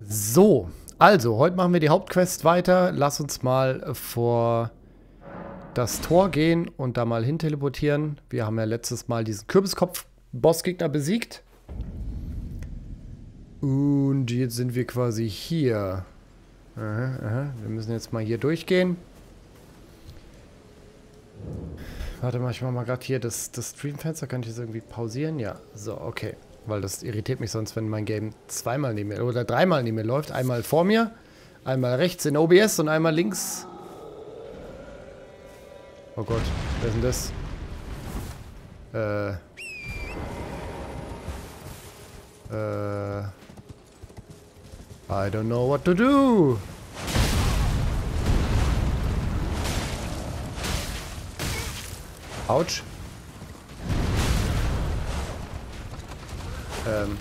So, also, heute machen wir die Hauptquest weiter. Lass uns mal vor das Tor gehen und da mal hin teleportieren. Wir haben ja letztes Mal diesen Kürbiskopf-Bossgegner besiegt. Und jetzt sind wir quasi hier. Aha, aha. Wir müssen jetzt mal hier durchgehen. Warte mal, ich mache mal gerade hier das, das Streamfenster. Kann ich das irgendwie pausieren? Ja, so, okay. Weil das irritiert mich sonst, wenn mein Game zweimal neben mir oder dreimal neben mir läuft. Einmal vor mir, einmal rechts in OBS und einmal links. Oh Gott, wer ist denn das? Äh. Äh. I don't know what to do. Autsch. Ähm.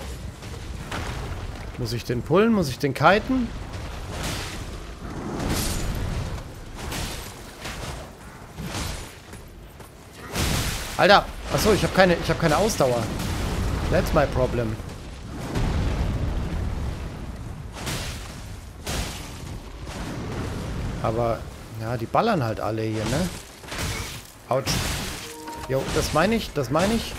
Muss ich den pullen? Muss ich den kiten? Alter! Achso, ich habe keine, ich habe keine Ausdauer. That's my problem. Aber, ja, die ballern halt alle hier, ne? Autsch. Jo, das meine ich, das meine ich.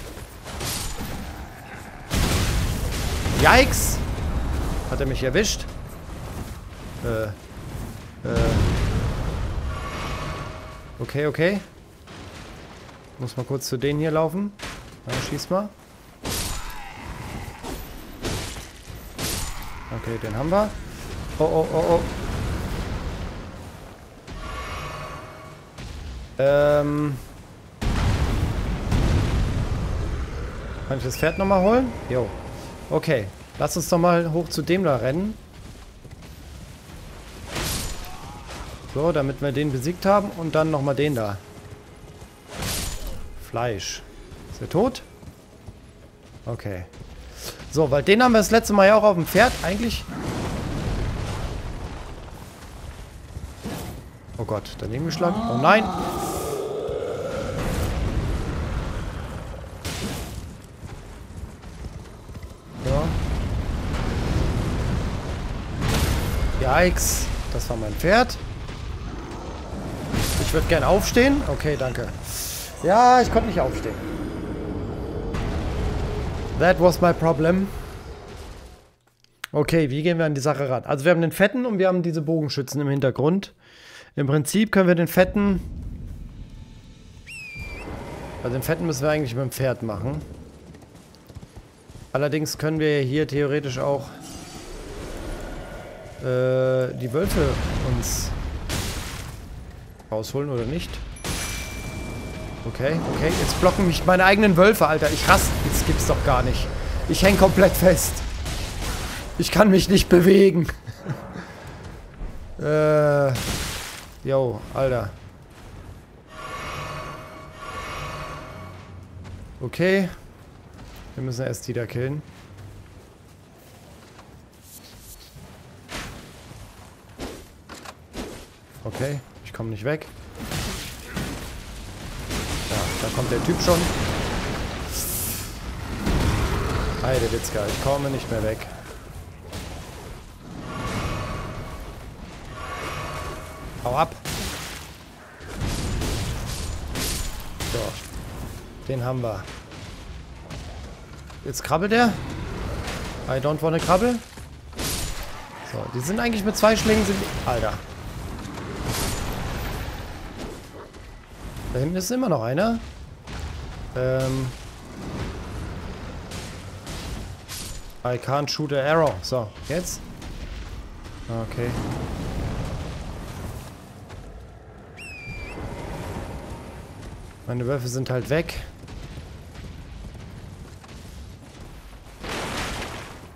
Yikes! Hat er mich erwischt? Äh. Äh. Okay, okay. Muss mal kurz zu denen hier laufen. Ja, schieß mal. Okay, den haben wir. Oh, oh, oh, oh. Ähm. Kann ich das Pferd nochmal holen? Jo. Okay. Lass uns doch mal hoch zu dem da rennen. So, damit wir den besiegt haben. Und dann nochmal den da. Fleisch. Ist er tot? Okay. So, weil den haben wir das letzte Mal ja auch auf dem Pferd. Eigentlich... Oh Gott, daneben geschlagen. Oh nein! Yikes. Das war mein Pferd. Ich würde gern aufstehen. Okay, danke. Ja, ich konnte nicht aufstehen. That was my problem. Okay, wie gehen wir an die Sache ran? Also wir haben den Fetten und wir haben diese Bogenschützen im Hintergrund. Im Prinzip können wir den Fetten... Also den Fetten müssen wir eigentlich mit dem Pferd machen. Allerdings können wir hier theoretisch auch äh, die Wölfe uns rausholen oder nicht. Okay, okay. Jetzt blocken mich meine eigenen Wölfe, Alter. Ich raste. Das gibt's doch gar nicht. Ich häng komplett fest. Ich kann mich nicht bewegen. äh. Yo, Alter. Okay. Wir müssen erst die da killen. Okay, ich komme nicht weg. Ja, da kommt der Typ schon. Heide Witzka, ich komme nicht mehr weg. Hau ab. So. Den haben wir. Jetzt krabbelt er. I don't wanna krabbel. So, die sind eigentlich mit zwei Schlingen sind... Alter. Da hinten ist immer noch einer. Ähm. I can't shoot an arrow. So, jetzt. Okay. Meine Wölfe sind halt weg.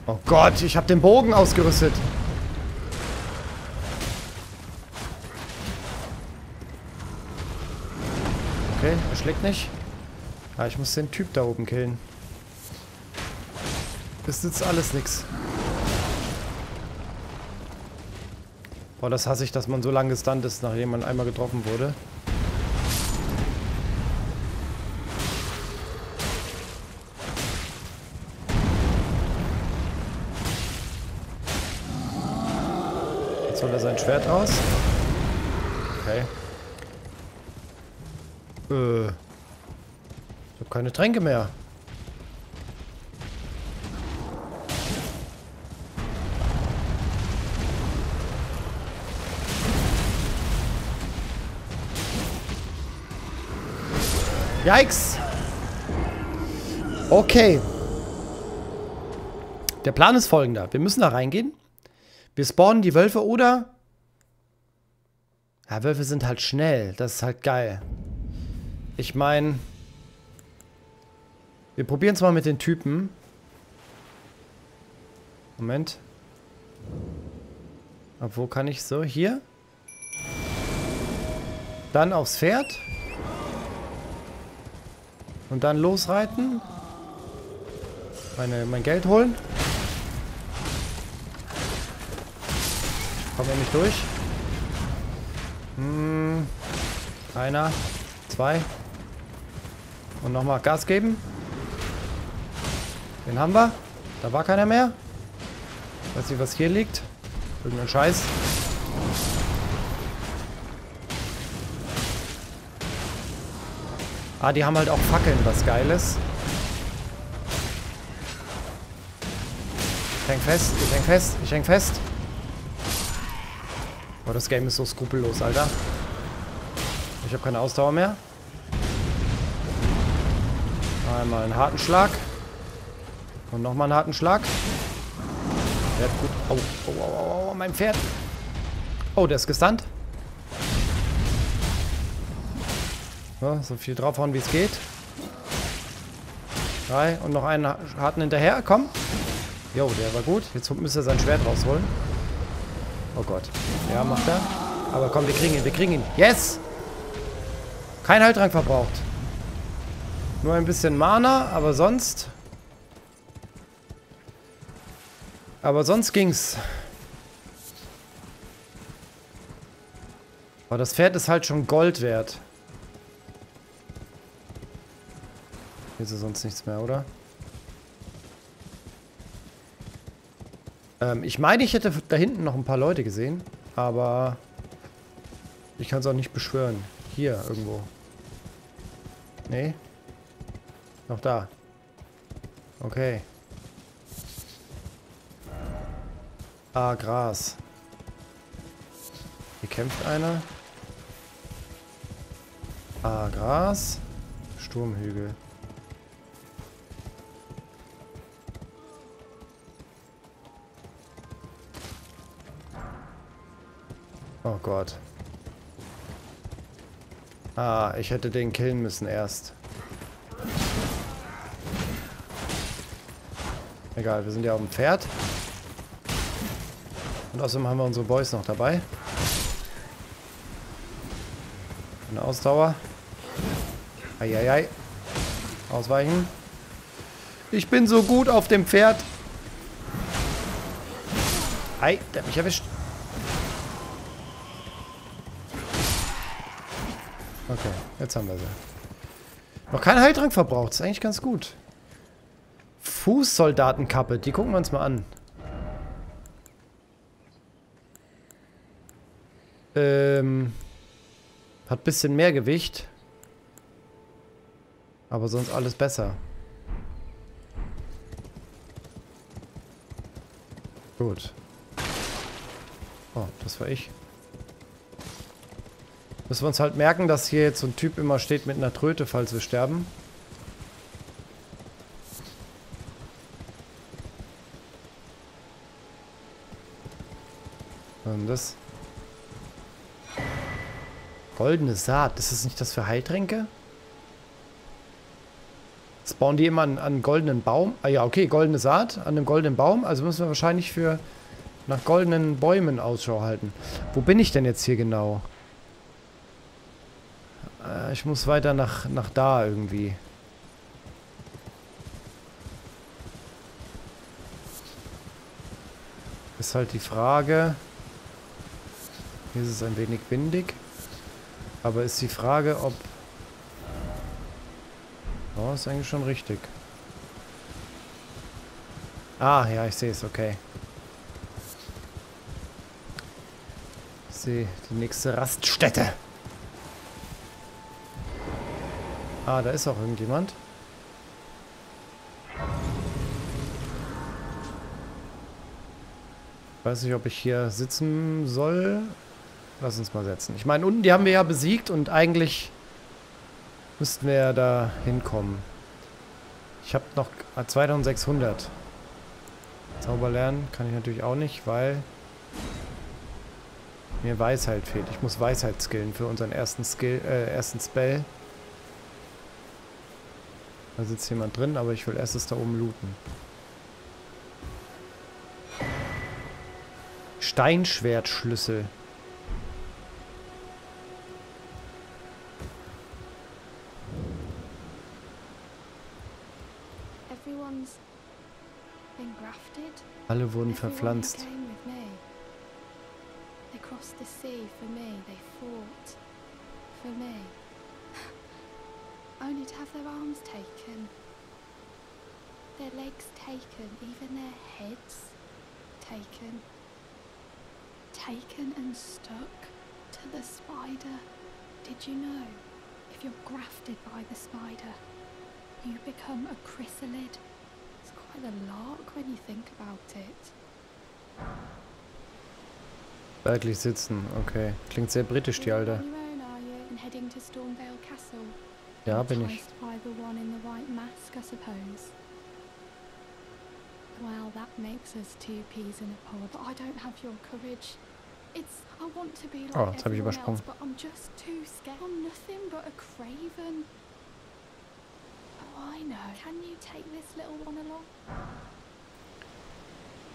Oh Gott, ich habe den Bogen ausgerüstet. Okay, er schlägt nicht. Ah, ich muss den Typ da oben killen. Das nützt alles nichts. Boah, das hasse ich, dass man so lange gestunt ist, nachdem man einmal getroffen wurde. Soll er sein Schwert raus? Okay. Äh. Ich habe keine Tränke mehr. Yikes! Okay. Der Plan ist folgender. Wir müssen da reingehen. Wir spawnen die Wölfe oder... Ja, Wölfe sind halt schnell. Das ist halt geil. Ich meine... Wir probieren es mal mit den Typen. Moment. Ab wo kann ich so? Hier? Dann aufs Pferd. Und dann losreiten. Meine, mein Geld holen. Kommen wir nicht durch. Hm, einer, zwei. Und nochmal Gas geben. Den haben wir. Da war keiner mehr. Weiß nicht, was hier liegt. Irgendein Scheiß. Ah, die haben halt auch Fackeln, was geil ist. Ich häng fest, ich häng fest, ich häng fest. Oh, das Game ist so skrupellos, Alter. Ich habe keine Ausdauer mehr. Einmal einen harten Schlag. Und nochmal einen harten Schlag. Hat gut... Oh, oh, oh, oh, mein Pferd. Oh, der ist gestunt. So, so viel draufhauen, wie es geht. Drei und noch einen harten hinterher. Komm. Jo, der war gut. Jetzt müsste er sein Schwert rausholen. Oh Gott. Ja, macht er. Aber komm, wir kriegen ihn, wir kriegen ihn. Yes! Kein Heiltrank verbraucht. Nur ein bisschen Mana, aber sonst... Aber sonst ging's. Aber das Pferd ist halt schon Gold wert. Hier ist sonst nichts mehr, oder? Ähm, ich meine, ich hätte da hinten noch ein paar Leute gesehen. Aber ich kann es auch nicht beschwören. Hier irgendwo. Nee. Noch da. Okay. Ah, Gras. Hier kämpft einer. Ah, Gras. Sturmhügel. Oh Gott. Ah, ich hätte den killen müssen erst. Egal, wir sind ja auf dem Pferd. Und außerdem haben wir unsere Boys noch dabei. Eine Ausdauer. Eieiei. Ausweichen. Ich bin so gut auf dem Pferd. Ei, der hat mich erwischt. Okay, jetzt haben wir sie. Noch kein Heiltrank verbraucht. ist eigentlich ganz gut. Fußsoldatenkappe. Die gucken wir uns mal an. Ähm, hat ein bisschen mehr Gewicht. Aber sonst alles besser. Gut. Oh, das war ich. Müssen wir uns halt merken, dass hier jetzt so ein Typ immer steht mit einer Tröte, falls wir sterben. Und das? Goldene Saat. Ist das nicht das für Heiltränke? Spawnen die immer an, an goldenen Baum? Ah ja, okay, goldene Saat an einem goldenen Baum. Also müssen wir wahrscheinlich für nach goldenen Bäumen Ausschau halten. Wo bin ich denn jetzt hier genau? Äh, ich muss weiter nach, nach da irgendwie. Ist halt die Frage. Hier ist es ein wenig windig. Aber ist die Frage, ob... Oh, ist eigentlich schon richtig. Ah, ja, ich sehe es, okay. ist die, die nächste Raststätte. Ah, da ist auch irgendjemand. Weiß nicht, ob ich hier sitzen soll. Lass uns mal setzen. Ich meine, unten, die haben wir ja besiegt und eigentlich müssten wir ja da hinkommen. Ich habe noch 2600. Zauber lernen kann ich natürlich auch nicht, weil mir Weisheit fehlt. Ich muss Weisheit skillen für unseren ersten Skill, äh, ersten Spell. Da sitzt jemand drin, aber ich will erstes da oben looten. Steinschwertschlüssel. Alle wurden verpflanzt. Wirklich sitzen, okay. Klingt sehr britisch, die Alte. Ja, bin ich. Well, that makes us two peas in a pod, but I don't have your courage. It's, I want to be like oh, ich übersprungen. Else, but I'm just too scared. I'm nothing but a craven. You. Oh, can you I getting the hang of this whole pain thing, you know? You know. It was a pleasure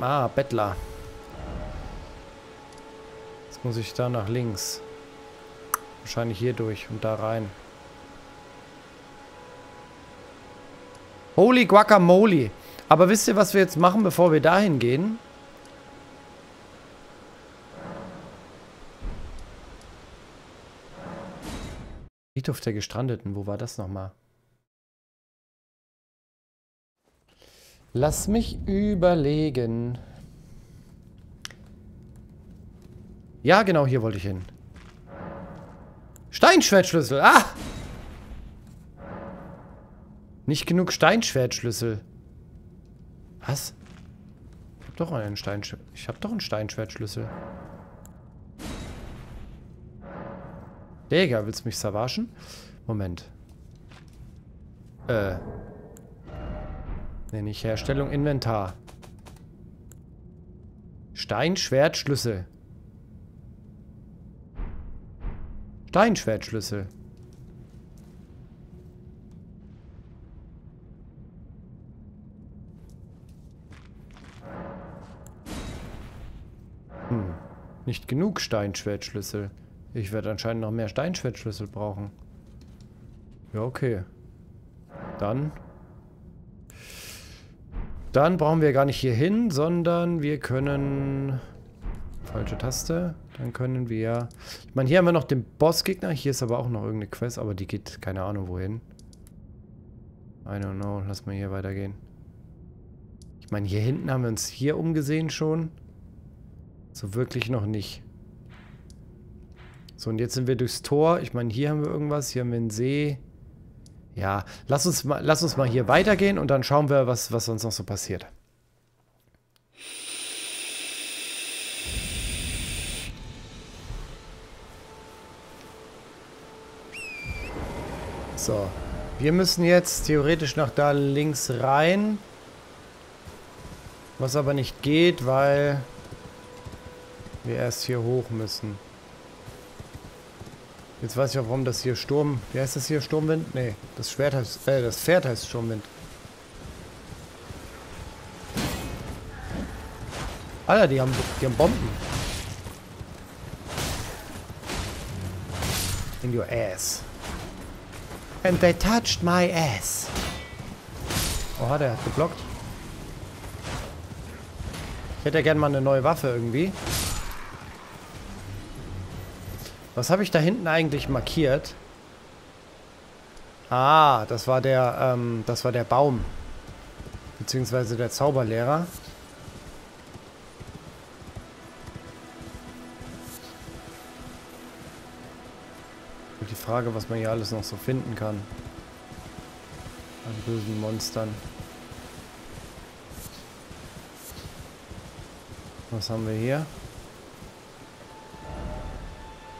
ah, Bettler. Jetzt muss ich da nach links. Wahrscheinlich hier durch und da rein. Holy Guacamole. Aber wisst ihr, was wir jetzt machen, bevor wir dahin gehen? Friedhof der Gestrandeten. Wo war das nochmal? Lass mich überlegen. Ja, genau, hier wollte ich hin. Steinschwertschlüssel. Ah! Nicht genug Steinschwertschlüssel. Was? Ich hab doch einen Steinschwert. Ich hab doch einen Steinschwertschlüssel. Digga, willst du mich zerwaschen? Moment. Äh. Nenne ich Herstellung Inventar. Steinschwertschlüssel. Steinschwertschlüssel. Hm. Nicht genug Steinschwertschlüssel. Ich werde anscheinend noch mehr Steinschwertschlüssel brauchen. Ja, okay. Dann dann brauchen wir gar nicht hier hin, sondern wir können... Falsche Taste. Dann können wir... Ich meine, hier haben wir noch den Bossgegner. Hier ist aber auch noch irgendeine Quest, aber die geht keine Ahnung wohin. I don't know. Lass mal hier weitergehen. Ich meine, hier hinten haben wir uns hier umgesehen schon. So wirklich noch nicht. So, und jetzt sind wir durchs Tor. Ich meine, hier haben wir irgendwas. Hier haben wir einen See. Ja, lass uns mal, lass uns mal hier weitergehen und dann schauen wir, was, was sonst noch so passiert. So. Wir müssen jetzt theoretisch nach da links rein. Was aber nicht geht, weil wir erst hier hoch müssen. Jetzt weiß ich auch, warum das hier Sturm... Wie heißt das hier? Sturmwind? Nee, das Schwert heißt... Äh, das Pferd heißt Sturmwind. Alter, die haben, die haben Bomben. In your ass. And they touched my ass. Der hat geblockt. Ich hätte ja gerne mal eine neue Waffe irgendwie. Was habe ich da hinten eigentlich markiert? Ah, das war der, ähm, das war der Baum. Beziehungsweise der Zauberlehrer. Die Frage, was man hier alles noch so finden kann. An bösen Monstern. Was haben wir hier?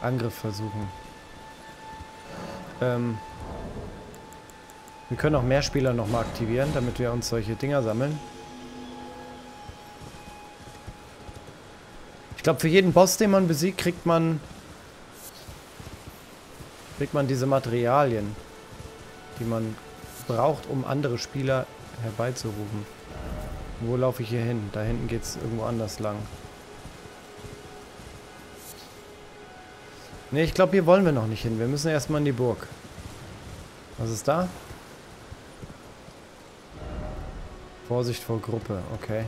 Angriff versuchen. Ähm wir können auch mehr Spieler nochmal aktivieren, damit wir uns solche Dinger sammeln. Ich glaube, für jeden Boss, den man besiegt, kriegt man kriegt man diese Materialien, die man braucht, um andere Spieler herbeizurufen. Wo laufe ich hier hin? Da hinten geht es irgendwo anders lang. Ne, ich glaube, hier wollen wir noch nicht hin. Wir müssen erstmal in die Burg. Was ist da? Vorsicht vor Gruppe, okay.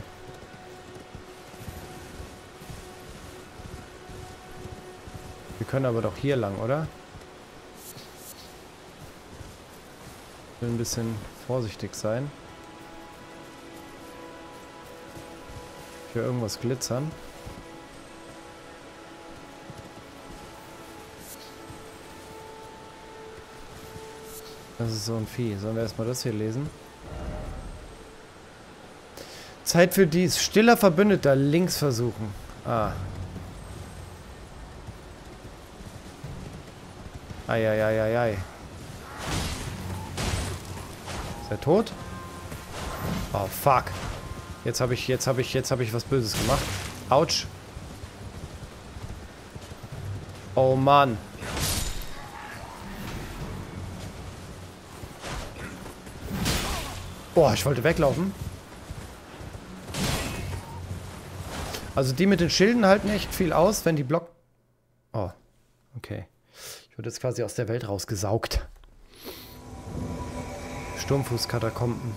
Wir können aber doch hier lang, oder? Ich will ein bisschen vorsichtig sein. Für irgendwas glitzern. Das ist so ein Vieh. Sollen wir erstmal das hier lesen? Zeit für dies. Stiller Verbündeter. Links versuchen. Ah. Eieieiei. Ist er tot? Oh, fuck. Jetzt habe ich, jetzt habe ich, jetzt habe ich was Böses gemacht. Autsch. Oh Mann. Boah, ich wollte weglaufen. Also die mit den Schilden halten echt viel aus, wenn die Block... Oh, okay. Ich wurde jetzt quasi aus der Welt rausgesaugt. Sturmfußkatakomben.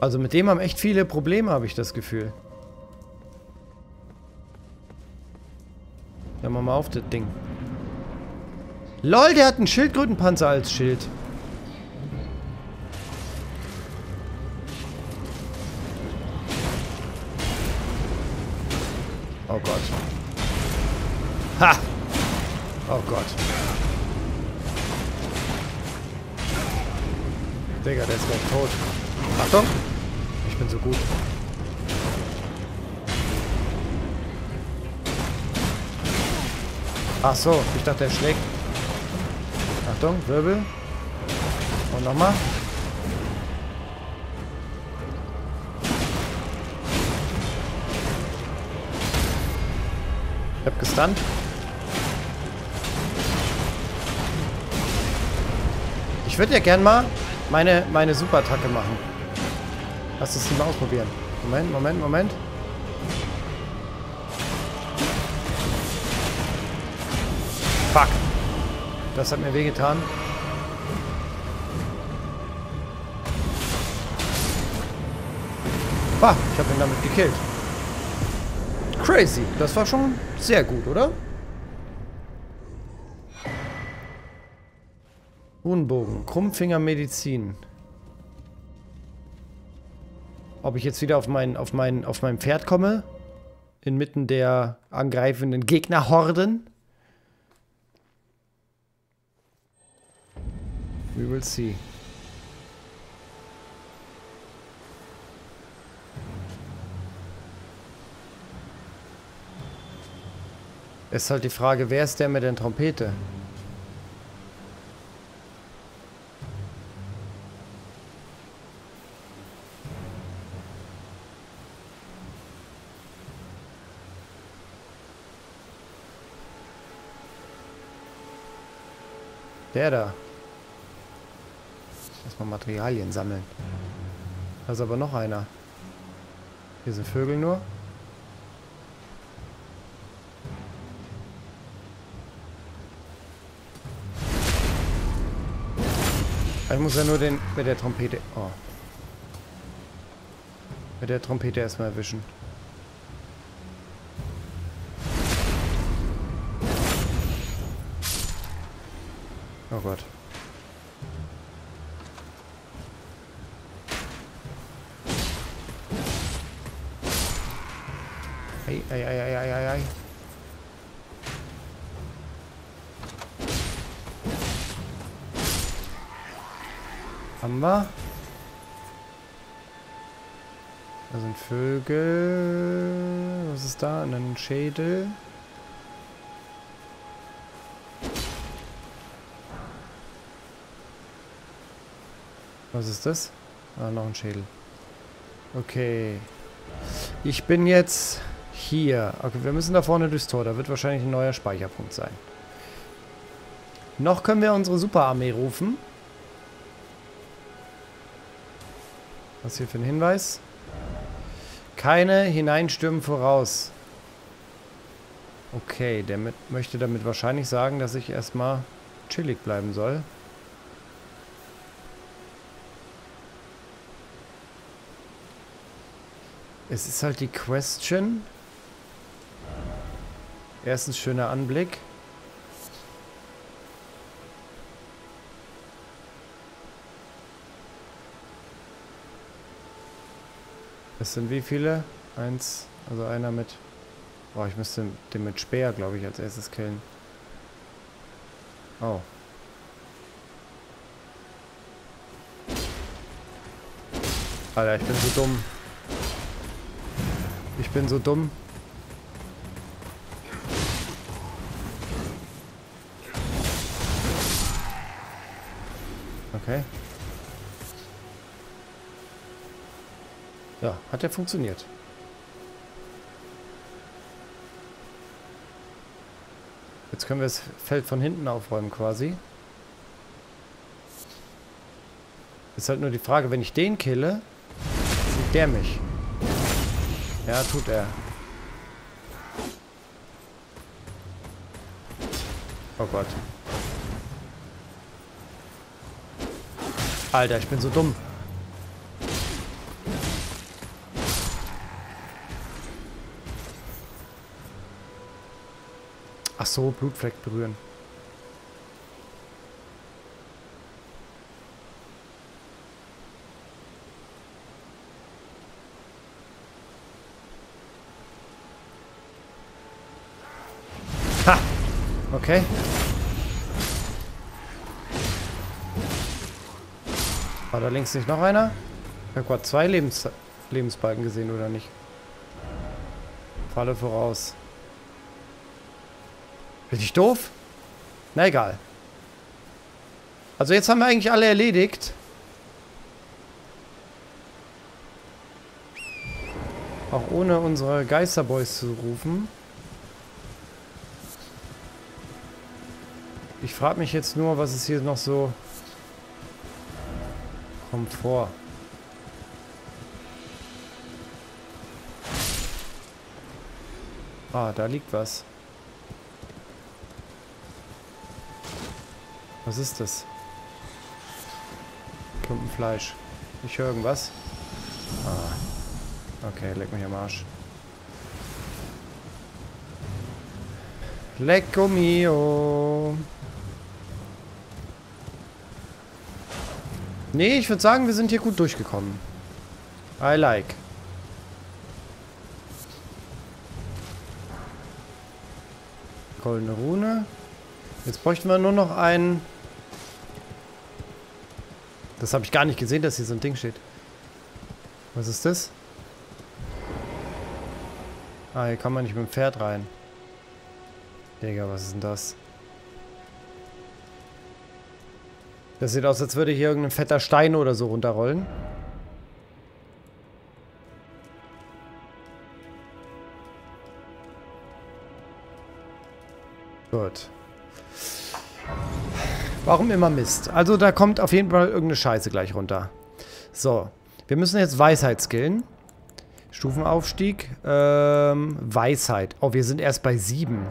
Also mit dem haben echt viele Probleme, habe ich das Gefühl. Ja, mal auf das Ding. LOL, der hat einen Schildkrötenpanzer als Schild. Oh Gott. Ha! Oh Gott. Digga, der ist gleich tot. Achtung! Ich bin so gut. Ach so, ich dachte, er schlägt. Achtung, Wirbel. Und nochmal. Ich hab gestunt. Ich würde ja gern mal meine, meine Super-Attacke machen. Lass das mal ausprobieren. Moment, Moment, Moment. Fuck. Das hat mir wehgetan. Ah, ich habe ihn damit gekillt. Crazy. Das war schon sehr gut, oder? Runenbogen. Krummfinger Medizin. Ob ich jetzt wieder auf mein, auf mein, auf mein Pferd komme? Inmitten der angreifenden Gegnerhorden? We will see. ist halt die Frage, wer ist der mit der Trompete? Der da erstmal Materialien sammeln. Da ist aber noch einer. Hier sind Vögel nur. Ich muss ja nur den mit der Trompete... Oh. Mit der Trompete erstmal erwischen. Oh Gott. Ei, ei, ei, ei, ei, ei, ei. Haben wir? Da sind Vögel. Was ist da? Ein Schädel. Was ist das? Ah, noch ein Schädel. Okay. Ich bin jetzt hier. Okay, wir müssen da vorne durchs Tor. Da wird wahrscheinlich ein neuer Speicherpunkt sein. Noch können wir unsere Superarmee rufen. Was hier für ein Hinweis? Keine hineinstürmen voraus. Okay, der mit, möchte damit wahrscheinlich sagen, dass ich erstmal chillig bleiben soll. Es ist halt die Question. Erstens schöner Anblick. Es sind wie viele? Eins, also einer mit... Boah, ich müsste den mit Speer, glaube ich, als erstes killen. Oh. Alter, ich bin so dumm. Ich bin so dumm. Okay. Ja, hat ja funktioniert. Jetzt können wir das Feld von hinten aufräumen quasi. Ist halt nur die Frage, wenn ich den kille, sieht der mich. Ja, tut er. Oh Gott. Alter, ich bin so dumm. Ach so, Blutfleck berühren. Okay. Da links nicht noch einer? Ich habe gerade zwei Lebens Lebensbalken gesehen, oder nicht? Falle voraus. Bin ich doof? Na egal. Also jetzt haben wir eigentlich alle erledigt. Auch ohne unsere Geisterboys zu rufen. Ich frage mich jetzt nur, was ist hier noch so kommt vor. Ah, da liegt was. Was ist das? Klumpen Fleisch. Ich höre irgendwas. Ah. Okay, leck mich am Arsch. Lecco mio. Nee, ich würde sagen, wir sind hier gut durchgekommen. I like. Goldene Rune. Jetzt bräuchten wir nur noch einen... Das habe ich gar nicht gesehen, dass hier so ein Ding steht. Was ist das? Ah, hier kann man nicht mit dem Pferd rein. Digga, was ist denn das? Das sieht aus, als würde hier irgendein fetter Stein oder so runterrollen. Gut. Warum immer Mist? Also da kommt auf jeden Fall irgendeine Scheiße gleich runter. So. Wir müssen jetzt Weisheit skillen. Stufenaufstieg. Ähm, Weisheit. Oh, wir sind erst bei 7.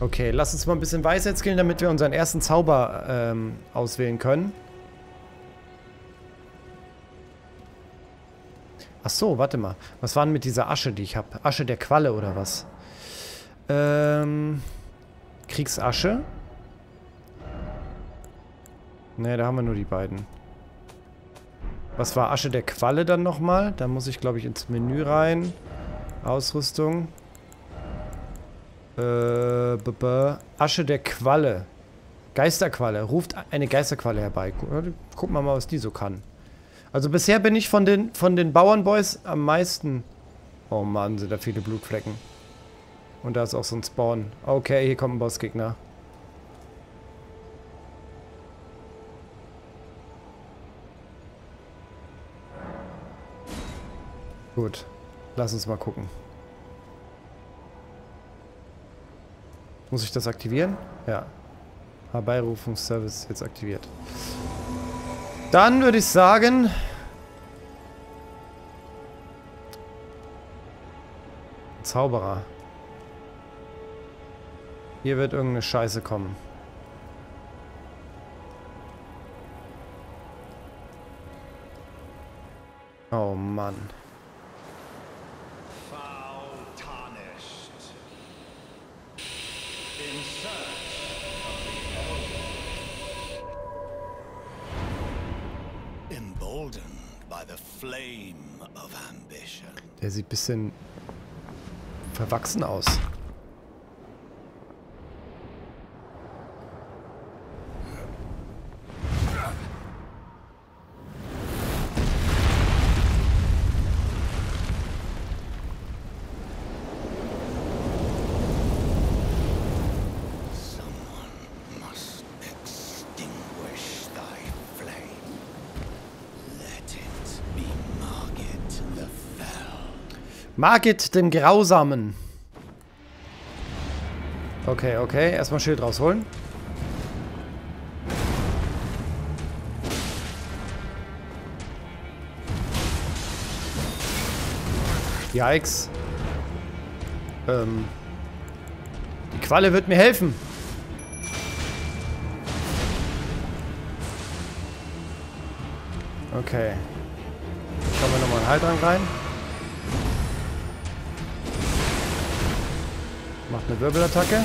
Okay, lass uns mal ein bisschen Weisheit skillen, damit wir unseren ersten Zauber ähm, auswählen können. Ach so, warte mal. Was war denn mit dieser Asche, die ich habe? Asche der Qualle oder was? Ähm, Kriegsasche. Ne, da haben wir nur die beiden. Was war Asche der Qualle dann nochmal? Da muss ich, glaube ich, ins Menü rein. Ausrüstung. Äh, b -b Asche der Qualle. Geisterqualle. Ruft eine Geisterqualle herbei. Gucken wir mal, was die so kann. Also bisher bin ich von den, von den Bauernboys am meisten... Oh Mann, sind da viele Blutflecken. Und da ist auch so ein Spawn. Okay, hier kommt ein Bossgegner. Gut. Lass uns mal gucken. Muss ich das aktivieren? Ja. Herbeirufungsservice jetzt aktiviert. Dann würde ich sagen... Zauberer. Hier wird irgendeine Scheiße kommen. Oh Mann. Der sieht ein bisschen verwachsen aus. Margit dem Grausamen. Okay, okay. Erstmal Schild rausholen. Yikes. Ähm. Die Qualle wird mir helfen. Okay. Schauen wir nochmal einen Haltrang rein. Eine Wirbelattacke.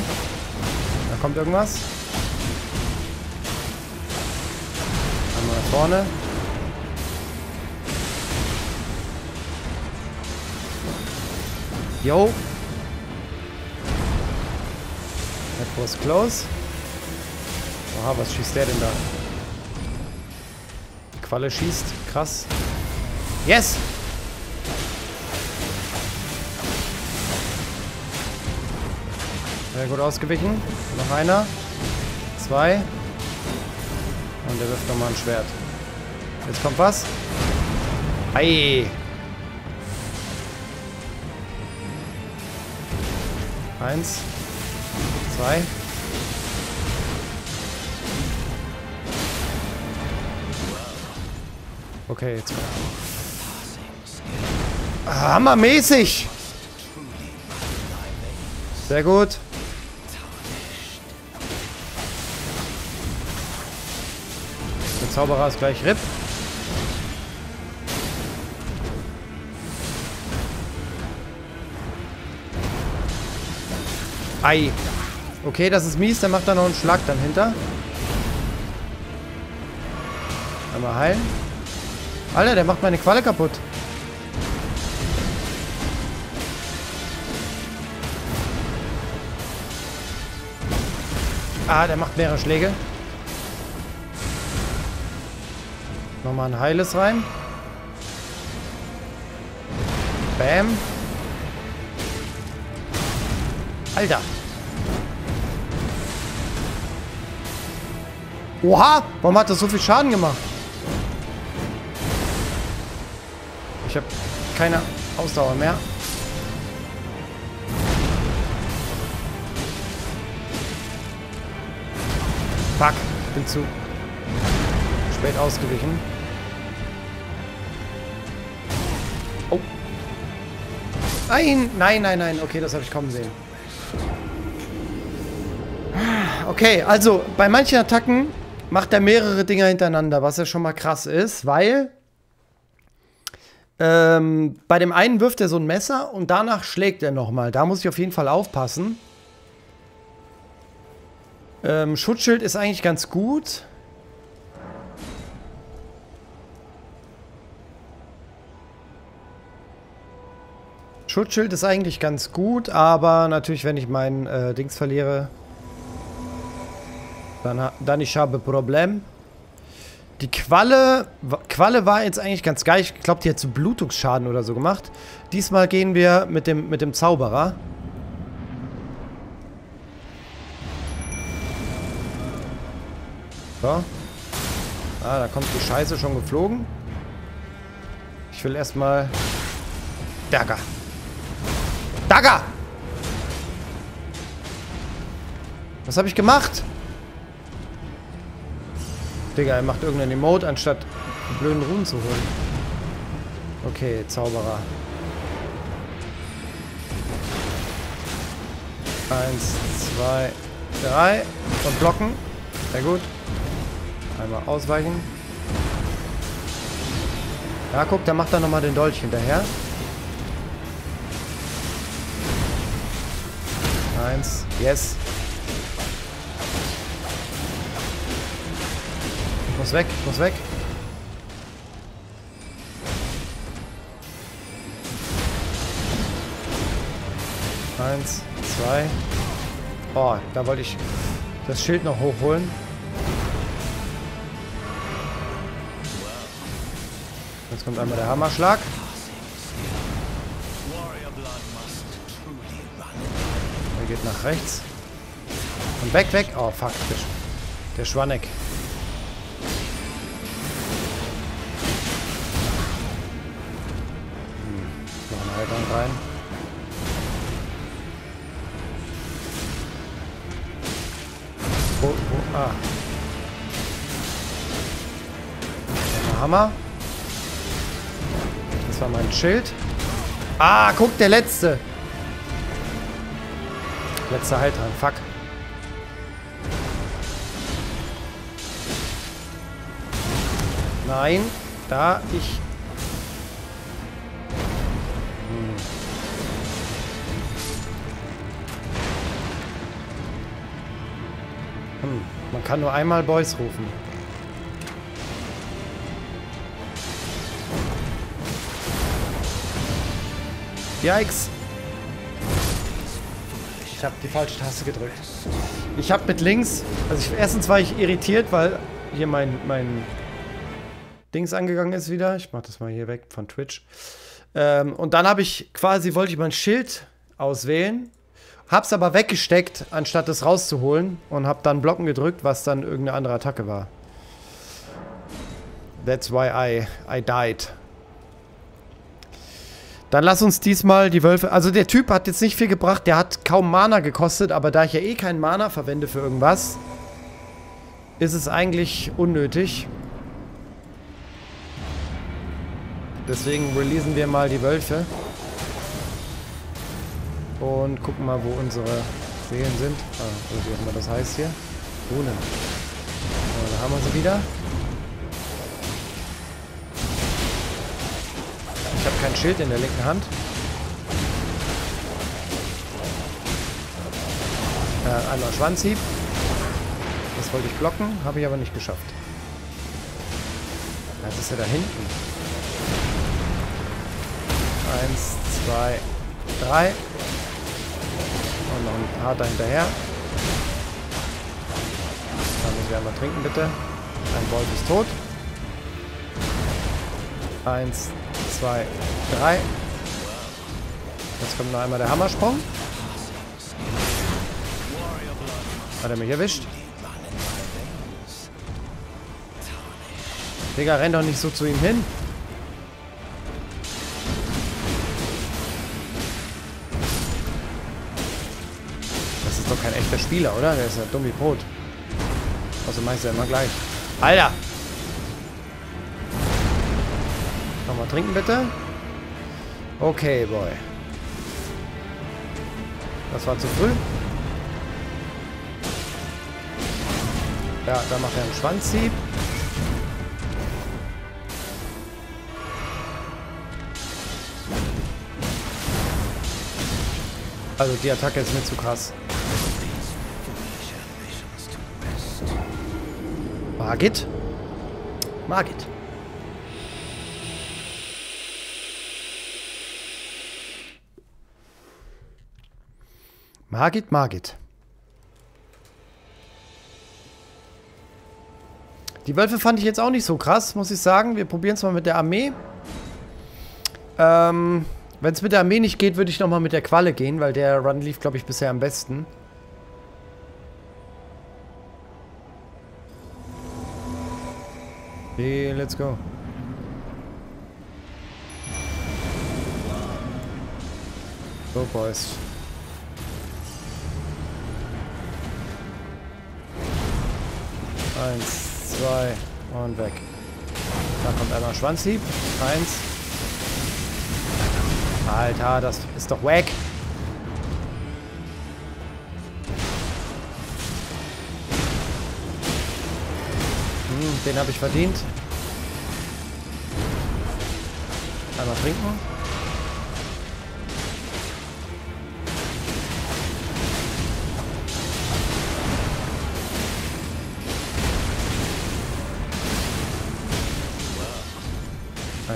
Da kommt irgendwas. Einmal nach vorne. Yo. That was close. Oha, was schießt der denn da? Die Qualle schießt. Krass. Yes! Sehr gut ausgewichen. Noch einer. Zwei. Und der wirft nochmal ein Schwert. Jetzt kommt was. Ei. Eins. Zwei. Okay, jetzt. Hammermäßig! Sehr gut. Zauberer ist gleich RIP. Ei. Okay, das ist mies. Der macht da noch einen Schlag dann hinter. Einmal heilen. Alter, der macht meine Qualle kaputt. Ah, der macht mehrere Schläge. Nochmal ein heiles rein. Bam. Alter. Oha! Warum hat das so viel Schaden gemacht? Ich habe keine Ausdauer mehr. Fuck, bin zu spät ausgewichen. Nein, nein, nein, nein. Okay, das habe ich kommen sehen. Okay, also bei manchen Attacken macht er mehrere Dinger hintereinander, was ja schon mal krass ist, weil ähm, bei dem einen wirft er so ein Messer und danach schlägt er nochmal. Da muss ich auf jeden Fall aufpassen. Ähm, Schutzschild ist eigentlich ganz gut. Schutzschild ist eigentlich ganz gut, aber natürlich, wenn ich mein äh, Dings verliere, dann, dann ich habe Problem. Die Qualle, Qualle war jetzt eigentlich ganz geil. Ich glaube, die hat so Blutungsschaden oder so gemacht. Diesmal gehen wir mit dem, mit dem Zauberer. So. Ah, da kommt die Scheiße schon geflogen. Ich will erstmal... Dagger. Dagger! Was habe ich gemacht? Digga, er macht irgendeinen Emote, anstatt die blöden Runen zu holen. Okay, Zauberer. Eins, zwei, drei. Und blocken. Sehr gut. Einmal ausweichen. Ja, guck, da macht er nochmal den Dolch hinterher. Eins. Yes. muss weg, muss weg. Eins, zwei. Oh, da wollte ich das Schild noch hochholen. Jetzt kommt einmal der Hammerschlag. Er geht nach rechts. Und weg, weg. Oh, fuck. Der, der Schwanneck. rein. Wo, wo, ah. Hammer. Das war mein Schild. Ah, guck, der letzte. Letzter Heiltrank, fuck. Nein, da ich Hm, man kann nur einmal Boys rufen. Yikes. Ich habe die falsche Taste gedrückt. Ich habe mit links... Also ich, erstens war ich irritiert, weil hier mein, mein Dings angegangen ist wieder. Ich mache das mal hier weg von Twitch. Ähm, und dann habe ich quasi, wollte ich mein Schild auswählen Hab's aber weggesteckt, anstatt es rauszuholen. Und hab dann Blocken gedrückt, was dann irgendeine andere Attacke war. That's why I, I died. Dann lass uns diesmal die Wölfe... Also der Typ hat jetzt nicht viel gebracht. Der hat kaum Mana gekostet. Aber da ich ja eh keinen Mana verwende für irgendwas, ist es eigentlich unnötig. Deswegen releasen wir mal die Wölfe. Und gucken mal, wo unsere Seelen sind. Ah, wie auch immer das heißt hier. Runen. So, da haben wir sie wieder. Ich habe kein Schild in der linken Hand. Äh, einmal Schwanzhieb. Das wollte ich blocken, habe ich aber nicht geschafft. Das ist ja da hinten. Eins, zwei, drei. Und noch ein harter hinterher. Dann müssen wir einmal trinken, bitte. Ein Wolf ist tot. Eins, zwei, drei. Jetzt kommt noch einmal der Hammersprung. Hat er mich erwischt? Digga, renn doch nicht so zu ihm hin. kein echter Spieler, oder? Der ist ja dumm wie Brot. Also meinst du ja immer gleich. Alter! Nochmal trinken, bitte. Okay, Boy. Das war zu früh. Ja, da macht er einen Schwanzhieb. Also die Attacke ist mir zu krass. Margit? Margit. Margit, Margit. Die Wölfe fand ich jetzt auch nicht so krass, muss ich sagen. Wir probieren es mal mit der Armee. Ähm, wenn es mit der Armee nicht geht, würde ich nochmal mit der Qualle gehen, weil der Run lief, glaube ich, bisher am besten. Okay, let's go. So, Boys. Eins, zwei und weg. Da kommt einmal Schwanzhieb. Eins. Alter, das ist doch wack. Hm, den habe ich verdient. Einmal trinken.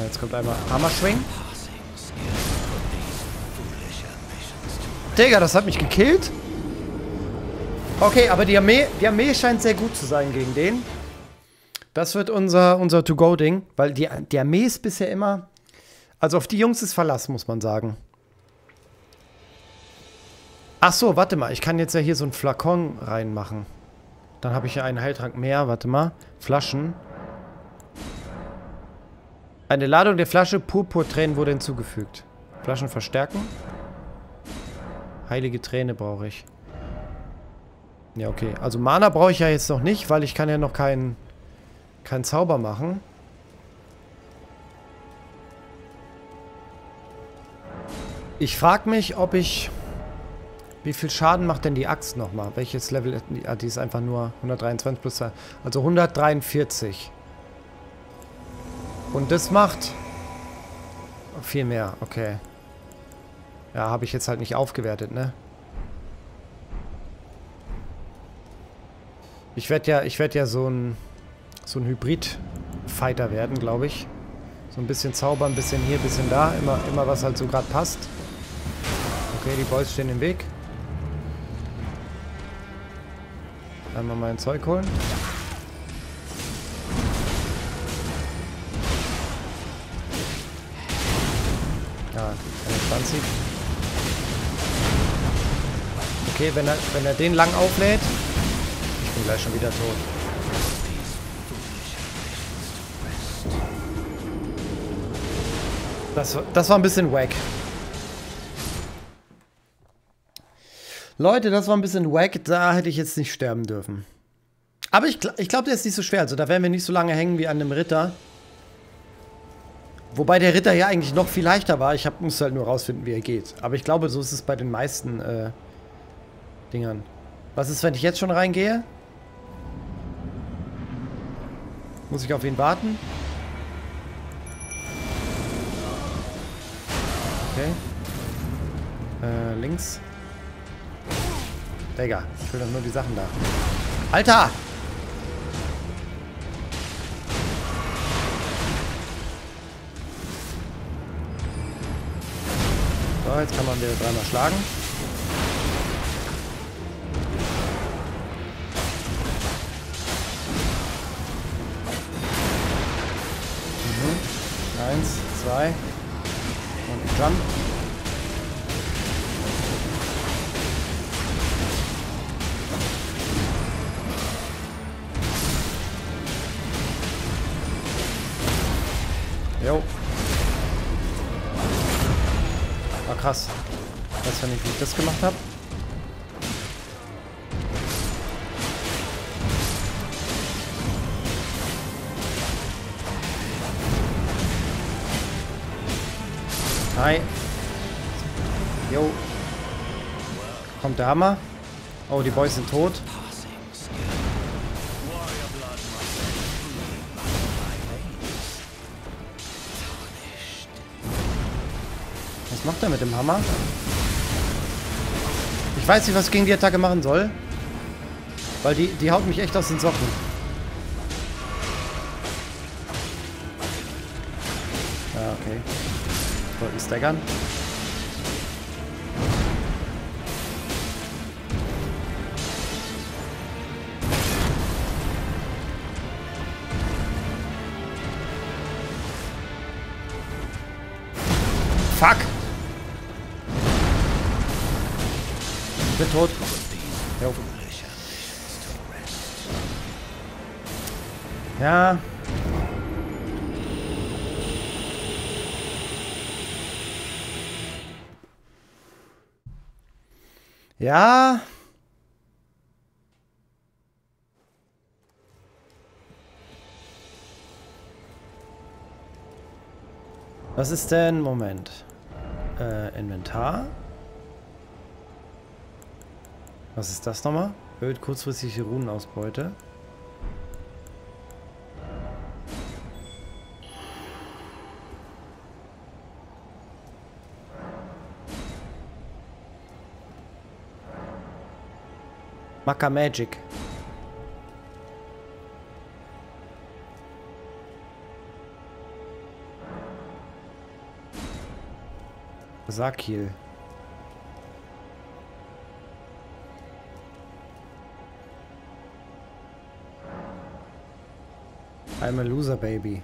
Jetzt kommt einmal Hammer Swing. Digga, das hat mich gekillt. Okay, aber die Armee, die Armee scheint sehr gut zu sein gegen den. Das wird unser, unser To-Go-Ding, weil die, die Armee ist bisher immer... Also auf die Jungs ist Verlass, muss man sagen. Ach so, warte mal. Ich kann jetzt ja hier so einen Flakon reinmachen. Dann habe ich ja einen Heiltrank mehr. Warte mal. Flaschen. Eine Ladung der Flasche Purpurtränen wurde hinzugefügt. Flaschen verstärken. Heilige Träne brauche ich. Ja, okay. Also Mana brauche ich ja jetzt noch nicht, weil ich kann ja noch keinen kein Zauber machen. Ich frage mich, ob ich... Wie viel Schaden macht denn die Axt nochmal? Welches Level? Ah, die ist einfach nur 123 plus... Also 143. Und das macht viel mehr, okay. Ja, habe ich jetzt halt nicht aufgewertet, ne? Ich werde ja, ich werde ja so ein so ein Hybrid-Fighter werden, glaube ich. So ein bisschen Zauber, ein bisschen hier, ein bisschen da. Immer, immer was halt so gerade passt. Okay, die Boys stehen im Weg. Einmal mein Zeug holen. Ja, 21. Okay, wenn er, wenn er den lang auflädt. Ich bin gleich schon wieder tot. Das, das war ein bisschen wack. Leute, das war ein bisschen wack. Da hätte ich jetzt nicht sterben dürfen. Aber ich, ich glaube, der ist nicht so schwer. Also da werden wir nicht so lange hängen wie an einem Ritter. Wobei der Ritter ja eigentlich noch viel leichter war. Ich hab, musste halt nur rausfinden, wie er geht. Aber ich glaube, so ist es bei den meisten äh, Dingern. Was ist, wenn ich jetzt schon reingehe? Muss ich auf ihn warten? Okay. Äh, links. Digga, ich will doch nur die Sachen da. Alter! So, jetzt kann man wieder dreimal schlagen. Mhm. Eins, zwei und Jump. Jo. Krass. Weiß ja nicht, wie ich das gemacht habe. Hi. Jo. Kommt der Hammer. Oh, die Boys sind tot. Was macht er mit dem Hammer? Ich weiß nicht, was ich gegen die Attacke machen soll. Weil die, die haut mich echt aus den Socken. Ja, okay. Wollten staggern. Ja. Ja. Was ist denn? Moment. Äh, Inventar. Was ist das nochmal? Erhöht kurzfristige Runenausbeute. Maka Magic. Sakil. I'm a loser, baby.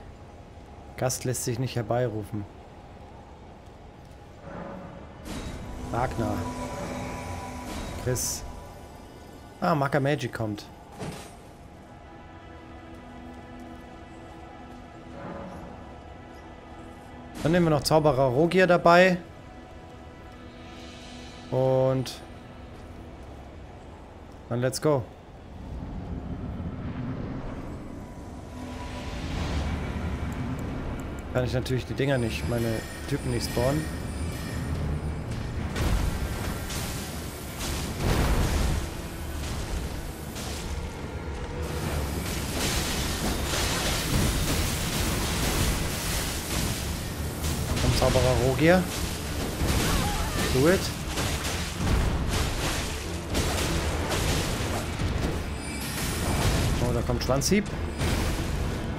Gast lässt sich nicht herbeirufen. Wagner. Chris. Ah, Maka Magic kommt. Dann nehmen wir noch Zauberer Rogier dabei. Und dann let's go. Kann ich natürlich die Dinger nicht, meine Typen nicht spawnen. Rogier. Do it. Oh, da kommt Schwanzhieb.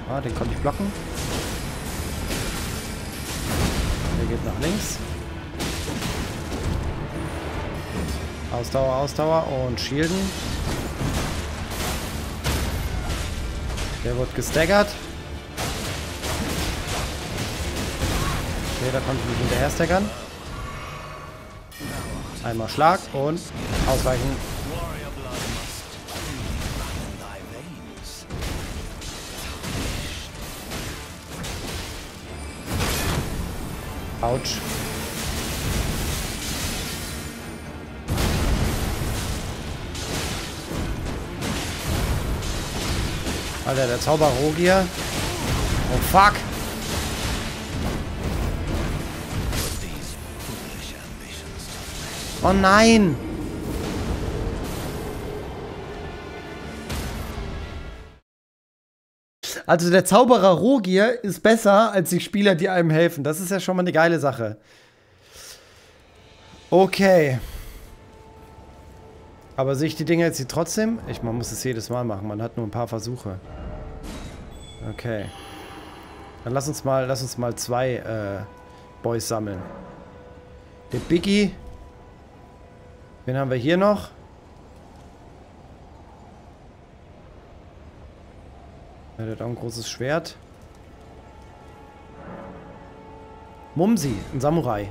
Ah, den konnte ich blocken. Der geht nach links. Ausdauer, Ausdauer und Shielden. Der wird gestaggert. Da konnte ich mich hinterher staggern. Einmal Schlag und ausweichen. Autsch. Alter, der Zauber Rogier. Oh fuck. Oh nein. Also der Zauberer Rogier ist besser als die Spieler, die einem helfen. Das ist ja schon mal eine geile Sache. Okay. Aber sehe ich die Dinger jetzt hier trotzdem? Ich, man muss es jedes Mal machen. Man hat nur ein paar Versuche. Okay. Dann lass uns mal, lass uns mal zwei äh, Boys sammeln. Der Biggie. Wen haben wir hier noch? Ja, der hat auch ein großes Schwert. Mumsi, ein Samurai.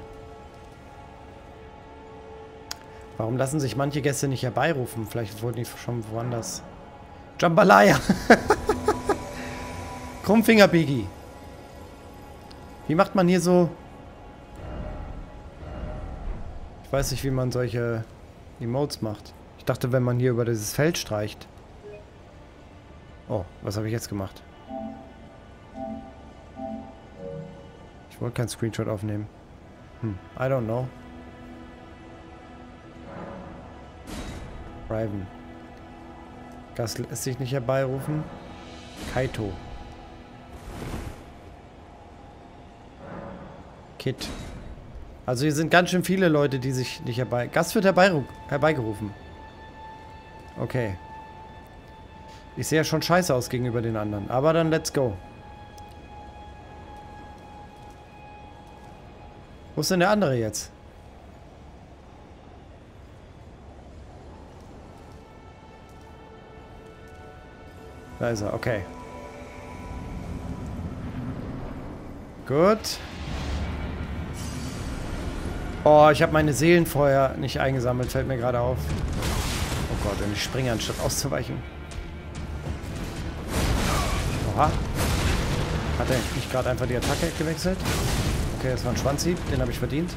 Warum lassen sich manche Gäste nicht herbeirufen? Vielleicht wurden die schon woanders. Jambalaya. Krummfinger Biggie. Wie macht man hier so... Ich weiß nicht, wie man solche Emotes macht. Ich dachte, wenn man hier über dieses Feld streicht. Oh, was habe ich jetzt gemacht? Ich wollte keinen Screenshot aufnehmen. Hm, I don't know. Riven. Gas lässt sich nicht herbeirufen. Kaito. Kit. Also hier sind ganz schön viele Leute, die sich nicht herbei... Gast wird herbei, herbeigerufen. Okay. Ich sehe ja schon scheiße aus gegenüber den anderen. Aber dann let's go. Wo ist denn der andere jetzt? Da ist er, okay. Gut. Oh, ich habe meine Seelenfeuer nicht eingesammelt, fällt mir gerade auf. Oh Gott, wenn ich springe, anstatt auszuweichen. Oha. Hat er nicht gerade einfach die Attacke gewechselt? Okay, das war ein Schwanzhieb, den habe ich verdient.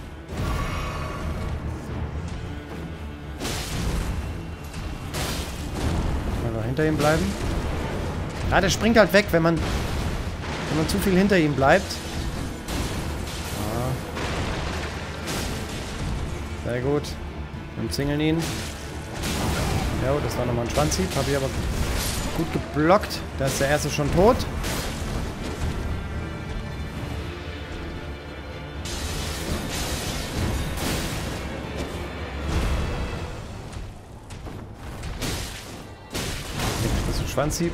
Mal hinter ihm bleiben. Ja, der springt halt weg, wenn man, wenn man zu viel hinter ihm bleibt. Sehr gut. Wir umzingeln ihn. Ja, das war nochmal ein Schwanzhieb. Habe ich aber gut geblockt. Da ist der erste schon tot. Das ist ein Schwanzhieb.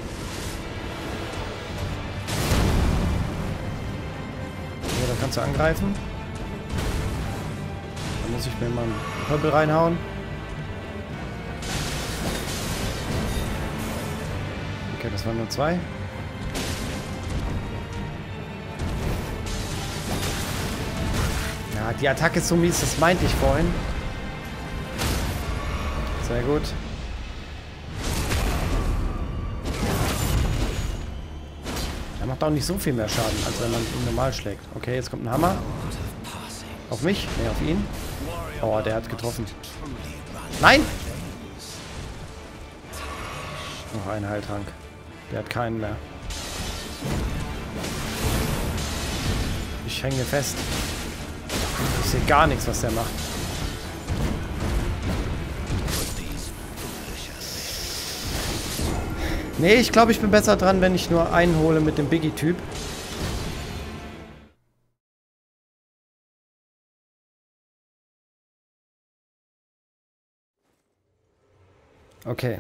kannst du angreifen. Muss ich mir mal einen Pöppel reinhauen. Okay, das waren nur zwei. Ja, die Attacke ist so mies, das meinte ich vorhin. Sehr gut. macht auch nicht so viel mehr Schaden, als wenn man ihn normal schlägt. Okay, jetzt kommt ein Hammer. Auf mich? Ne, auf ihn. Oh, der hat getroffen. Nein! Noch ein Heiltrank. Der hat keinen mehr. Ich hänge fest. Ich sehe gar nichts, was der macht. Nee, ich glaube, ich bin besser dran, wenn ich nur einen hole mit dem Biggie-Typ. Okay.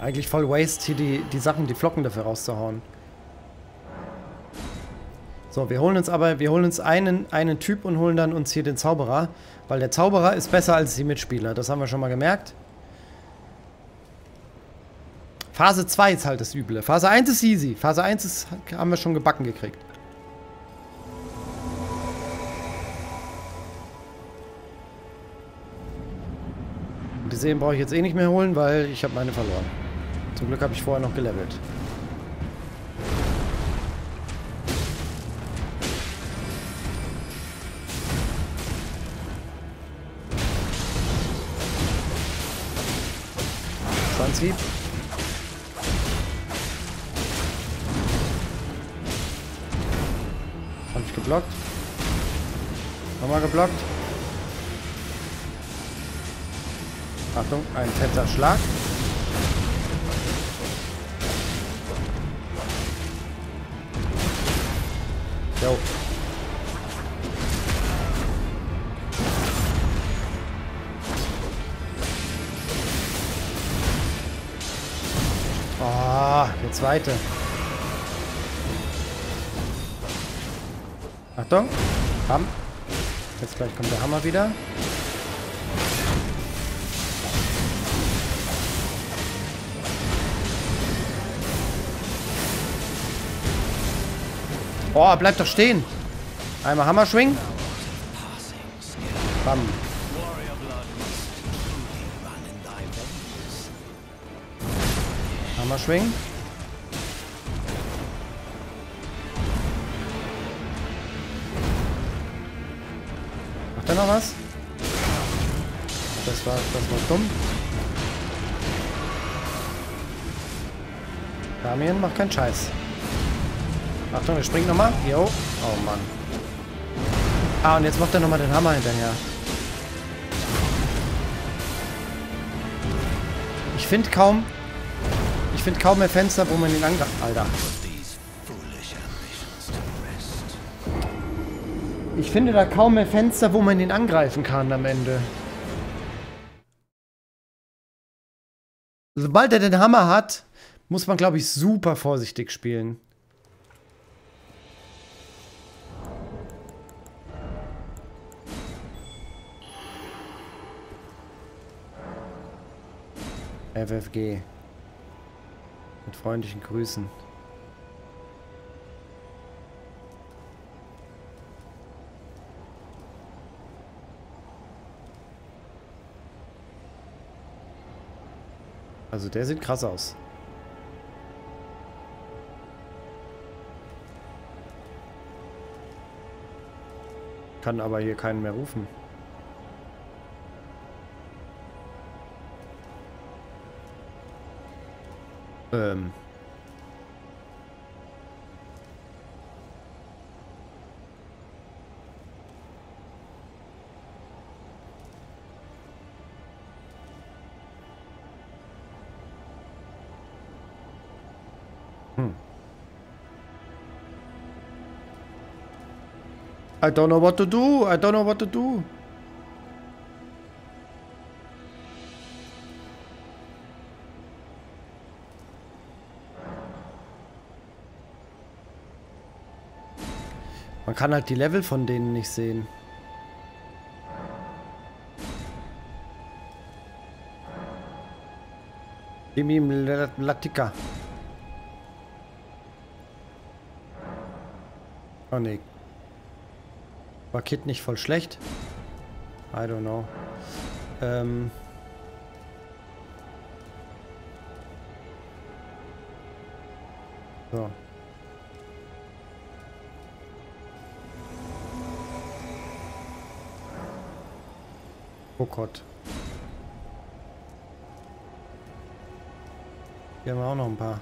Eigentlich voll Waste, hier die, die Sachen, die Flocken dafür rauszuhauen. So, wir holen uns aber, wir holen uns einen, einen Typ und holen dann uns hier den Zauberer. Weil der Zauberer ist besser als die Mitspieler. Das haben wir schon mal gemerkt. Phase 2 ist halt das Üble. Phase 1 ist easy. Phase 1 ist, haben wir schon gebacken gekriegt. Seelen brauche ich jetzt eh nicht mehr holen, weil ich habe meine verloren. Zum Glück habe ich vorher noch gelevelt. Prinzip. Hab ich geblockt. Nochmal geblockt. Achtung, ein fetter Schlag. Jo. Der zweite. Achtung. Ham. Jetzt gleich kommt der Hammer wieder. Oh, bleib doch stehen. Einmal Hammer schwingen. Bam. Hammer schwingen. Macht er noch was? Das war, das war dumm. Damien macht keinen Scheiß. Achtung, er springt nochmal. Jo. Oh Mann. Ah, und jetzt macht er nochmal den Hammer hinterher. Ich finde kaum... Ich finde kaum mehr Fenster, wo man ihn angreift. Alter. Ich finde da kaum mehr Fenster, wo man ihn angreifen kann am Ende. Sobald er den Hammer hat, muss man, glaube ich, super vorsichtig spielen. FFG. Mit freundlichen Grüßen. Also der sieht krass aus. Kann aber hier keinen mehr rufen. Ähm. Hm. I don't know what to do. I don't know what to do. Kann halt die Level von denen nicht sehen. Limim Latika. Oh ne. War Kit nicht voll schlecht? I don't know. Ähm. So. Oh Gott. Hier haben wir auch noch ein paar.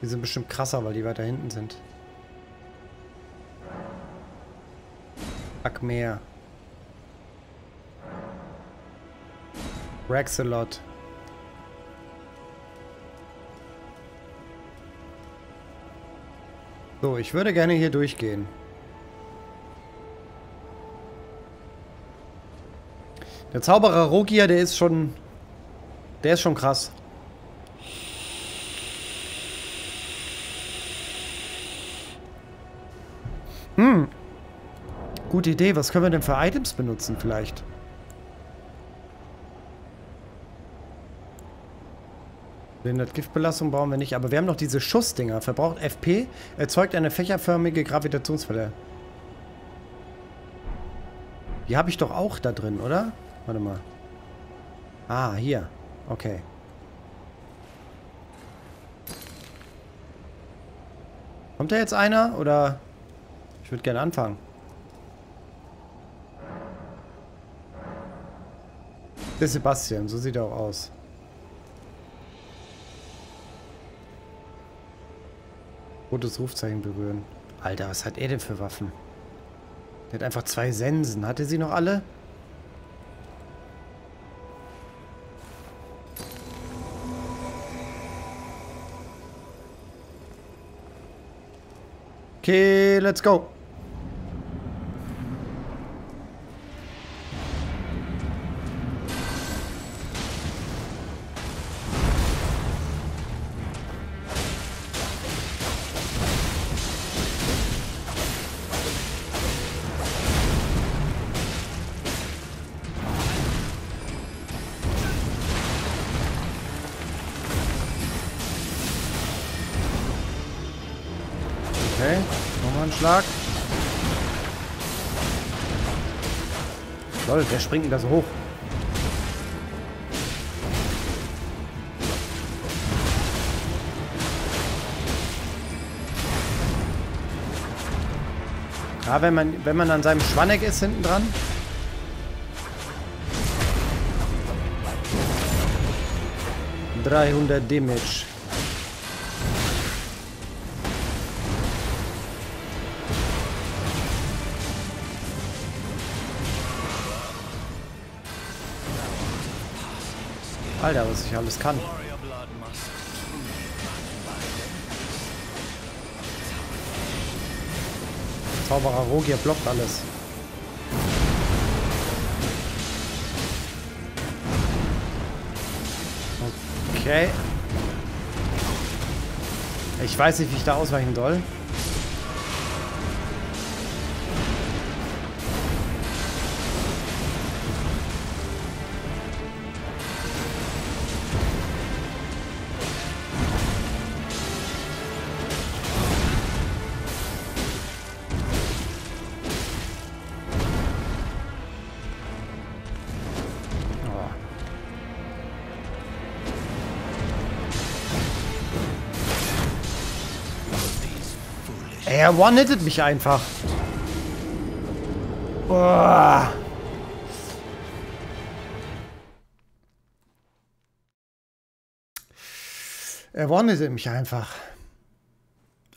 Die sind bestimmt krasser, weil die weiter hinten sind. Akmer. Rexalot. So, ich würde gerne hier durchgehen. Der Zauberer Rogia, der ist schon... Der ist schon krass. Hm. Gute Idee. Was können wir denn für Items benutzen vielleicht? Lindert Giftbelastung brauchen wir nicht. Aber wir haben noch diese Schussdinger. Verbraucht FP. Erzeugt eine fächerförmige Gravitationswelle. Die habe ich doch auch da drin, oder? Warte mal. Ah, hier. Okay. Kommt da jetzt einer? Oder... Ich würde gerne anfangen. Der Sebastian, so sieht er auch aus. Rotes Rufzeichen berühren. Alter, was hat er denn für Waffen? Der hat einfach zwei Sensen. Hatte sie noch alle? Okay, let's go. Wer springt denn da so hoch? Ja, wenn man, wenn man an seinem Schwanneck ist hinten dran. Dreihundert Damage. Alter, was ich alles kann. Zauberer Rogier blockt alles. Okay. Ich weiß nicht, wie ich da ausweichen soll. Er one-hittet mich einfach. Boah. Er one-hittet mich einfach.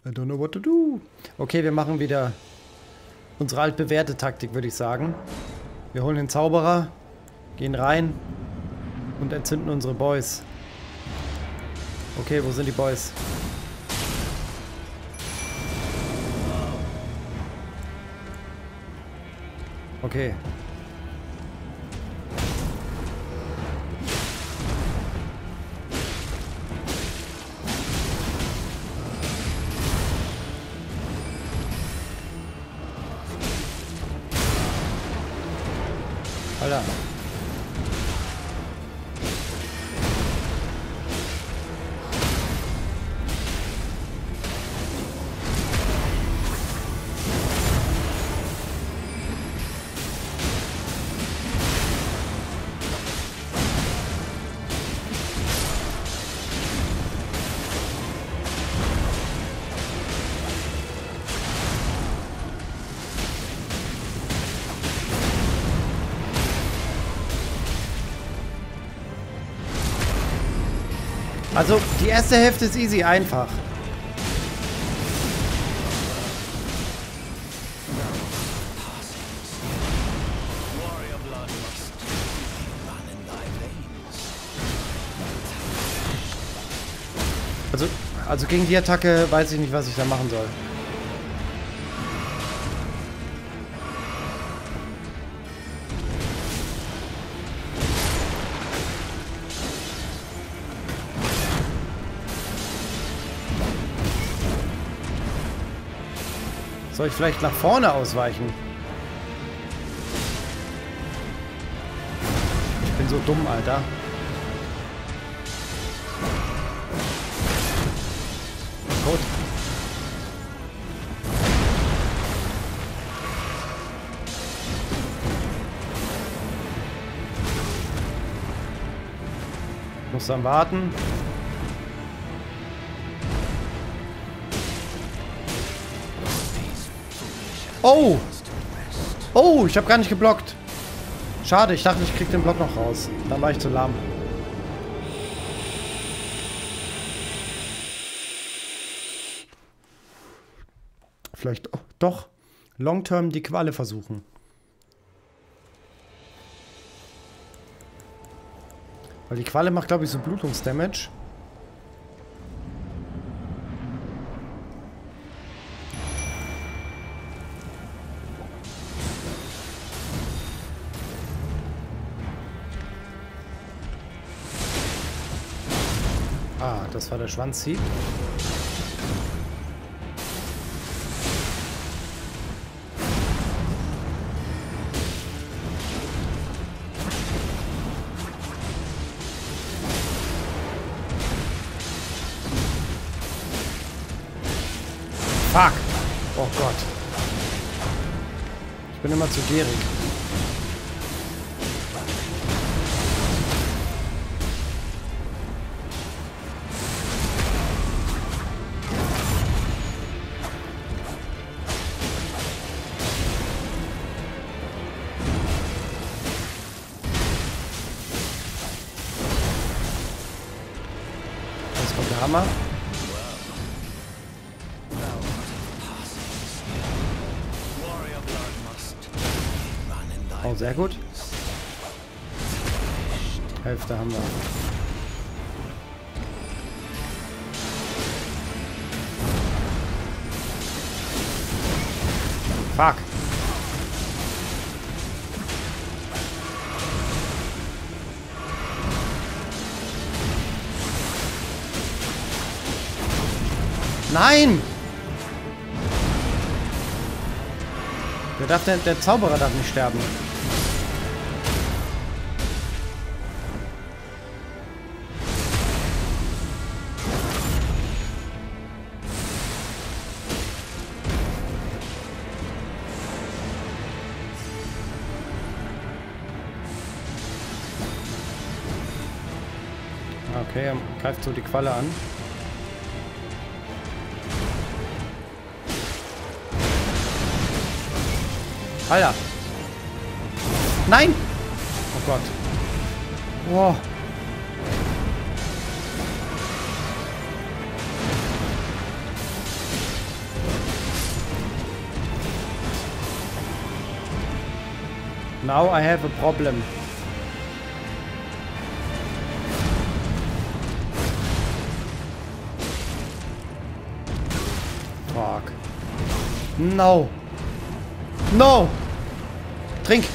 I don't know what to do. Okay, wir machen wieder unsere altbewährte Taktik, würde ich sagen. Wir holen den Zauberer, gehen rein und entzünden unsere Boys. Okay, wo sind die Boys? Okay. Alter. Also, erste Hälfte ist easy einfach. Also, also gegen die Attacke weiß ich nicht, was ich da machen soll. Soll ich vielleicht nach vorne ausweichen? Ich bin so dumm, Alter. Gut. Muss dann warten. Oh! Oh, ich habe gar nicht geblockt. Schade, ich dachte, ich krieg den Block noch raus. Dann war ich zu lahm. Vielleicht doch long-term die Qualle versuchen. Weil die Qualle macht, glaube ich, so Blutungsdamage. Ah, der Schwanzhieb. Fuck! Oh Gott. Ich bin immer zu gierig. Sehr gut. Hälfte haben wir. Fuck. Nein! Der, darf, der, der Zauberer darf nicht sterben. Greift so die Qualle an. Alter. Nein! Oh Gott. Wow. Now I have a problem. No. No! Trink!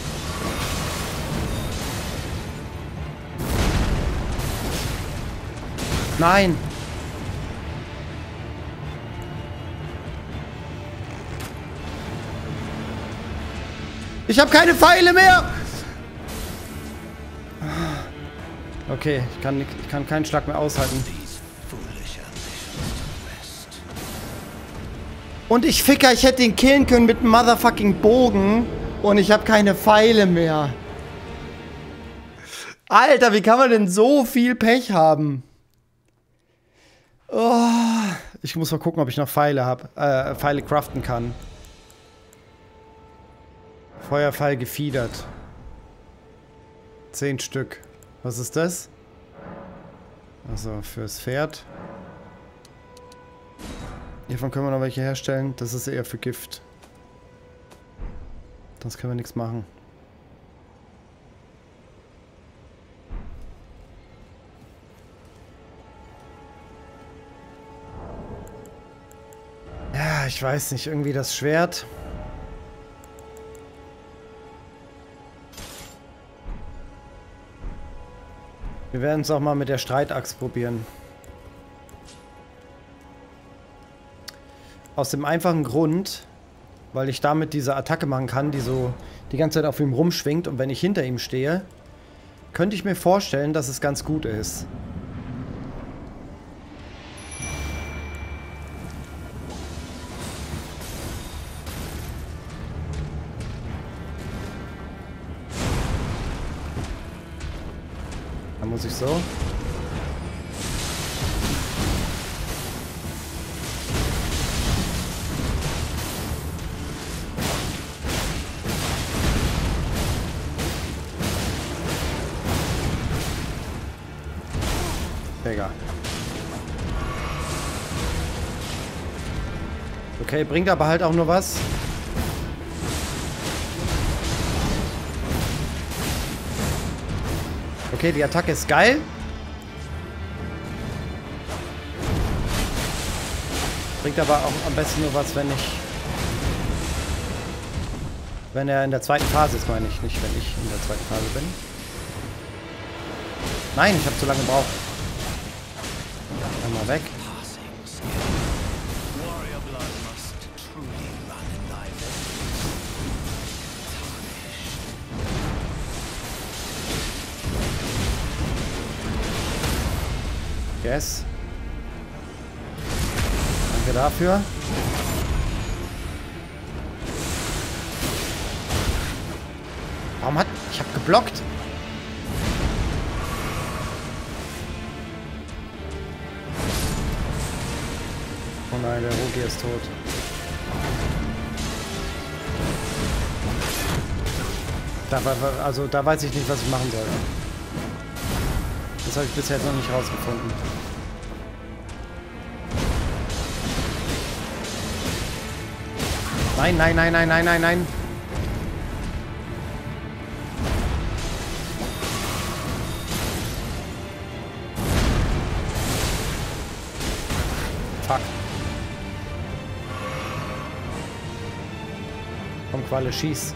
Nein! Ich habe keine Pfeile mehr! Okay, ich kann, ich kann keinen Schlag mehr aushalten. Und ich Ficker, ich hätte ihn killen können mit einem motherfucking Bogen. Und ich habe keine Pfeile mehr. Alter, wie kann man denn so viel Pech haben? Oh, ich muss mal gucken, ob ich noch Pfeile habe. Äh, Pfeile craften kann. Feuerpfeil gefiedert. Zehn Stück. Was ist das? Also fürs Pferd. Hiervon können wir noch welche herstellen. Das ist eher für Gift. Sonst können wir nichts machen. Ja, ich weiß nicht. Irgendwie das Schwert. Wir werden es auch mal mit der Streitaxt probieren. Aus dem einfachen Grund, weil ich damit diese Attacke machen kann, die so die ganze Zeit auf ihm rumschwingt. Und wenn ich hinter ihm stehe, könnte ich mir vorstellen, dass es ganz gut ist. Dann muss ich so. Okay, bringt aber halt auch nur was. Okay, die Attacke ist geil. Bringt aber auch am besten nur was, wenn ich... Wenn er in der zweiten Phase ist, meine ich. Nicht, wenn ich in der zweiten Phase bin. Nein, ich habe zu lange gebraucht. Einmal weg. Yes. Danke dafür. Warum hat... Ich habe geblockt. Oh nein, der Rogi ist tot. Da, also da weiß ich nicht, was ich machen soll. Das habe ich bisher noch nicht rausgefunden. Nein, nein, nein, nein, nein, nein, nein. Komm, Qualle, schieß.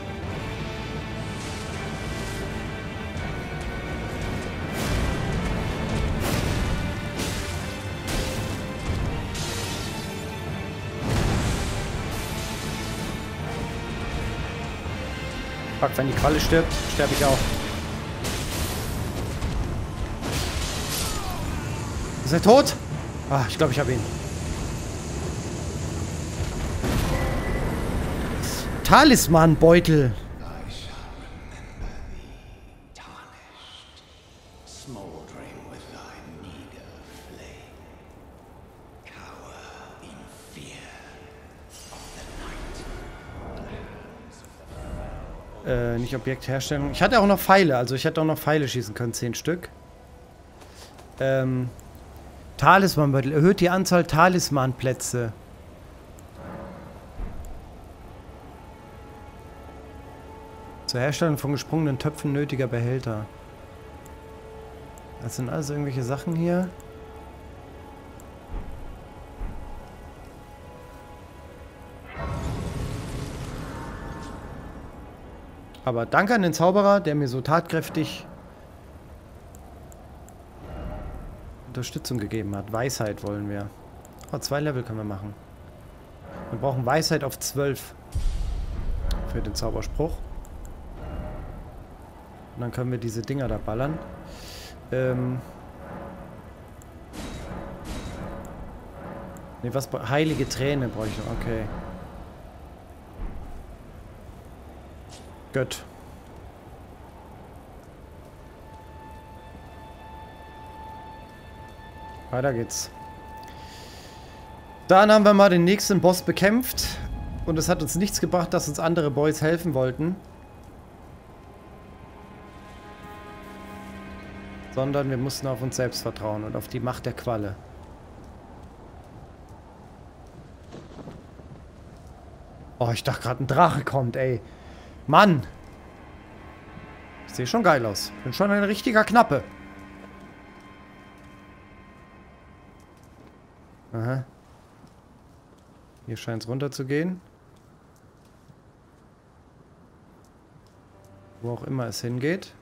Fuck, wenn die Qualle stirbt, sterbe ich auch. Ist er tot? Ah, ich glaube, ich habe ihn. Talismanbeutel. Äh, nicht Objektherstellung. Ich hatte auch noch Pfeile, also ich hätte auch noch Pfeile schießen können, zehn Stück. Ähm, Talismanbeutel. Erhöht die Anzahl Talismanplätze. Zur Herstellung von gesprungenen Töpfen nötiger Behälter. Das sind alles irgendwelche Sachen hier. Aber danke an den Zauberer, der mir so tatkräftig Unterstützung gegeben hat. Weisheit wollen wir. Oh, zwei Level können wir machen. Wir brauchen Weisheit auf 12 für den Zauberspruch. Und dann können wir diese Dinger da ballern. Ähm ne, was? Heilige Träne brauche ich. Okay. Gut. Weiter geht's. Dann haben wir mal den nächsten Boss bekämpft. Und es hat uns nichts gebracht, dass uns andere Boys helfen wollten. Sondern wir mussten auf uns selbst vertrauen und auf die Macht der Qualle. Oh, ich dachte gerade ein Drache kommt, ey. Mann! Ich sehe schon geil aus. Bin schon ein richtiger Knappe. Aha. Hier scheint es runter zu gehen. Wo auch immer es hingeht.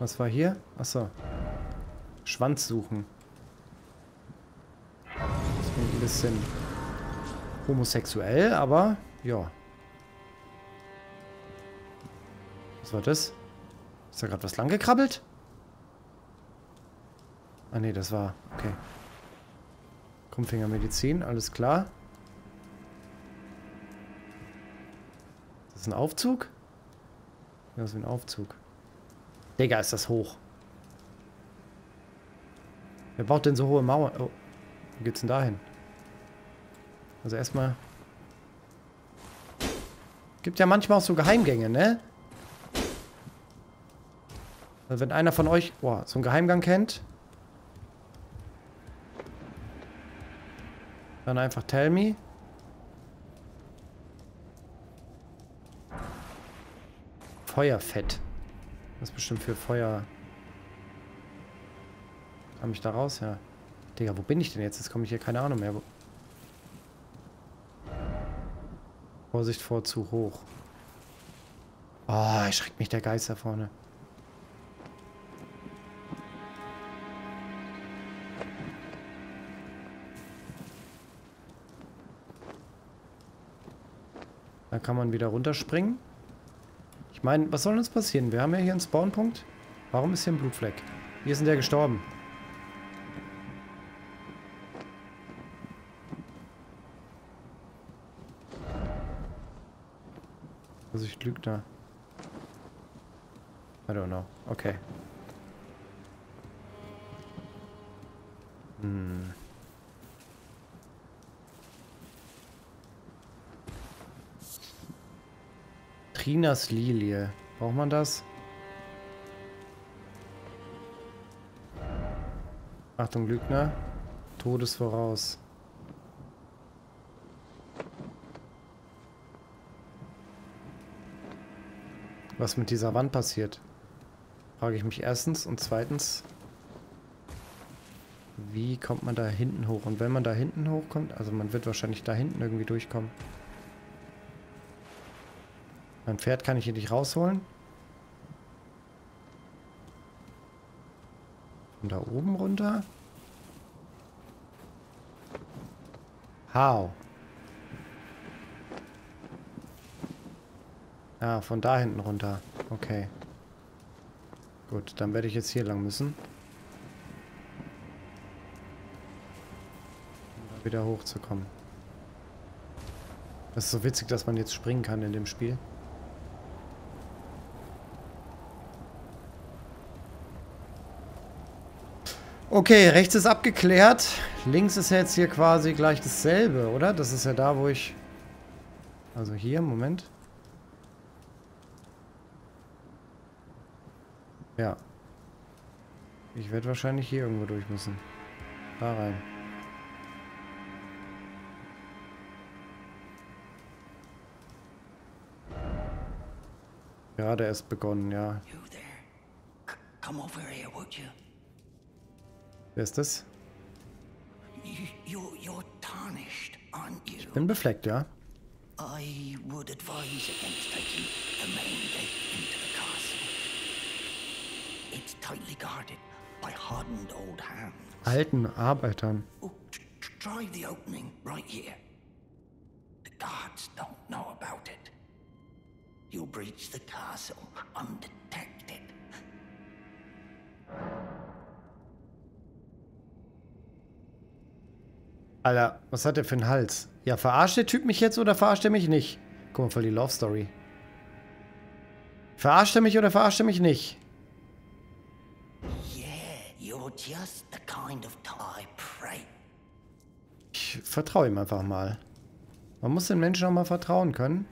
Was war hier? Achso. Schwanz suchen. Das klingt ein bisschen homosexuell, aber ja. Was war das? Ist da gerade was lang gekrabbelt? Ah ne, das war... Okay. Krummfingermedizin, alles klar. Ist das ein Aufzug? Ja, das ist ein Aufzug. Digga, ist das hoch. Wer baut denn so hohe Mauern? Oh, wo geht's denn dahin? Also erstmal... Gibt ja manchmal auch so Geheimgänge, ne? Also wenn einer von euch boah, so einen Geheimgang kennt, dann einfach tell me. Feuerfett. Das ist bestimmt für Feuer. Kam ich da raus? Ja. Digga, wo bin ich denn jetzt? Jetzt komme ich hier keine Ahnung mehr. Vorsicht vor zu hoch. Oh, erschreckt mich der Geist da vorne. Da kann man wieder runterspringen. Ich meine, was soll uns passieren? Wir haben ja hier einen Spawnpunkt. Warum ist hier ein Blutfleck? Hier ist der gestorben. Also ich lüge da. I don't know. Okay. Hm. Trinas Lilie. Braucht man das? Achtung, Lügner. Todes voraus. Was mit dieser Wand passiert, frage ich mich erstens. Und zweitens, wie kommt man da hinten hoch? Und wenn man da hinten hochkommt, also man wird wahrscheinlich da hinten irgendwie durchkommen. Mein Pferd kann ich hier nicht rausholen. Von da oben runter. How? Ah, von da hinten runter. Okay. Gut, dann werde ich jetzt hier lang müssen. Um da wieder hochzukommen. Das ist so witzig, dass man jetzt springen kann in dem Spiel. Okay, rechts ist abgeklärt. Links ist jetzt hier quasi gleich dasselbe, oder? Das ist ja da, wo ich... Also hier, Moment. Ja. Ich werde wahrscheinlich hier irgendwo durch müssen. Da rein. Gerade erst begonnen, ja. Wer ist das? Ich bin befleckt, ja. I would advise against taking the main gate into the castle. It's tightly guarded by hardened old hands. Alten Arbeitern. Oh, try the opening right here. The guards don't know about it. You'll breach the castle undetected. Alter, was hat der für einen Hals? Ja, verarscht der Typ mich jetzt oder verarscht er mich nicht? Guck mal, voll die Love Story. Verarscht er mich oder verarscht er mich nicht? Ich vertraue ihm einfach mal. Man muss den Menschen auch mal vertrauen können.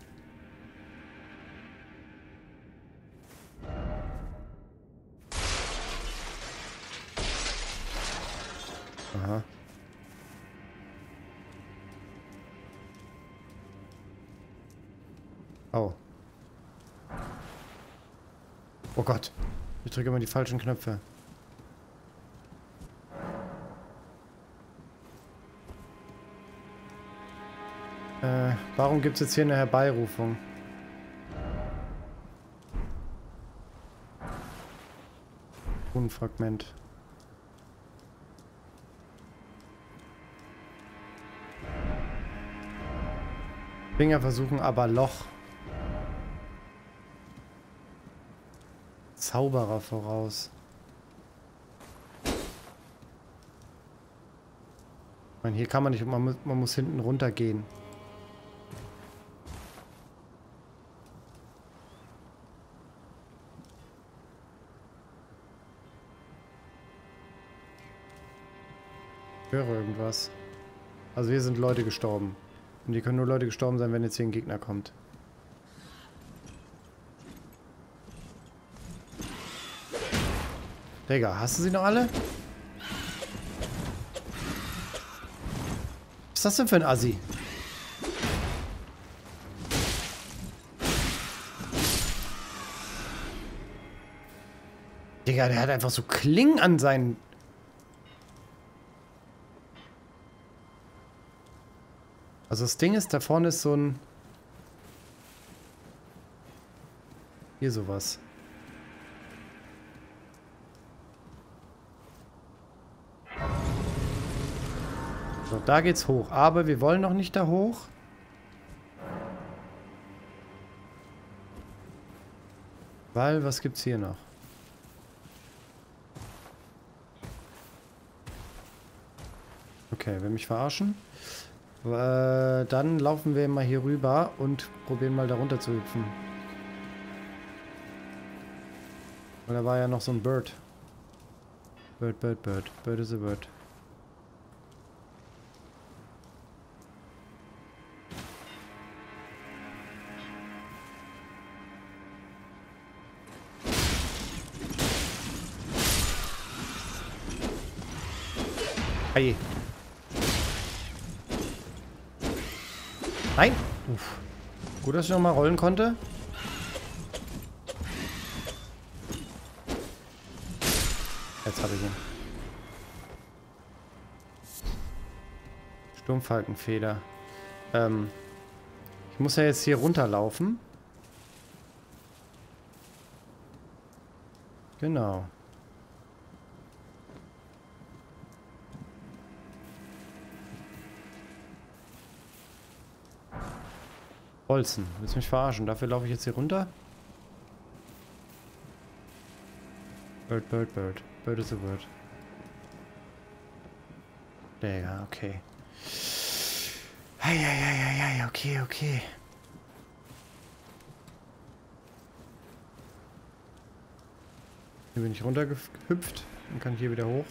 Aha. Oh. Oh Gott. Ich drücke immer die falschen Knöpfe. Äh, warum gibt es jetzt hier eine Herbeirufung? Runenfragment. Finger versuchen, aber Loch. Zauberer voraus. Ich meine, hier kann man nicht, man muss, man muss hinten runter gehen. Ich höre irgendwas. Also hier sind Leute gestorben. Und hier können nur Leute gestorben sein, wenn jetzt hier ein Gegner kommt. Digga, hast du sie noch alle? Was ist das denn für ein Assi? Digga, der hat einfach so Klingen an seinen... Also das Ding ist, da vorne ist so ein... Hier sowas. Da geht's hoch. Aber wir wollen noch nicht da hoch. Weil, was gibt's hier noch? Okay, will mich verarschen? Äh, dann laufen wir mal hier rüber und probieren mal da runter zu hüpfen. Weil da war ja noch so ein Bird. Bird, Bird, Bird. Bird is a bird. Ei. Nein. Uff. Gut, dass ich nochmal rollen konnte. Jetzt habe ich ihn. Sturmfalkenfeder. Ähm, ich muss ja jetzt hier runterlaufen. Genau. Bolzen. Willst du mich verarschen? Dafür laufe ich jetzt hier runter? Bird, bird, bird. Bird is a bird. Digga, okay. Eieieiei, okay, okay. Hier bin ich runtergehüpft. Dann kann hier wieder hoch.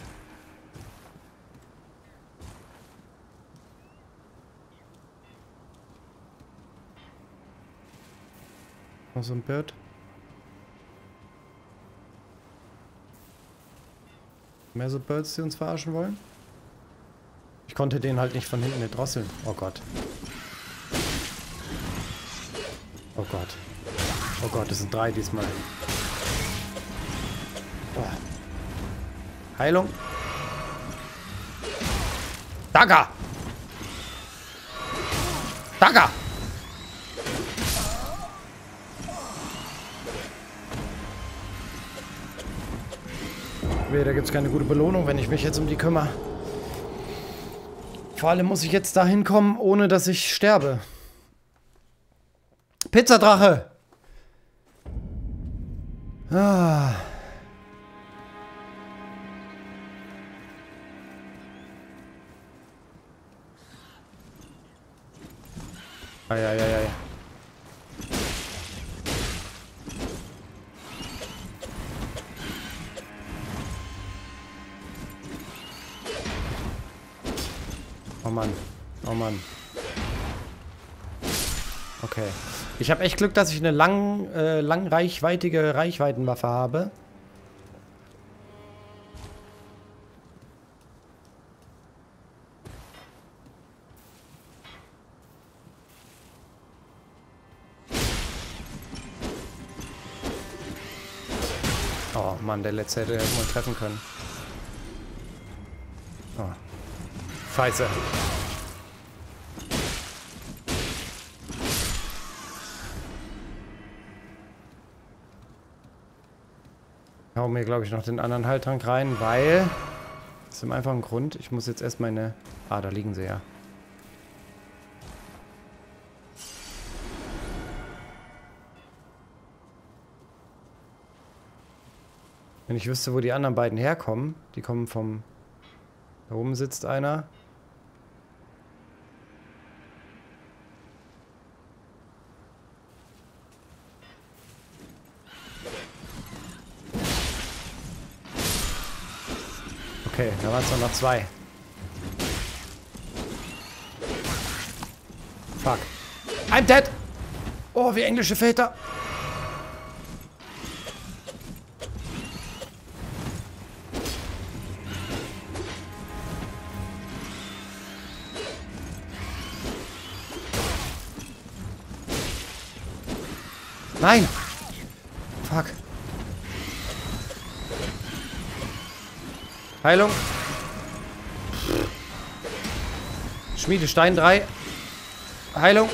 So ein Bird. Mehr so Birds, die uns verarschen wollen? Ich konnte den halt nicht von hinten drosseln. Oh Gott. Oh Gott. Oh Gott, es sind drei diesmal. Oh. Heilung. Dagger! Dagger! Weh, da gibt es keine gute Belohnung, wenn ich mich jetzt um die kümmere. Vor allem muss ich jetzt dahin kommen, ohne dass ich sterbe. Pizzadrache! Ah. Eieiei. Okay. Ich habe echt Glück, dass ich eine lang, äh, langreichweitige Reichweitenwaffe habe. Oh Mann, der letzte hätte mal treffen können. Oh. Scheiße. Hau mir, glaube ich, noch den anderen Heiltrank rein, weil... Ist im einfachen Grund. Ich muss jetzt erst meine... Ah, da liegen sie ja. Wenn ich wüsste, wo die anderen beiden herkommen. Die kommen vom... Da oben sitzt einer. Okay, da waren es noch zwei. Fuck. I'm dead! Oh, wie englische Väter. Nein! Fuck. Heilung. Schmiedestein 3. Heilung.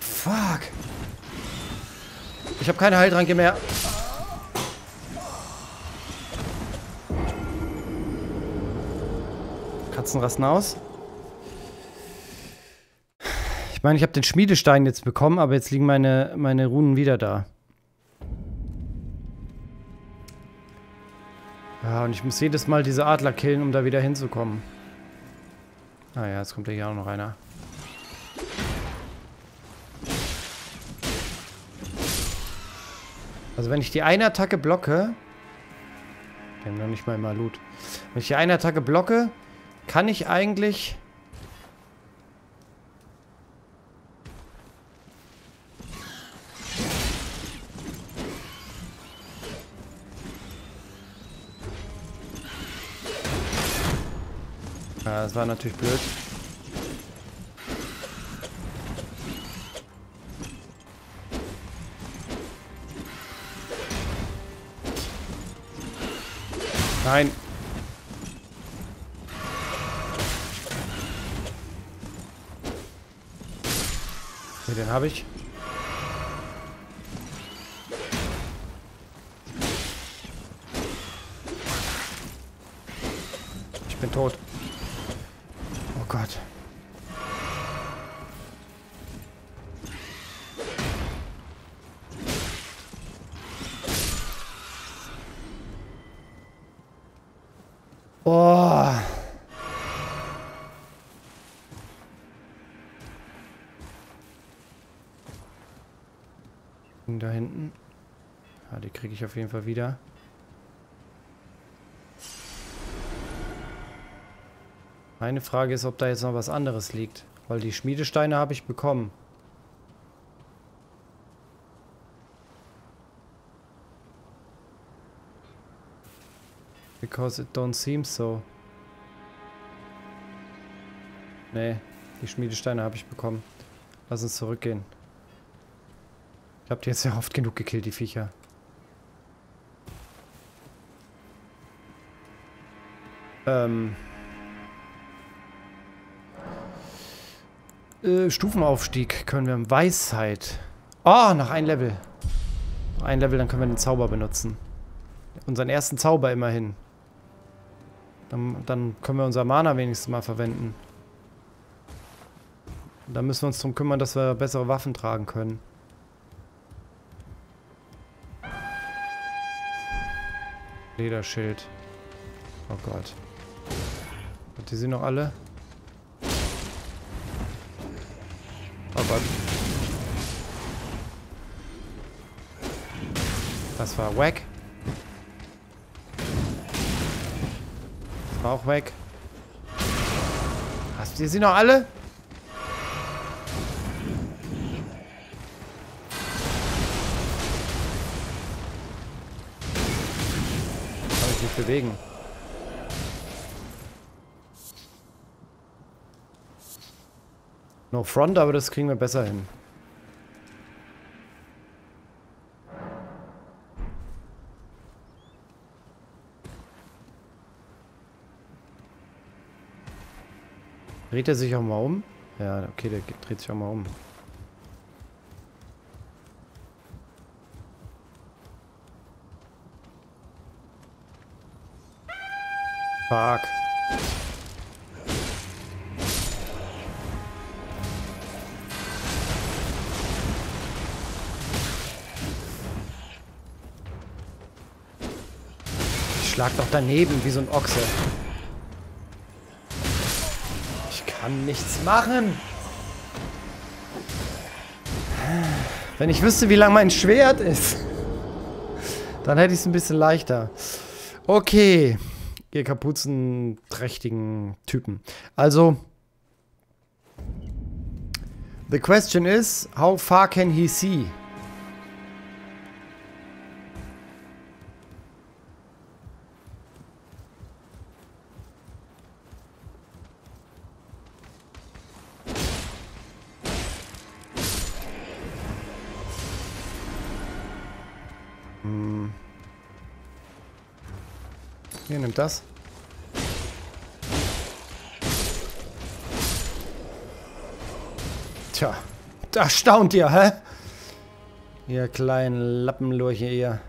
Fuck. Ich habe keine Heiltranke mehr. Katzen rasten aus. Ich meine, ich habe den Schmiedestein jetzt bekommen, aber jetzt liegen meine, meine Runen wieder da. Und ich muss jedes Mal diese Adler killen, um da wieder hinzukommen. Ah ja, jetzt kommt hier auch noch einer. Also wenn ich die eine Attacke blocke... Wir haben noch nicht mal immer Loot. Wenn ich die eine Attacke blocke, kann ich eigentlich... war natürlich blöd. Nein. Den habe ich. Ich bin tot. Gott. Oh. Da hinten. Ja, die kriege ich auf jeden Fall wieder. Meine Frage ist, ob da jetzt noch was anderes liegt. Weil die Schmiedesteine habe ich bekommen. Because it don't seem so. Nee, die Schmiedesteine habe ich bekommen. Lass uns zurückgehen. Ich habe die jetzt ja oft genug gekillt, die Viecher. Ähm. Äh, Stufenaufstieg können wir. Weisheit. Oh, noch ein Level. Noch ein Level, dann können wir den Zauber benutzen. Unseren ersten Zauber immerhin. Dann, dann können wir unser Mana wenigstens mal verwenden. Da müssen wir uns darum kümmern, dass wir bessere Waffen tragen können. Lederschild. Oh Gott. Die sie noch alle? Oh Gott. Das war wack. Das war auch weg. Hast du sie noch alle? bewegen. No front, aber das kriegen wir besser hin. Dreht er sich auch mal um? Ja, okay, der dreht sich auch mal um. Fuck. Schlag doch daneben wie so ein Ochse. Ich kann nichts machen. Wenn ich wüsste, wie lang mein Schwert ist, dann hätte ich es ein bisschen leichter. Okay ihr kapuzenträchtigen Typen. Also, the question is, how far can he see? Nimmt das. Tja, da staunt ihr, hä? Ihr kleinen Lappenlurche, ihr.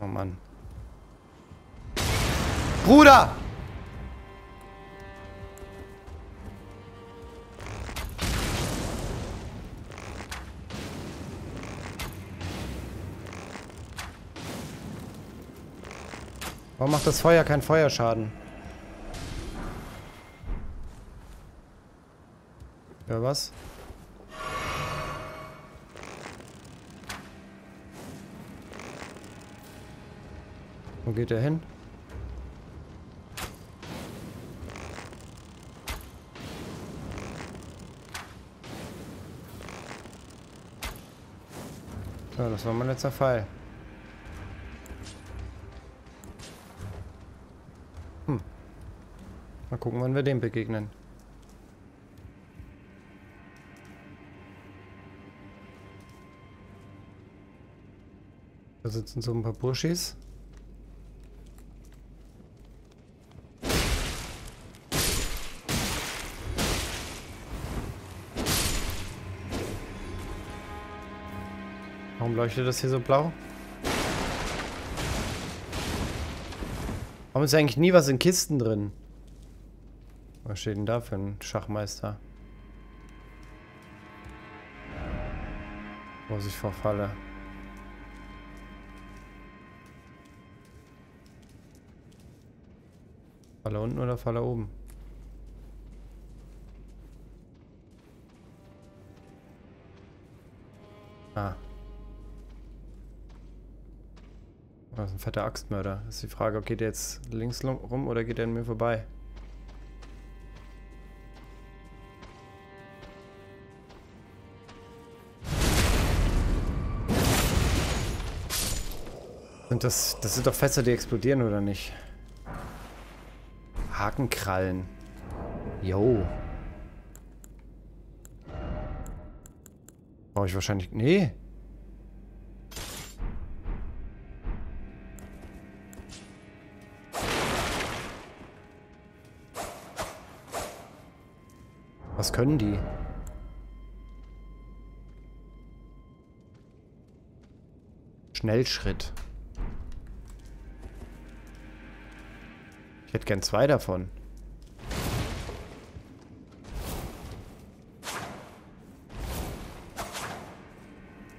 Oh Mann. Bruder! Warum macht das Feuer keinen Feuerschaden? Ja, was? Wo geht er hin? So, das war mein letzter Fall. gucken, wann wir dem begegnen. Da sitzen so ein paar Burschis. Warum leuchtet das hier so blau? Warum ist eigentlich nie was in Kisten drin? Was steht denn da für ein Schachmeister? Wo ich verfalle. Falle unten oder falle oben? Ah. Das ist ein fetter Axtmörder. Ist die Frage, geht der jetzt links rum oder geht er an mir vorbei? Das, das sind doch Fässer, die explodieren, oder nicht? Hakenkrallen. Jo. Brauche ich wahrscheinlich... Nee. Was können die? Schnellschritt. Ich hätte gern zwei davon.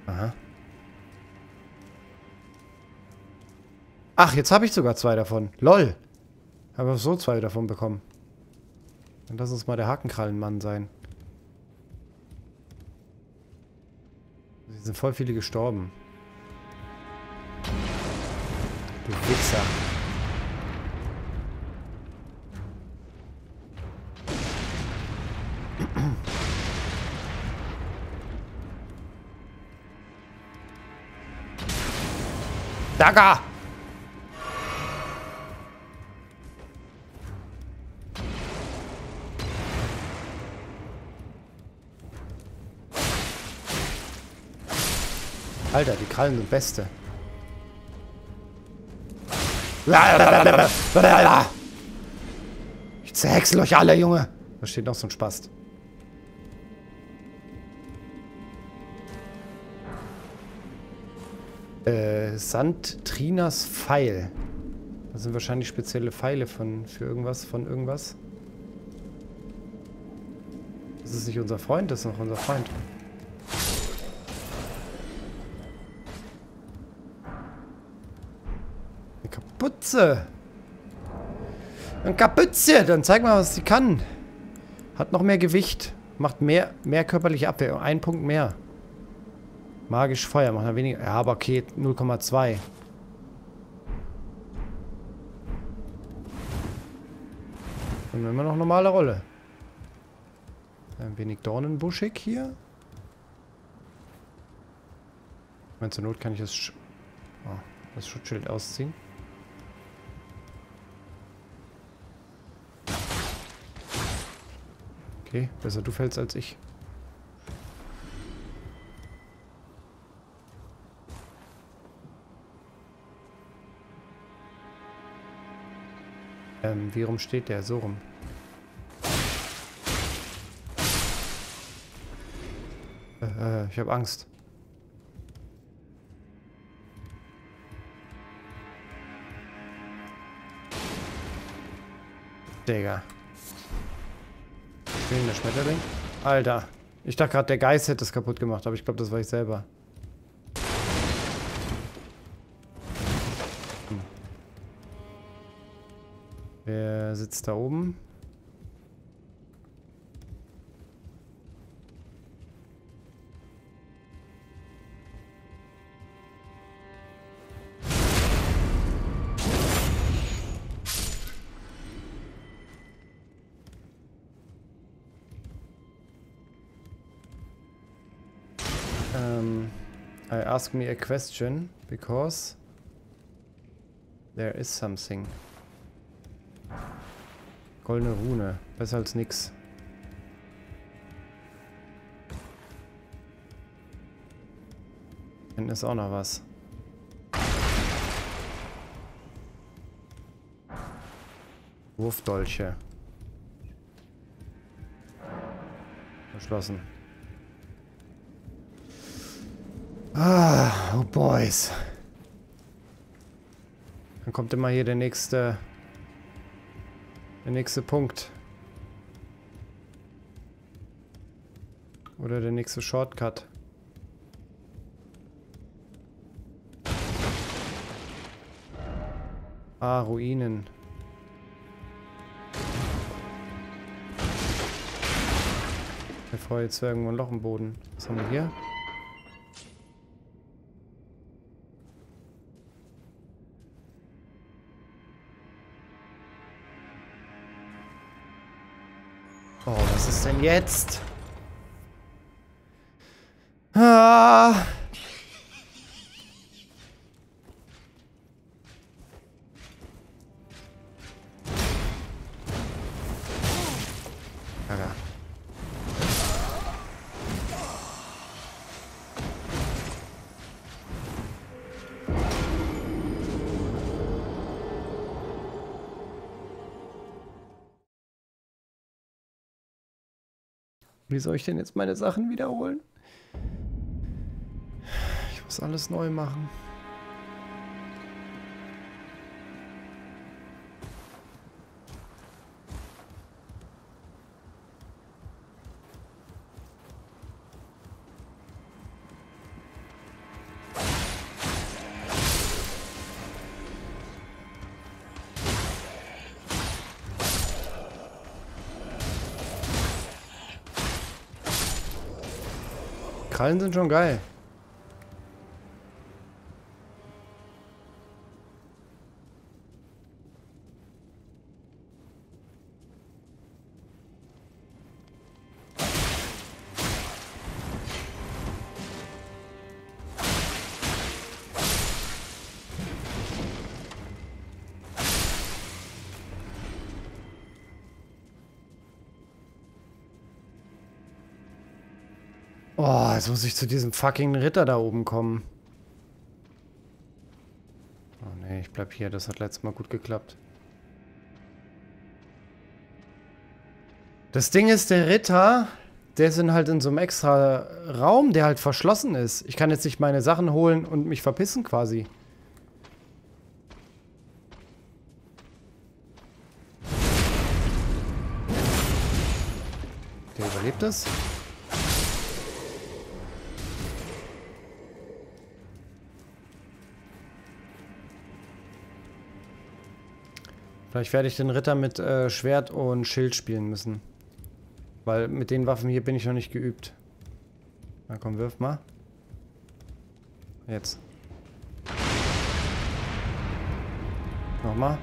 Aha. Ach, jetzt habe ich sogar zwei davon. LOL. Habe so zwei davon bekommen. Dann lass uns mal der Hakenkrallenmann sein. Es sind voll viele gestorben. Du Wichser. Dagger! Alter, die Krallen sind beste. Ich zerhäcksel euch alle, Junge. Da steht noch so ein Spast. Äh, Sandtrinas Pfeil. Das sind wahrscheinlich spezielle Pfeile von, für irgendwas, von irgendwas. Das ist nicht unser Freund, das ist noch unser Freund. Eine Kapuze. Ein Kapuze. Dann zeig mal, was sie kann. Hat noch mehr Gewicht. Macht mehr, mehr körperliche Abwehr. Ein Punkt mehr. Magisch Feuer, macht er weniger. Ja, aber okay, 0,2. Und immer noch normale Rolle. Ein wenig dornenbuschig hier. Ich meine, zur Not kann ich das, Sch oh, das Schutzschild ausziehen. Okay, besser du fällst als ich. Ähm, wie rum steht der? So rum. Äh, äh, ich habe Angst. Digga. der Schmetterling? Alter. Ich dachte gerade, der Geist hätte es kaputt gemacht, aber ich glaube, das war ich selber. Sitzt da oben? Um, I ask me a question because there is something. Goldene Rune. Besser als nix. Hinten ist auch noch was. Wurfdolche. Verschlossen. Ah, oh boys. Dann kommt immer hier der nächste... Der nächste Punkt. Oder der nächste Shortcut. Ah, Ruinen. Bevor jetzt irgendwo ein Loch im Boden. Was haben wir hier? Was ist denn jetzt? Ah. Wie soll ich denn jetzt meine Sachen wiederholen? Ich muss alles neu machen. Krallen sind schon geil. Jetzt muss ich zu diesem fucking Ritter da oben kommen. Oh ne, ich bleib hier. Das hat letztes Mal gut geklappt. Das Ding ist, der Ritter, der ist halt in so einem extra Raum, der halt verschlossen ist. Ich kann jetzt nicht meine Sachen holen und mich verpissen quasi. Der überlebt es. Vielleicht werde ich den Ritter mit äh, Schwert und Schild spielen müssen. Weil mit den Waffen hier bin ich noch nicht geübt. Na komm, wirf mal. Jetzt. Nochmal.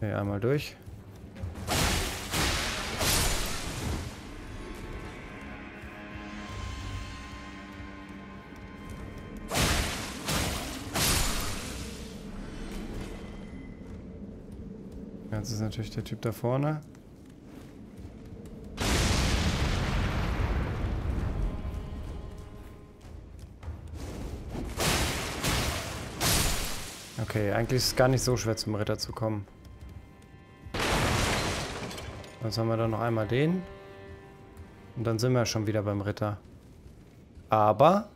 Okay, einmal durch. Jetzt ist natürlich der Typ da vorne. Okay, eigentlich ist es gar nicht so schwer zum Ritter zu kommen. Jetzt haben wir dann noch einmal den. Und dann sind wir schon wieder beim Ritter. Aber...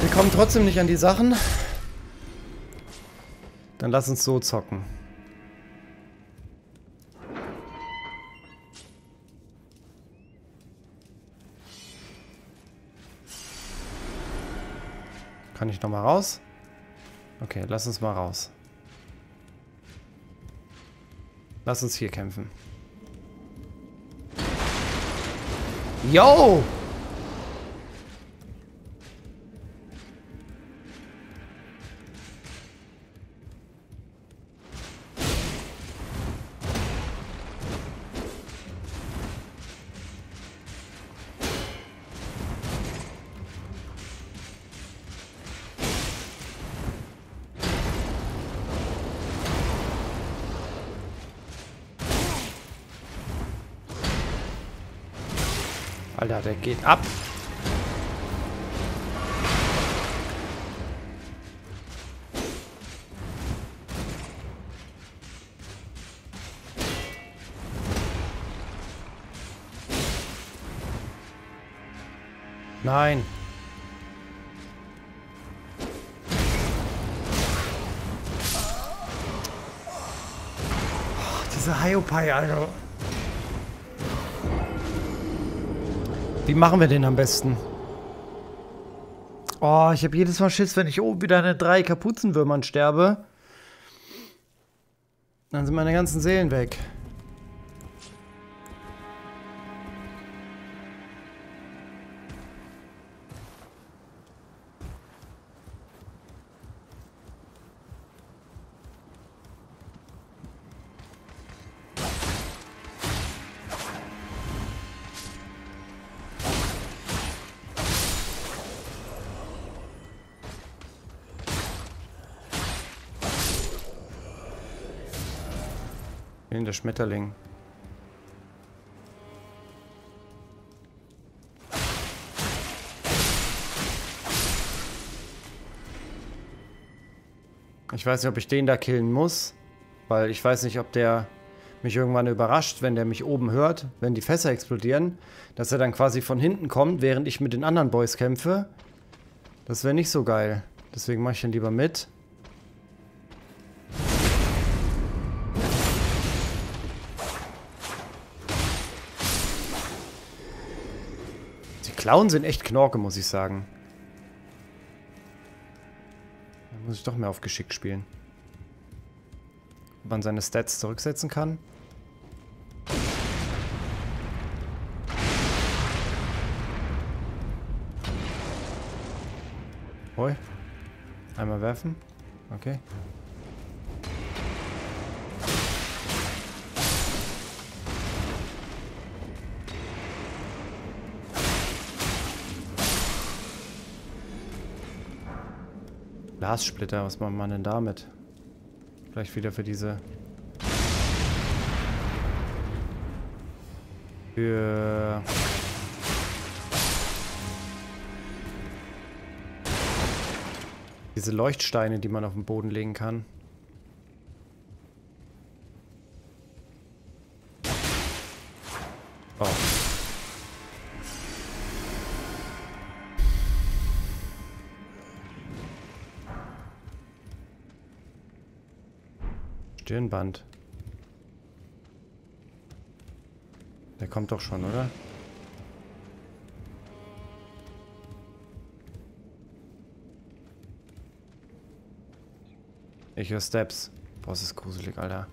Wir kommen trotzdem nicht an die Sachen. Dann lass uns so zocken. Kann ich noch mal raus? Okay, lass uns mal raus. Lass uns hier kämpfen. Yo! Ja, der geht ab. Nein. Oh, diese Hyopai, Alter. Also. Wie machen wir den am besten? Oh, ich habe jedes Mal Schiss, wenn ich oben wieder eine drei Kapuzenwürmern sterbe. Dann sind meine ganzen Seelen weg. Schmetterling. Ich weiß nicht, ob ich den da killen muss, weil ich weiß nicht, ob der mich irgendwann überrascht, wenn der mich oben hört, wenn die Fässer explodieren, dass er dann quasi von hinten kommt, während ich mit den anderen Boys kämpfe. Das wäre nicht so geil. Deswegen mache ich den lieber mit. Klauen sind echt Knorke, muss ich sagen. Da muss ich doch mehr auf Geschick spielen. Ob man seine Stats zurücksetzen kann. Hoi. Einmal werfen. Okay. Glassplitter, was macht man denn damit? Vielleicht wieder für diese... Für... Diese Leuchtsteine, die man auf den Boden legen kann. Stirnband. Der kommt doch schon, oder? Ich höre Steps. Boah, ist gruselig, Alter.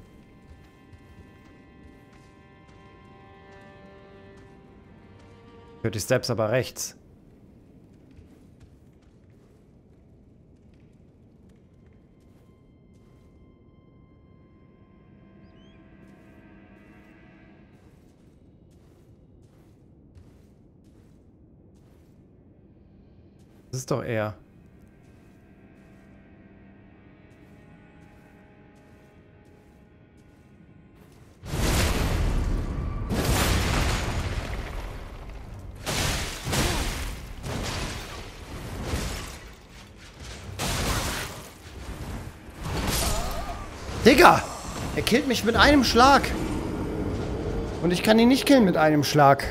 Ich höre die Steps aber rechts. Ist doch er. Digga! Er killt mich mit einem Schlag. Und ich kann ihn nicht killen mit einem Schlag.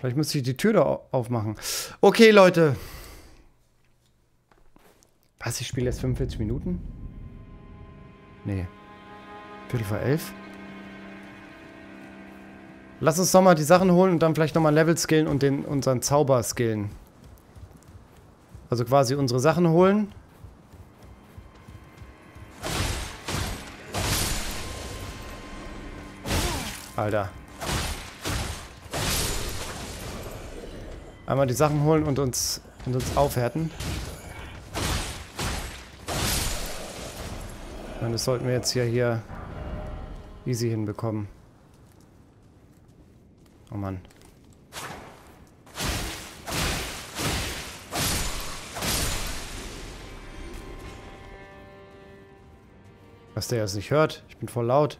Vielleicht müsste ich die Tür da aufmachen. Okay, Leute. Was, ich spiele jetzt 45 Minuten? Nee. Viertel vor elf? Lass uns nochmal die Sachen holen und dann vielleicht nochmal Level skillen und den, unseren Zauber skillen. Also quasi unsere Sachen holen. Alter. Einmal die Sachen holen und uns, und uns aufhärten. Und das sollten wir jetzt ja hier easy hinbekommen. Oh Mann. Was der jetzt nicht hört. Ich bin voll laut.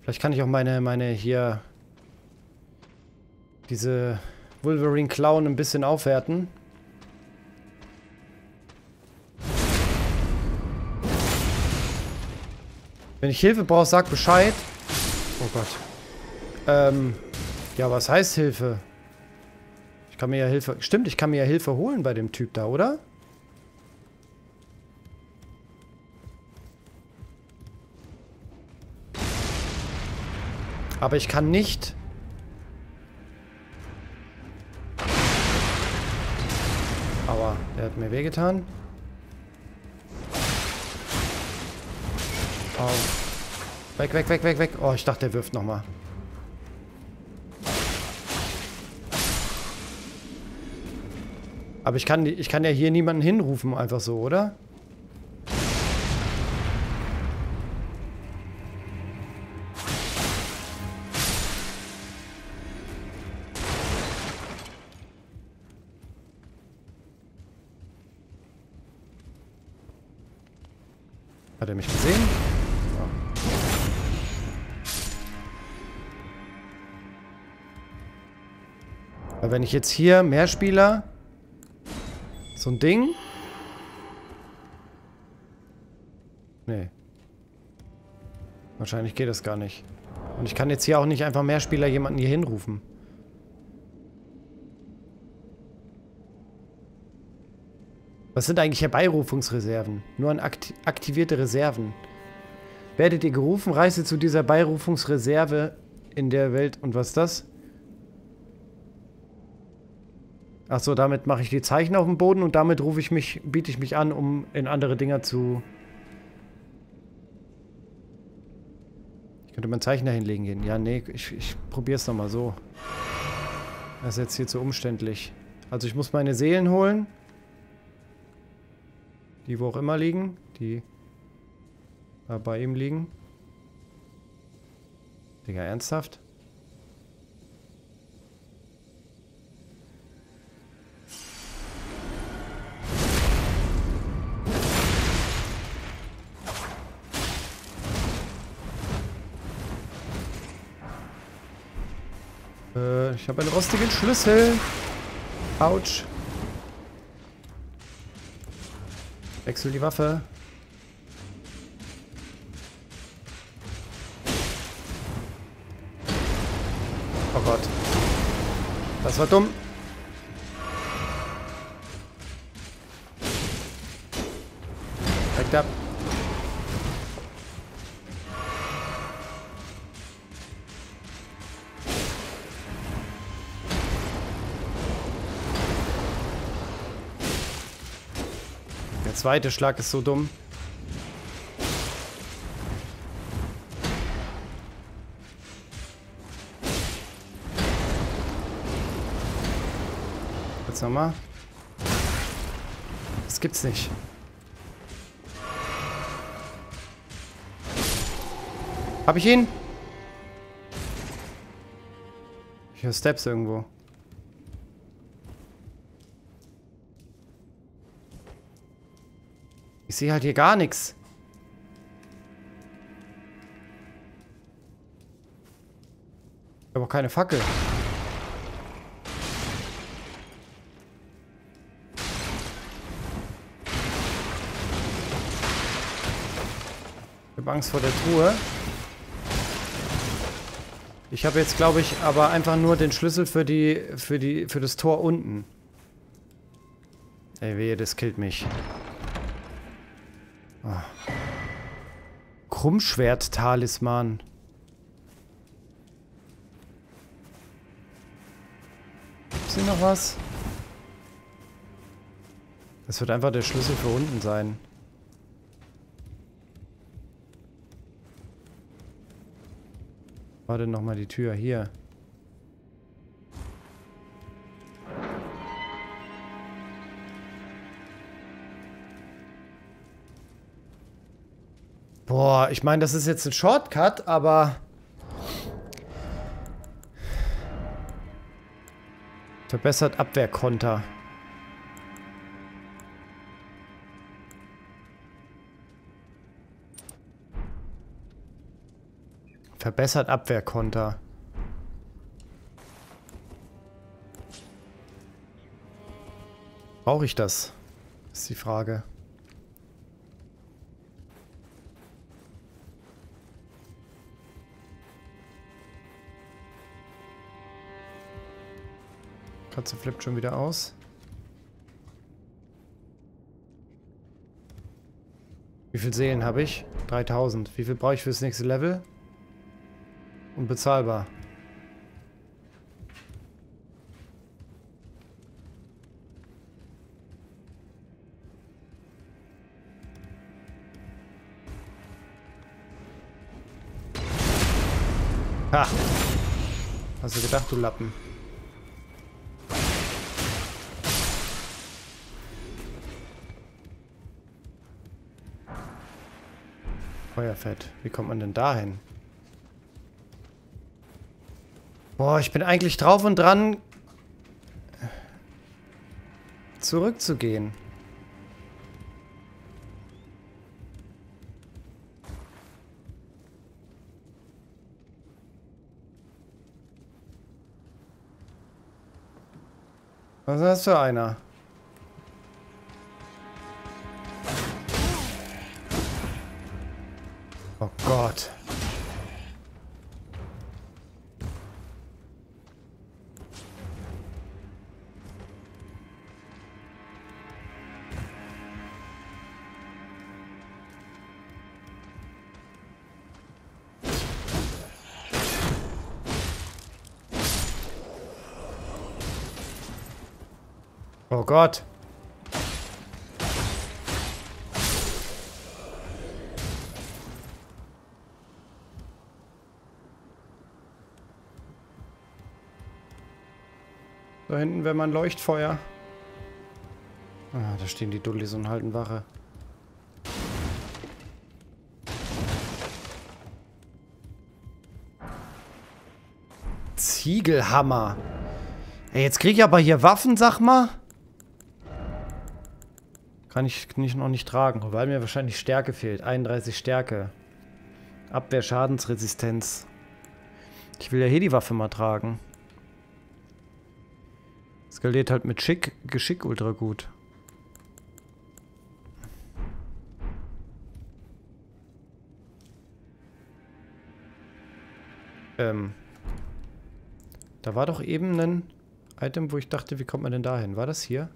Vielleicht kann ich auch meine, meine hier diese Wolverine Clown ein bisschen aufwerten. Wenn ich Hilfe brauche, sag Bescheid. Oh Gott. Ähm, ja, was heißt Hilfe? kann mir ja Hilfe... Stimmt, ich kann mir ja Hilfe holen bei dem Typ da, oder? Aber ich kann nicht... der hat mir wehgetan. Oh. Weg, weg, weg, weg, weg. Oh, ich dachte, der wirft nochmal. Aber ich kann, ich kann ja hier niemanden hinrufen, einfach so, oder? Wenn ich jetzt hier mehr Spieler so ein Ding? Nee. Wahrscheinlich geht das gar nicht. Und ich kann jetzt hier auch nicht einfach mehr Spieler jemanden hier hinrufen. Was sind eigentlich Herbeirufungsreserven? Nur an akt aktivierte Reserven. Werdet ihr gerufen, reise zu dieser Beirufungsreserve in der Welt. Und was ist das? Achso, damit mache ich die Zeichen auf dem Boden und damit rufe ich mich, biete ich mich an, um in andere Dinger zu... Ich könnte mein Zeichen da hinlegen gehen. Ja, nee, ich, ich probiere es nochmal so. Das ist jetzt hier zu umständlich. Also ich muss meine Seelen holen. Die wo auch immer liegen. Die bei ihm liegen. Digga, ernsthaft? Äh, ich habe einen rostigen Schlüssel. Autsch. Wechsel die Waffe. Oh Gott. Das war dumm. Weg ab. Zweite Schlag ist so dumm. Jetzt nochmal. Das gibt's nicht. Hab ich ihn? Ich höre Steps irgendwo. Sehe halt hier gar nichts. Ich habe auch keine Fackel. Ich habe Angst vor der Truhe. Ich habe jetzt, glaube ich, aber einfach nur den Schlüssel für die, für die, für das Tor unten. Ey, wehe, das killt mich. Krummschwert-Talisman. Ist hier noch was? Das wird einfach der Schlüssel für unten sein. Warte nochmal die Tür hier. Boah, ich meine, das ist jetzt ein Shortcut, aber... Verbessert Abwehrkonter. Verbessert Abwehrkonter. Brauche ich das? Ist die Frage. Katze flippt schon wieder aus. Wie viel Seelen habe ich? 3000. Wie viel brauche ich fürs nächste Level? Unbezahlbar. Ha! Hast du gedacht, du Lappen? Feuerfett. Wie kommt man denn dahin? Boah, ich bin eigentlich drauf und dran, zurückzugehen. Was ist das für einer? Oh Gott. Oh Gott. Hinten wäre mein Leuchtfeuer. Ah, da stehen die Dullis und halten Wache. Ziegelhammer. Ey, jetzt krieg ich aber hier Waffen, sag mal. Kann ich nicht, noch nicht tragen, weil mir wahrscheinlich Stärke fehlt. 31 Stärke. Abwehr, Schadensresistenz. Ich will ja hier die Waffe mal tragen. Skaliert halt mit Schick, Geschick ultra gut. Ähm. Da war doch eben ein Item, wo ich dachte, wie kommt man denn dahin? War das hier?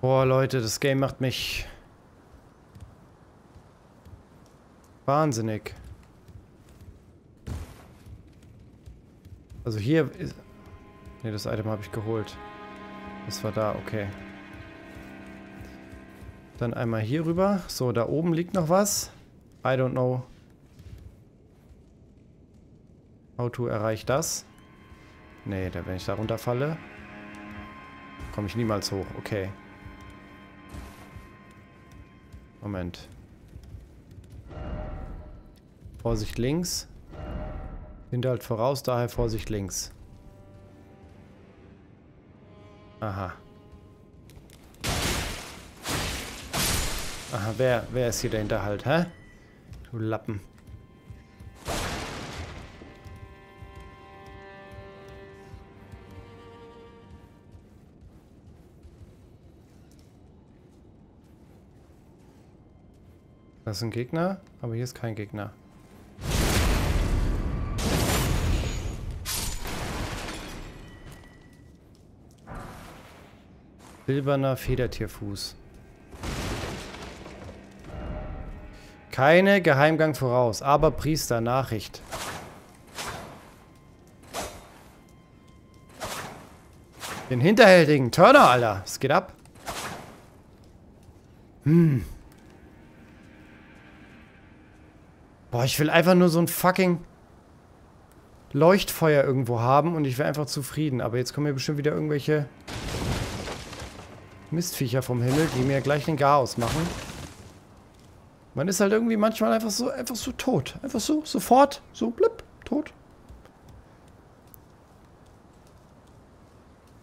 Boah, Leute, das Game macht mich wahnsinnig. Also hier ist... Ne, das Item habe ich geholt. Das war da, okay. Dann einmal hier rüber. So, da oben liegt noch was. I don't know. How to erreicht das? Nee, da wenn ich da runterfalle, komme ich niemals hoch. Okay. Moment. Vorsicht links. Hinterhalt voraus, daher Vorsicht links. Aha. Aha, wer, wer ist hier der Hinterhalt, hä? Du Lappen. Das ist ein Gegner, aber hier ist kein Gegner. Silberner Federtierfuß. Keine Geheimgang voraus, aber Priester, Nachricht. Den hinterhältigen Turner, Alter. Es geht ab. Hm. Boah, ich will einfach nur so ein fucking Leuchtfeuer irgendwo haben und ich wäre einfach zufrieden. Aber jetzt kommen hier bestimmt wieder irgendwelche Mistviecher vom Himmel, die mir gleich den Chaos machen. Man ist halt irgendwie manchmal einfach so, einfach so tot. Einfach so, sofort, so blip, tot.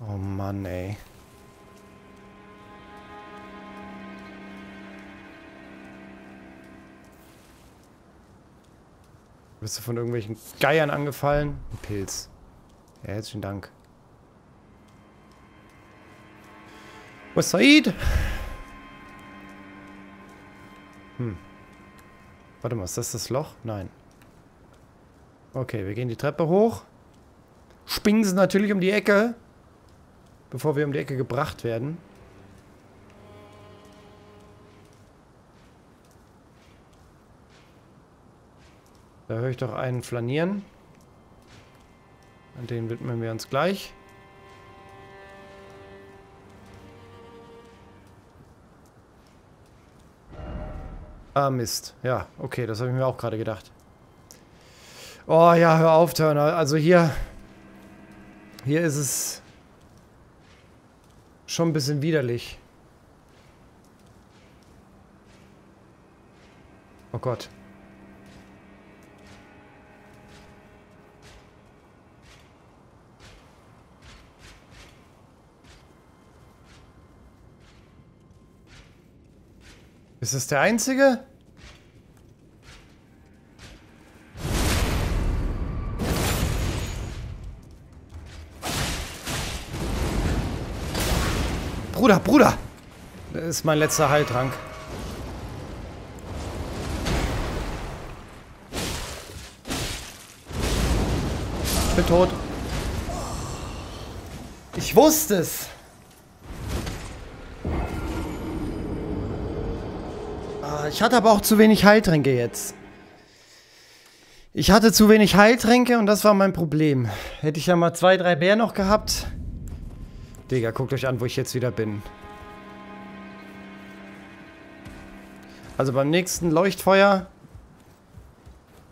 Oh Mann, ey. Bist du von irgendwelchen Geiern angefallen? Ein Pilz. Ja, herzlichen Dank. Was Said? Hm. Warte mal, ist das das Loch? Nein. Okay, wir gehen die Treppe hoch. Springen sie natürlich um die Ecke. Bevor wir um die Ecke gebracht werden. Da höre ich doch einen flanieren. An den widmen wir uns gleich. Ah, Mist. Ja, okay, das habe ich mir auch gerade gedacht. Oh ja, hör auf, Turner. Also hier... Hier ist es... Schon ein bisschen widerlich. Oh Gott. Ist es der einzige? Bruder, Bruder! Das ist mein letzter Heiltrank. Ich bin tot. Ich wusste es. Ah, ich hatte aber auch zu wenig Heiltränke jetzt. Ich hatte zu wenig Heiltränke und das war mein Problem. Hätte ich ja mal zwei, drei Bär noch gehabt, Digga, guckt euch an, wo ich jetzt wieder bin. Also beim nächsten Leuchtfeuer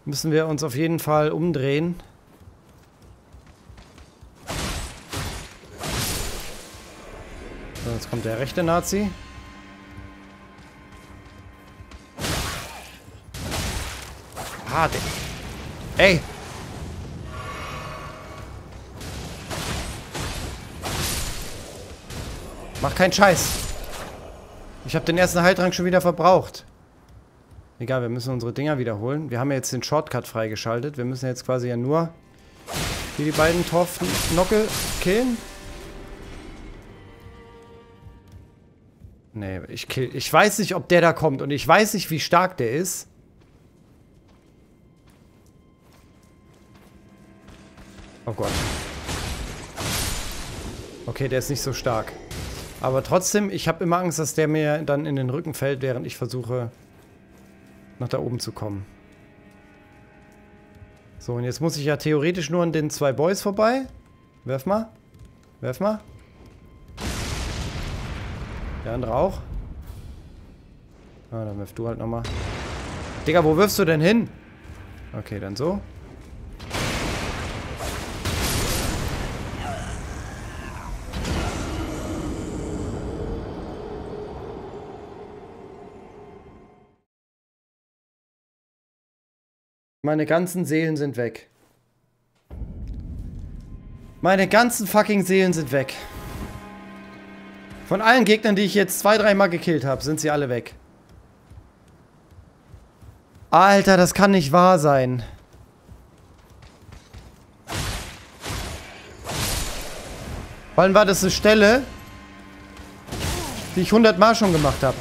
müssen wir uns auf jeden Fall umdrehen. So, jetzt kommt der rechte Nazi. Ah, der... Ey! Mach keinen Scheiß. Ich habe den ersten Heiltrank schon wieder verbraucht. Egal, wir müssen unsere Dinger wiederholen. Wir haben ja jetzt den Shortcut freigeschaltet. Wir müssen jetzt quasi ja nur hier die beiden Torfnocke killen. Nee, ich kill. Ich weiß nicht, ob der da kommt und ich weiß nicht, wie stark der ist. Oh Gott. Okay, der ist nicht so stark. Aber trotzdem, ich habe immer Angst, dass der mir dann in den Rücken fällt, während ich versuche, nach da oben zu kommen. So, und jetzt muss ich ja theoretisch nur an den zwei Boys vorbei. Werf mal. Werf mal. Der andere auch. Ah, dann wirf du halt nochmal. Digga, wo wirfst du denn hin? Okay, dann so. Meine ganzen Seelen sind weg. Meine ganzen fucking Seelen sind weg. Von allen Gegnern, die ich jetzt zwei, dreimal gekillt habe, sind sie alle weg. Alter, das kann nicht wahr sein. Vor allem war das eine Stelle, die ich hundertmal schon gemacht habe.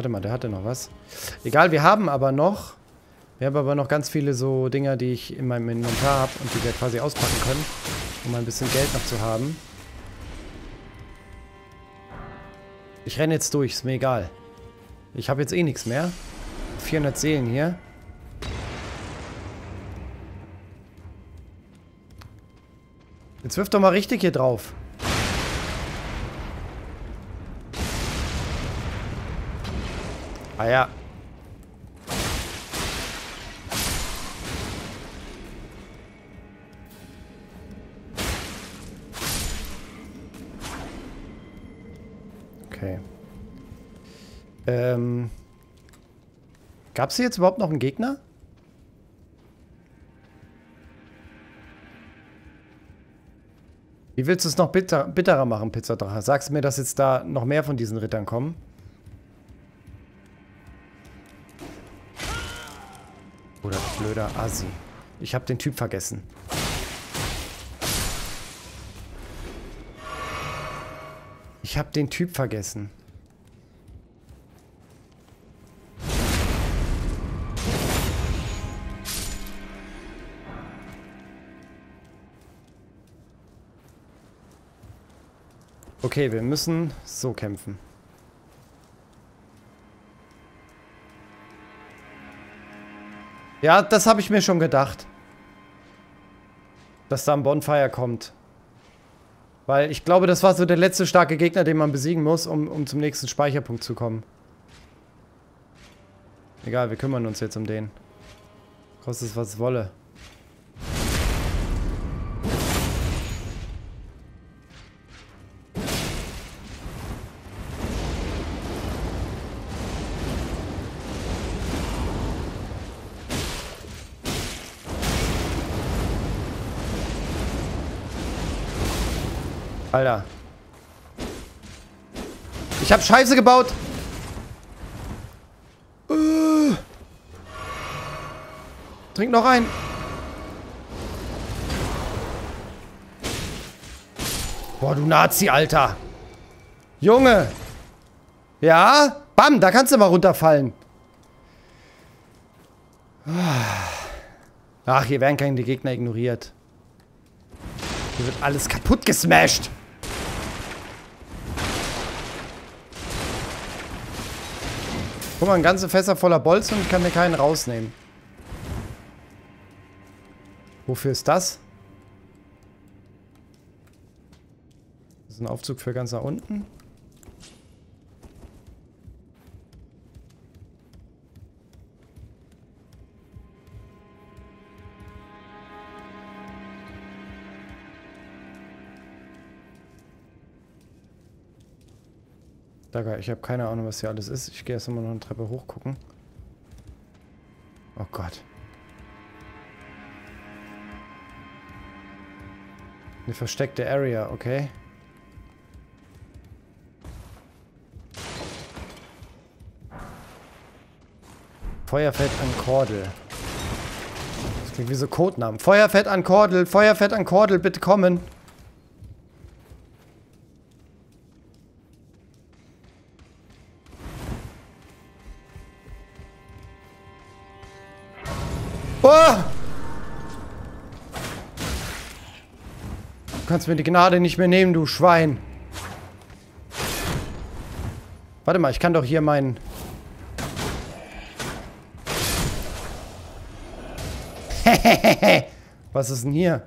Warte mal, der hatte noch was. Egal, wir haben aber noch... Wir haben aber noch ganz viele so Dinger, die ich in meinem Inventar habe und die wir quasi auspacken können, um ein bisschen Geld noch zu haben. Ich renne jetzt durch, ist mir egal. Ich habe jetzt eh nichts mehr. 400 Seelen hier. Jetzt wirf doch mal richtig hier drauf. Ah ja. Okay. Ähm. Gab es hier jetzt überhaupt noch einen Gegner? Wie willst du es noch bitter, bitterer machen, Pizzadrache? Sagst du mir, dass jetzt da noch mehr von diesen Rittern kommen? Oder blöder Assi. Ich habe den Typ vergessen. Ich habe den Typ vergessen. Okay, wir müssen so kämpfen. Ja, das habe ich mir schon gedacht. Dass da ein Bonfire kommt. Weil ich glaube, das war so der letzte starke Gegner, den man besiegen muss, um, um zum nächsten Speicherpunkt zu kommen. Egal, wir kümmern uns jetzt um den. Kostet es, was es wolle. Alter. Ich hab Scheiße gebaut. Uh. Trink noch ein. Boah, du Nazi, Alter. Junge. Ja? Bam, da kannst du mal runterfallen. Ach, hier werden keine Gegner ignoriert. Hier wird alles kaputt gesmashed. Guck mal, ein ganze Fässer voller Bolzen und ich kann mir keinen rausnehmen. Wofür ist das? Das ist ein Aufzug für ganz nach unten. Digga, ich habe keine Ahnung, was hier alles ist. Ich gehe erst mal noch eine Treppe hoch gucken. Oh Gott. Eine versteckte Area, okay. Feuerfett an Kordel. Das klingt wie so Codenamen. Feuerfett an Kordel, Feuerfett an Kordel, bitte kommen. Oh! Du kannst mir die Gnade nicht mehr nehmen, du Schwein. Warte mal, ich kann doch hier meinen... Was ist denn hier?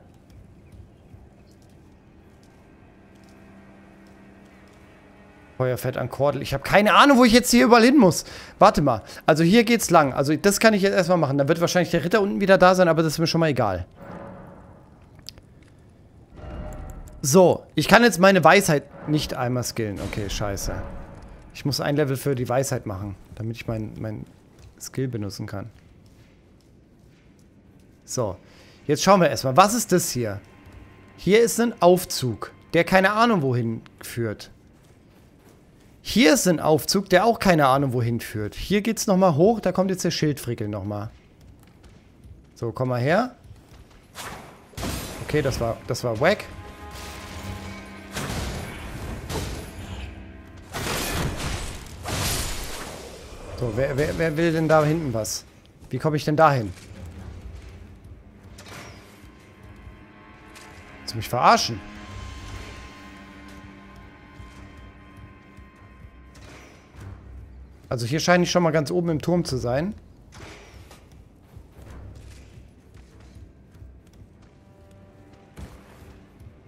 Feuerfett an Kordel. Ich habe keine Ahnung, wo ich jetzt hier überall hin muss. Warte mal. Also hier geht's lang. Also das kann ich jetzt erstmal machen. Dann wird wahrscheinlich der Ritter unten wieder da sein, aber das ist mir schon mal egal. So, ich kann jetzt meine Weisheit nicht einmal skillen. Okay, scheiße. Ich muss ein Level für die Weisheit machen, damit ich mein, mein Skill benutzen kann. So, jetzt schauen wir erstmal. Was ist das hier? Hier ist ein Aufzug, der keine Ahnung wohin führt. Hier ist ein Aufzug, der auch keine Ahnung wohin führt. Hier geht's nochmal hoch, da kommt jetzt der Schildfrickel nochmal. So, komm mal her. Okay, das war, das war wack. So, wer, wer, wer will denn da hinten was? Wie komme ich denn da hin? Willst du mich verarschen? Also hier scheine ich schon mal ganz oben im Turm zu sein.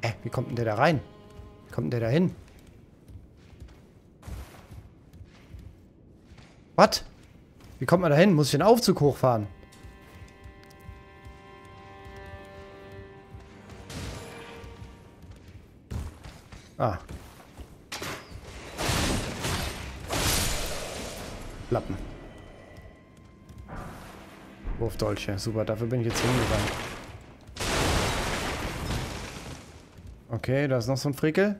Äh, wie kommt denn der da rein? Wie kommt denn der da hin? Was? Wie kommt man da hin? Muss ich den Aufzug hochfahren? Ah, Lappen. Wurfdolche. Super, dafür bin ich jetzt hingegangen. Okay, da ist noch so ein Frickel.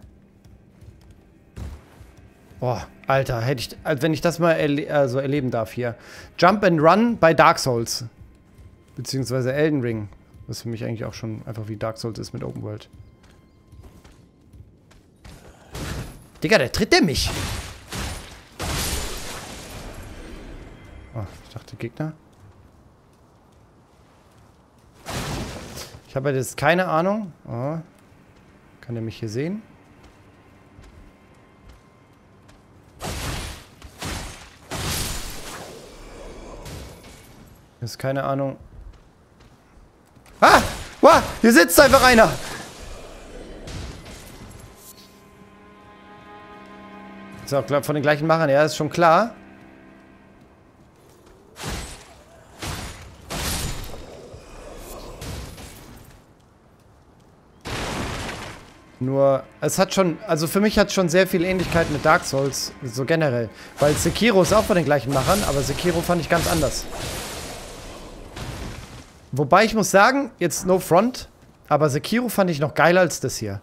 Boah, Alter, hätte ich, als wenn ich das mal erle also erleben darf hier. Jump and Run bei Dark Souls. Beziehungsweise Elden Ring. Was für mich eigentlich auch schon einfach wie Dark Souls ist mit Open World. Digga, der tritt der mich. Oh, ich dachte Gegner. Ich habe jetzt keine Ahnung. Oh. Kann er mich hier sehen? Ist keine Ahnung. Ah! Wow, hier sitzt einfach einer! Ist auch klar, von den gleichen Machern, ja, ist schon klar. Nur, es hat schon, also für mich hat es schon sehr viel Ähnlichkeit mit Dark Souls, so generell. Weil Sekiro ist auch von den gleichen Machern, aber Sekiro fand ich ganz anders. Wobei ich muss sagen, jetzt no front, aber Sekiro fand ich noch geiler als das hier.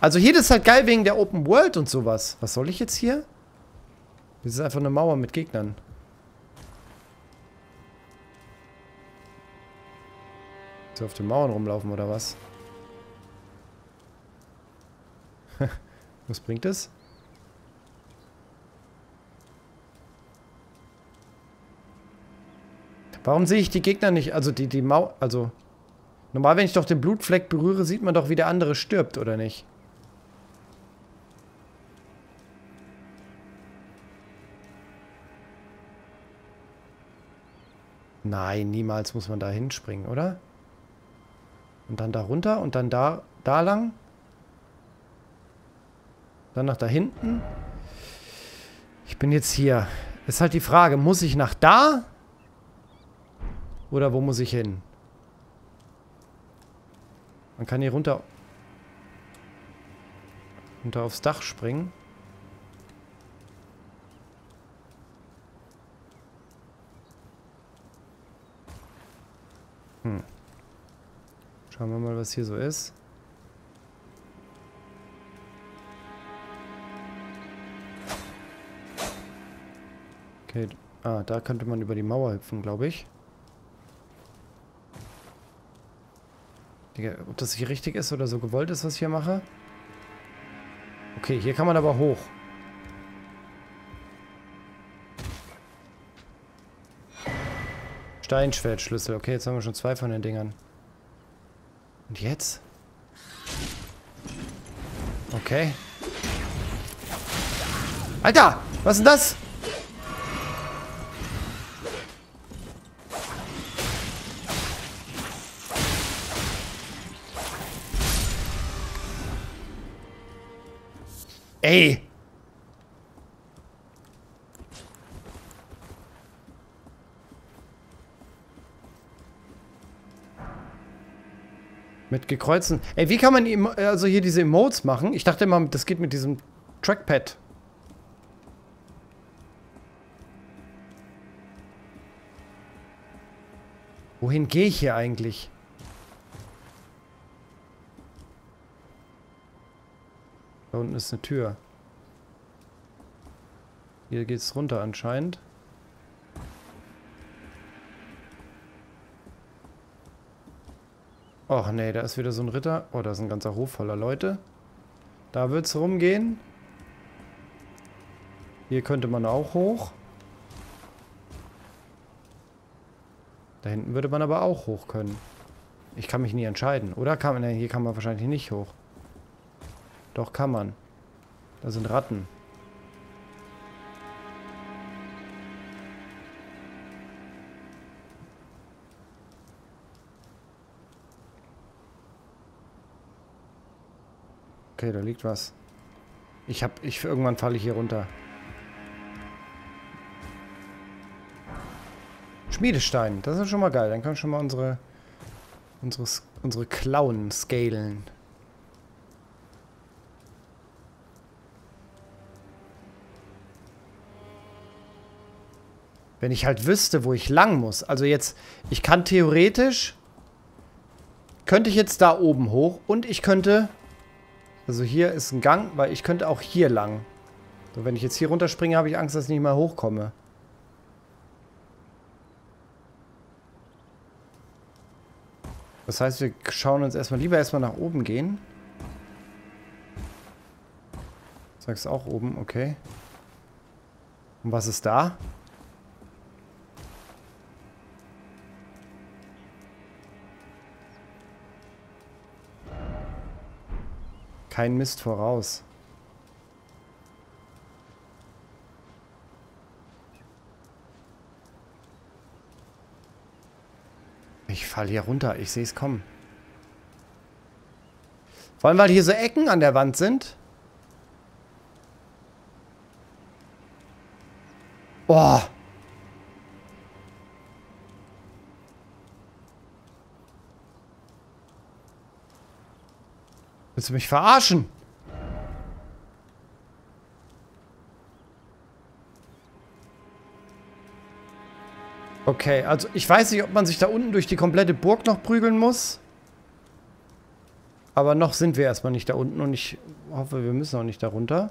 Also hier ist halt geil wegen der Open World und sowas. Was soll ich jetzt hier? Das ist einfach eine Mauer mit Gegnern. So auf den Mauern rumlaufen oder was? was bringt es? Warum sehe ich die Gegner nicht? Also die, die Mauer, also... Normal, wenn ich doch den Blutfleck berühre, sieht man doch, wie der andere stirbt, oder nicht? Nein, niemals muss man da hinspringen, oder? Und dann da runter und dann da, da lang. Dann nach da hinten. Ich bin jetzt hier. Ist halt die Frage, muss ich nach da? Oder wo muss ich hin? Man kann hier runter... runter aufs Dach springen. Hm. Schauen wir mal, was hier so ist. Okay, ah, da könnte man über die Mauer hüpfen, glaube ich. Digga, ob das hier richtig ist oder so gewollt ist, was ich hier mache? Okay, hier kann man aber hoch. Steinschwertschlüssel. Okay, jetzt haben wir schon zwei von den Dingern. Und jetzt? Okay. Alter! Was ist das? Ey! Mit gekreuzten. Ey, wie kann man also hier diese Emotes machen? Ich dachte immer, das geht mit diesem Trackpad. Wohin gehe ich hier eigentlich? Da unten ist eine Tür. Hier geht's runter anscheinend. Och nee, da ist wieder so ein Ritter. Oh, da ist ein ganzer Hof voller Leute. Da wird's rumgehen. Hier könnte man auch hoch. Da hinten würde man aber auch hoch können. Ich kann mich nie entscheiden. Oder kann man... Hier kann man wahrscheinlich nicht hoch. Doch, kann man. Da sind Ratten. Okay, da liegt was. Ich hab, ich, irgendwann falle ich hier runter. Schmiedestein, das ist schon mal geil. Dann können wir schon mal unsere, unsere, unsere Klauen scalen. Wenn ich halt wüsste, wo ich lang muss. Also jetzt, ich kann theoretisch, könnte ich jetzt da oben hoch und ich könnte also hier ist ein Gang, weil ich könnte auch hier lang. So, wenn ich jetzt hier runterspringe, habe ich Angst, dass ich nicht mal hochkomme. Das heißt, wir schauen uns erstmal lieber erstmal nach oben gehen. Sagst auch oben, okay. Und was ist da? Kein Mist voraus. Ich falle hier runter. Ich sehe es kommen. Vor allem, weil hier so Ecken an der Wand sind. Boah. Du mich verarschen? Okay, also ich weiß nicht, ob man sich da unten durch die komplette Burg noch prügeln muss. Aber noch sind wir erstmal nicht da unten und ich hoffe, wir müssen auch nicht da runter.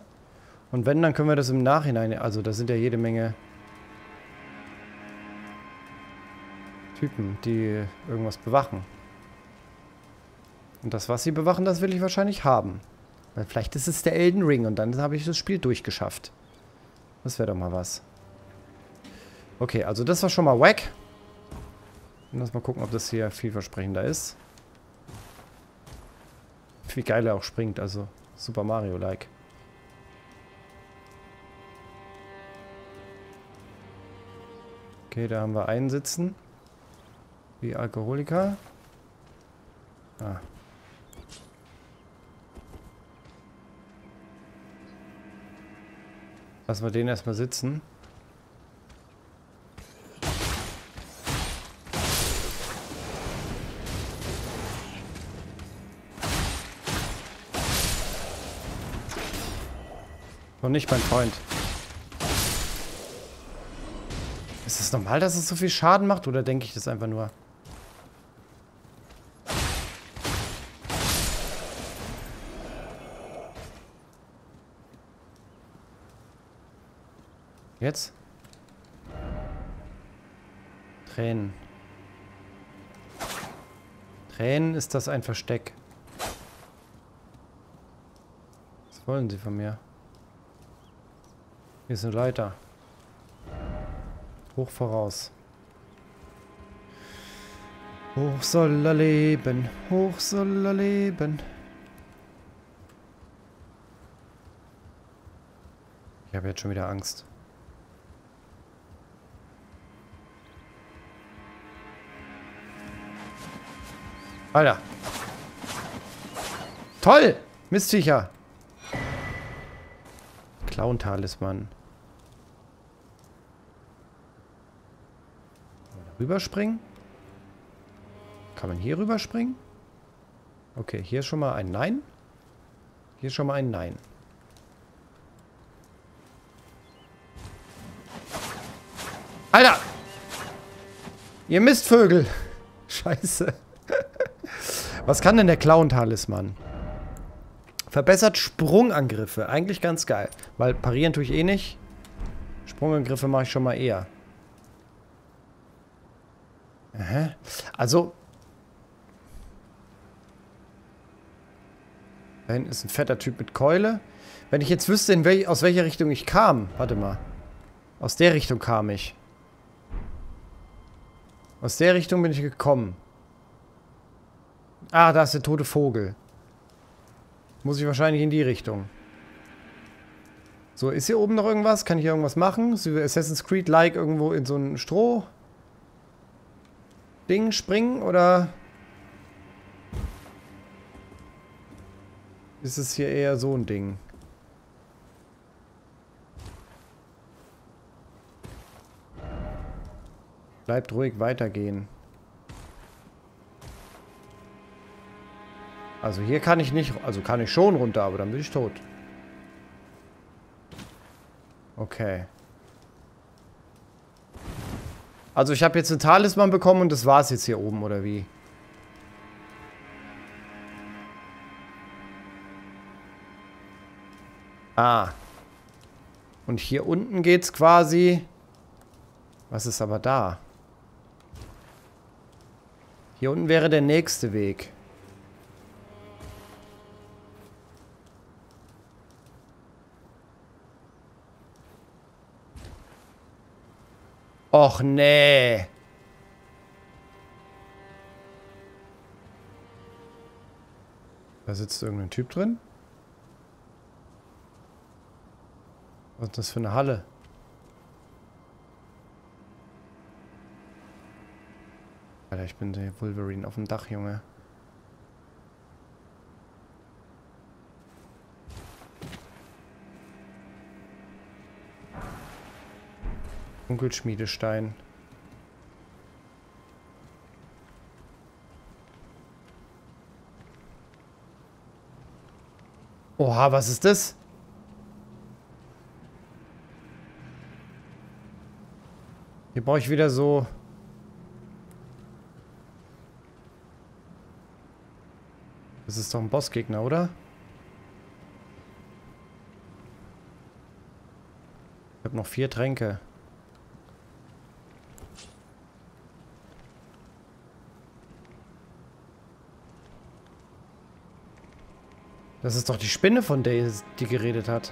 Und wenn, dann können wir das im Nachhinein... Also da sind ja jede Menge Typen, die irgendwas bewachen. Und das, was sie bewachen, das will ich wahrscheinlich haben. Weil vielleicht ist es der Elden Ring und dann habe ich das Spiel durchgeschafft. Das wäre doch mal was. Okay, also das war schon mal wack. Lass mal gucken, ob das hier vielversprechender ist. Wie geil er auch springt, also Super Mario-like. Okay, da haben wir einen sitzen. Wie Alkoholiker. Ah. Lassen wir den erstmal sitzen. Noch nicht, mein Freund. Ist es normal, dass es so viel Schaden macht oder denke ich das einfach nur? Jetzt? Tränen. Tränen ist das ein Versteck. Was wollen Sie von mir? Hier ist eine Leiter. Hoch voraus. Hoch soll er leben, hoch soll er leben. Ich habe jetzt schon wieder Angst. Alter. Toll! Mistviecher. Clown-Talisman. Rüberspringen? Kann man hier rüberspringen? Okay, hier ist schon mal ein Nein. Hier ist schon mal ein Nein. Alter! Ihr Mistvögel! Scheiße. Was kann denn der Clown-Talisman? Verbessert Sprungangriffe. Eigentlich ganz geil. Weil parieren tue ich eh nicht. Sprungangriffe mache ich schon mal eher. Aha. Also. Da hinten ist ein fetter Typ mit Keule. Wenn ich jetzt wüsste, wel aus welcher Richtung ich kam. Warte mal. Aus der Richtung kam ich. Aus der Richtung bin ich gekommen. Ah, da ist der tote Vogel. Muss ich wahrscheinlich in die Richtung. So, ist hier oben noch irgendwas? Kann ich hier irgendwas machen? Wie Assassin's Creed-like irgendwo in so ein Stroh... Ding springen, oder... Ist es hier eher so ein Ding? Bleibt ruhig weitergehen. Also hier kann ich nicht, also kann ich schon runter, aber dann bin ich tot. Okay. Also ich habe jetzt einen Talisman bekommen und das war es jetzt hier oben, oder wie? Ah. Und hier unten geht's quasi... Was ist aber da? Hier unten wäre der nächste Weg. Och, nee. Da sitzt irgendein Typ drin. Was ist das für eine Halle? Alter, ich bin der Wolverine auf dem Dach, Junge. Dunkelschmiedestein. Oha, was ist das? Hier brauche ich wieder so... Das ist doch ein Bossgegner, oder? Ich habe noch vier Tränke. Das ist doch die Spinne, von der die geredet hat.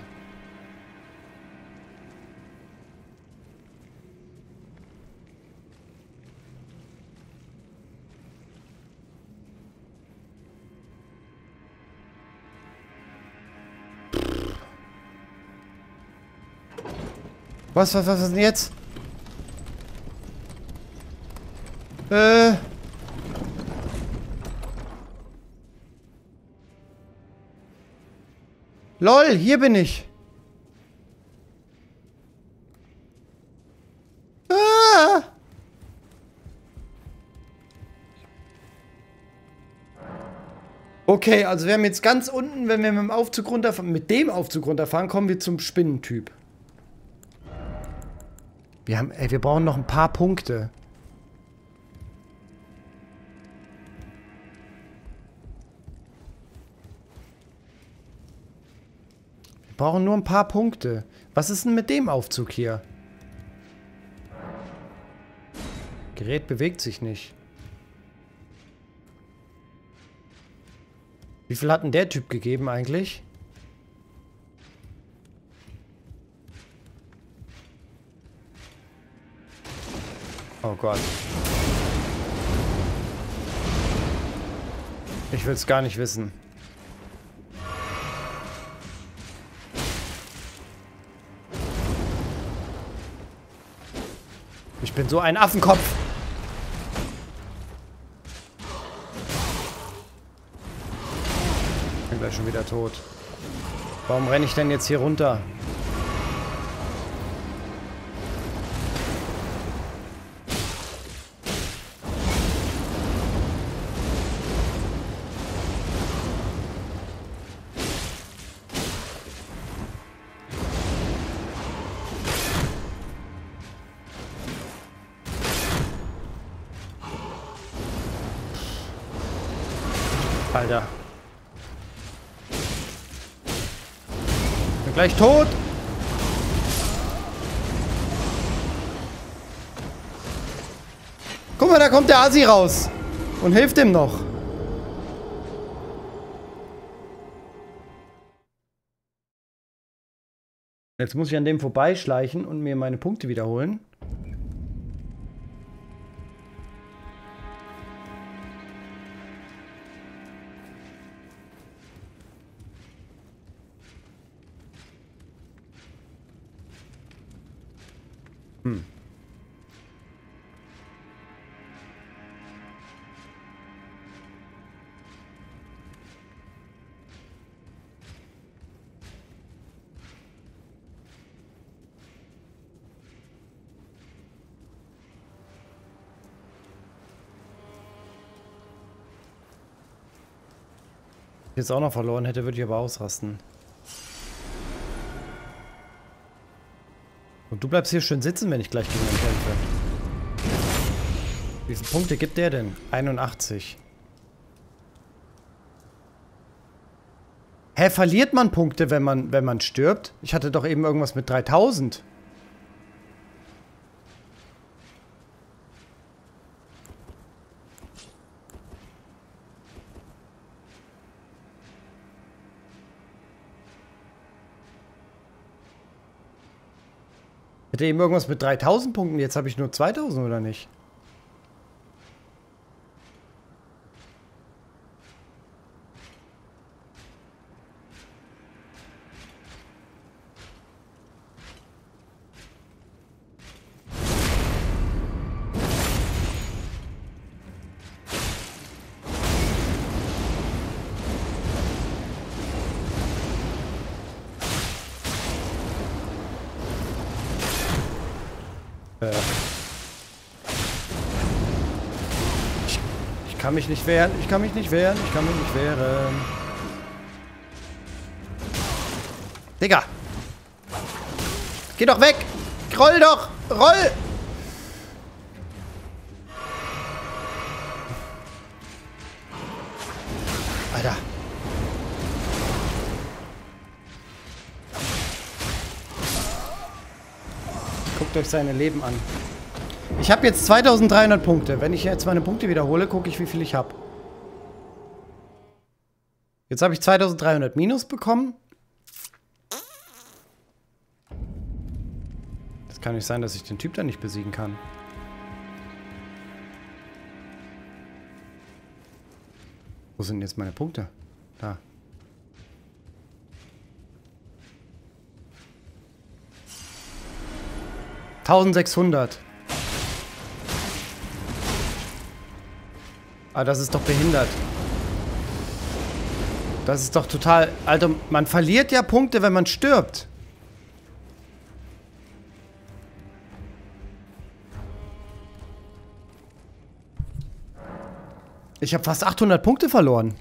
Was, was, was ist denn jetzt? Äh... LOL, hier bin ich. Ah! Okay, also wir haben jetzt ganz unten, wenn wir mit dem Aufzug runterfahren, mit dem Aufzug runterfahren, kommen wir zum Spinnentyp. Wir haben, ey, wir brauchen noch ein paar Punkte. Brauchen nur ein paar Punkte. Was ist denn mit dem Aufzug hier? Gerät bewegt sich nicht. Wie viel hat denn der Typ gegeben eigentlich? Oh Gott. Ich will es gar nicht wissen. Bin so ein Affenkopf. Bin gleich schon wieder tot. Warum renne ich denn jetzt hier runter? Gleich tot. Guck mal, da kommt der Asi raus. Und hilft ihm noch. Jetzt muss ich an dem vorbeischleichen und mir meine Punkte wiederholen. Jetzt auch noch verloren hätte, würde ich aber ausrasten. Und du bleibst hier schön sitzen, wenn ich gleich gegen ihn kämpfe. Wie viele Punkte gibt der denn? 81. Hä, verliert man Punkte, wenn man, wenn man stirbt? Ich hatte doch eben irgendwas mit 3000. Hatte eben irgendwas mit 3000 Punkten, jetzt habe ich nur 2000 oder nicht? Mich nicht wehren, ich kann mich nicht wehren, ich kann mich nicht wehren. Digga! Geh doch weg! Roll doch! Roll! Alter. Guckt euch seine Leben an. Ich habe jetzt 2300 Punkte. Wenn ich jetzt meine Punkte wiederhole, gucke ich, wie viel ich habe. Jetzt habe ich 2300 Minus bekommen. Das kann nicht sein, dass ich den Typ da nicht besiegen kann. Wo sind jetzt meine Punkte? Da. Tausendsechshundert. Ah, das ist doch behindert. Das ist doch total... Alter, man verliert ja Punkte, wenn man stirbt. Ich habe fast 800 Punkte verloren.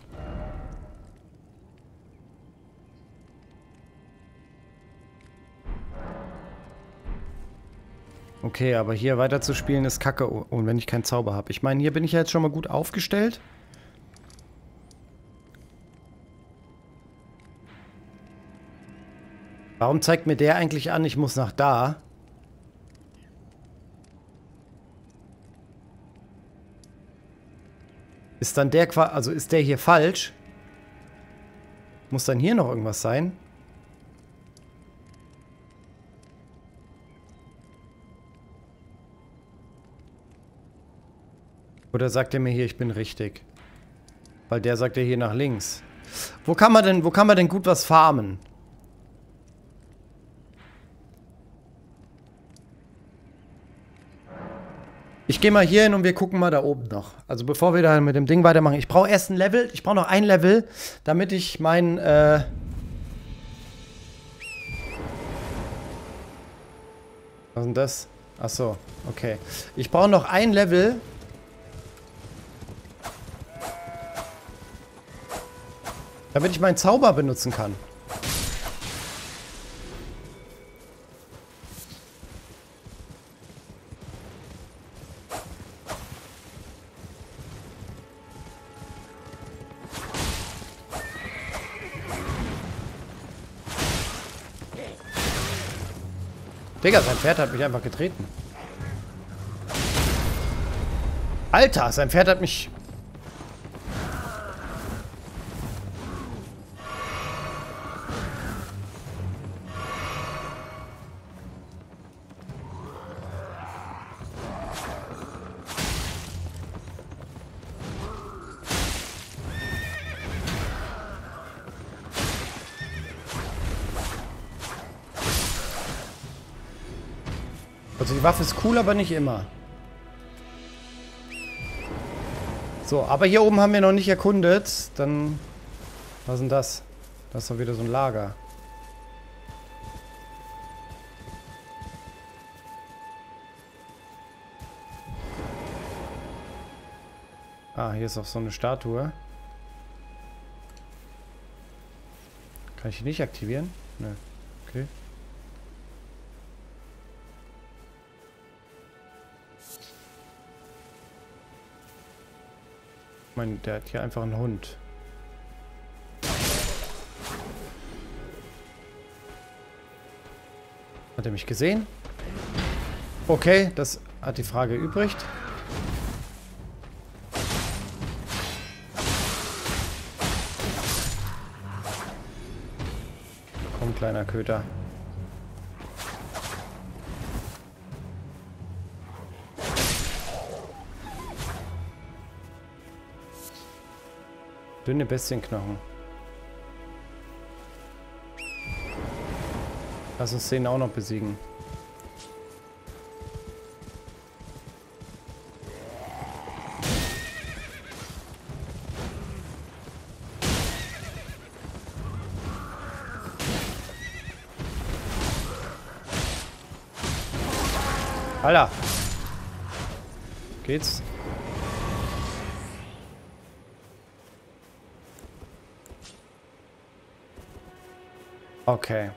Okay, aber hier weiter zu spielen ist kacke, und wenn ich keinen Zauber habe. Ich meine, hier bin ich ja jetzt schon mal gut aufgestellt. Warum zeigt mir der eigentlich an, ich muss nach da? Ist dann der also ist der hier falsch? Muss dann hier noch irgendwas sein? Oder sagt er mir hier, ich bin richtig? Weil der sagt ja hier nach links. Wo kann man denn, wo kann man denn gut was farmen? Ich gehe mal hier hin und wir gucken mal da oben noch. Also bevor wir da mit dem Ding weitermachen. Ich brauche erst ein Level. Ich brauche noch ein Level, damit ich mein, äh Was ist denn das? Achso, okay. Ich brauche noch ein Level, Damit ich meinen Zauber benutzen kann. Digga, sein Pferd hat mich einfach getreten. Alter, sein Pferd hat mich Waffe ist cool, aber nicht immer. So, aber hier oben haben wir noch nicht erkundet. Dann... Was ist denn das? Das ist doch wieder so ein Lager. Ah, hier ist auch so eine Statue. Kann ich die nicht aktivieren? Ne. Okay. Ich meine, der hat hier einfach einen Hund. Hat er mich gesehen? Okay, das hat die Frage übrig. Komm, kleiner Köter. Dünne Bestienknochen. Lass uns den auch noch besiegen. Alter. Geht's? Okay.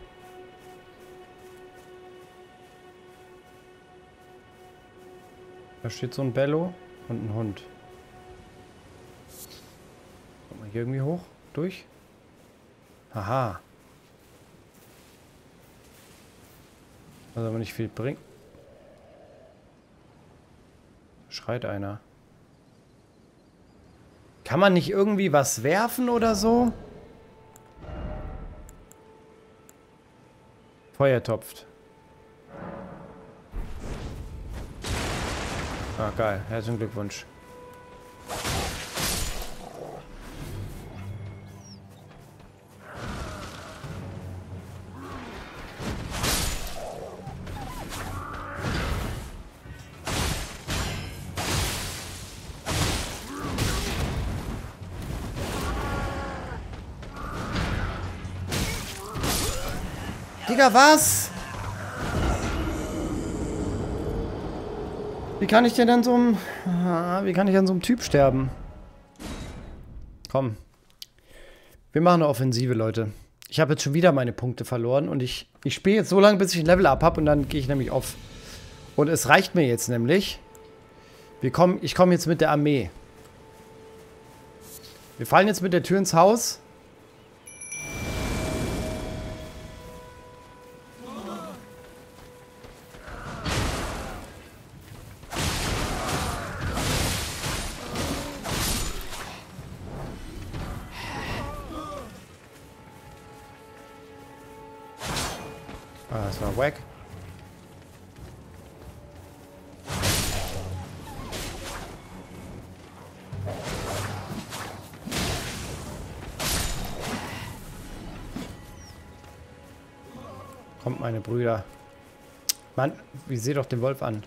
Da steht so ein Bello und ein Hund. Kommt man hier irgendwie hoch? Durch? Aha. Was aber nicht viel bringt. Schreit einer. Kann man nicht irgendwie was werfen oder so? Feuer topft. Ah, geil. Herzlichen Glückwunsch. Digga, was? Wie kann ich denn an so einem... Wie kann ich an so einem Typ sterben? Komm. Wir machen eine Offensive, Leute. Ich habe jetzt schon wieder meine Punkte verloren und ich, ich spiele jetzt so lange, bis ich ein Level up habe und dann gehe ich nämlich off. Und es reicht mir jetzt nämlich. Wir kommen, ich komme jetzt mit der Armee. Wir fallen jetzt mit der Tür ins Haus. Brüder. Mann, wie seht doch den Wolf an.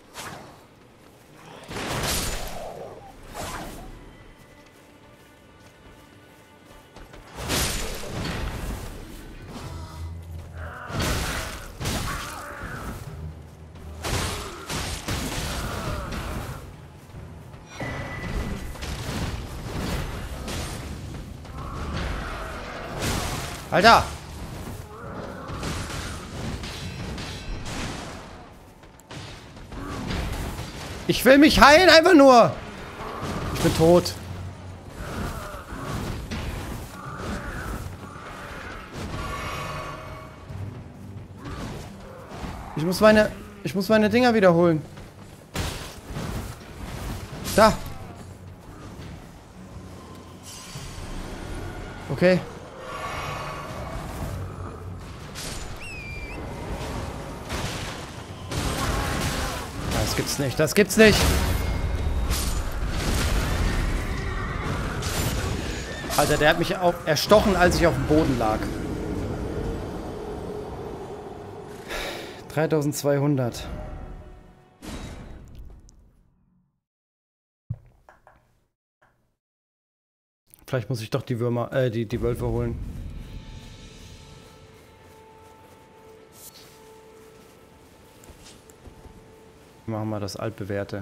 Alter! Ich will mich heilen, einfach nur! Ich bin tot. Ich muss meine... Ich muss meine Dinger wiederholen. Da. Okay. Gibt's nicht, das gibt's nicht. Alter, der hat mich auch erstochen, als ich auf dem Boden lag. 3200. Vielleicht muss ich doch die Würmer, äh, die, die Wölfe holen. Wir das altbewährte.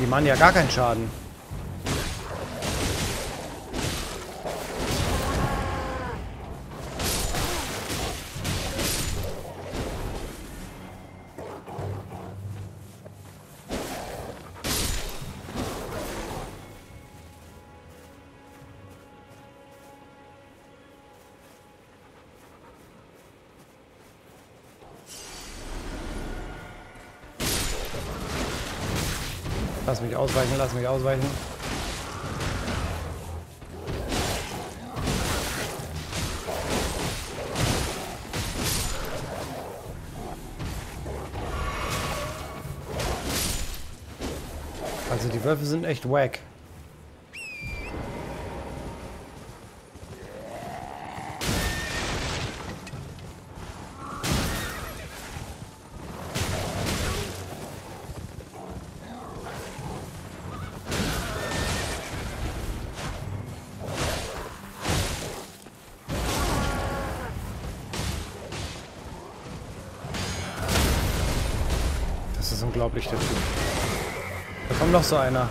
Die machen ja gar keinen Schaden. mich ausweichen, lass mich ausweichen. Also die Wölfe sind echt wack. Unglaublich, Typ. Da kommt noch so einer.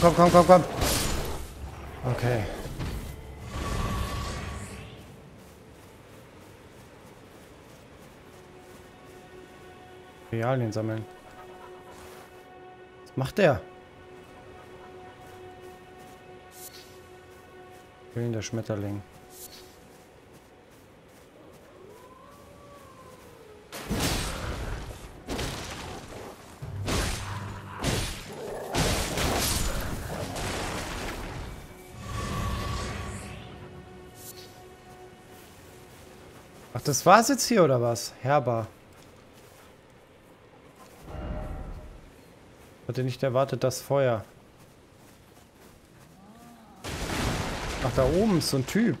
Komm, komm, komm, komm, komm. Okay. Realien sammeln. Was macht der? der Schmetterling. Das war's jetzt hier oder was? Herber. Hatte nicht erwartet, das Feuer. Ach, da oben ist so ein Typ.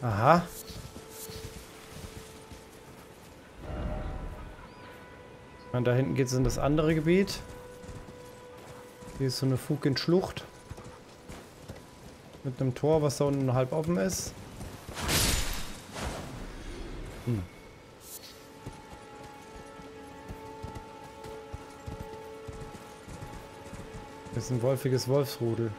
Aha. Und da hinten geht es in das andere Gebiet. Hier ist so eine Fugin-Schlucht. Mit einem Tor, was da unten halb offen ist. Hm. Das ist ein wolfiges Wolfsrudel.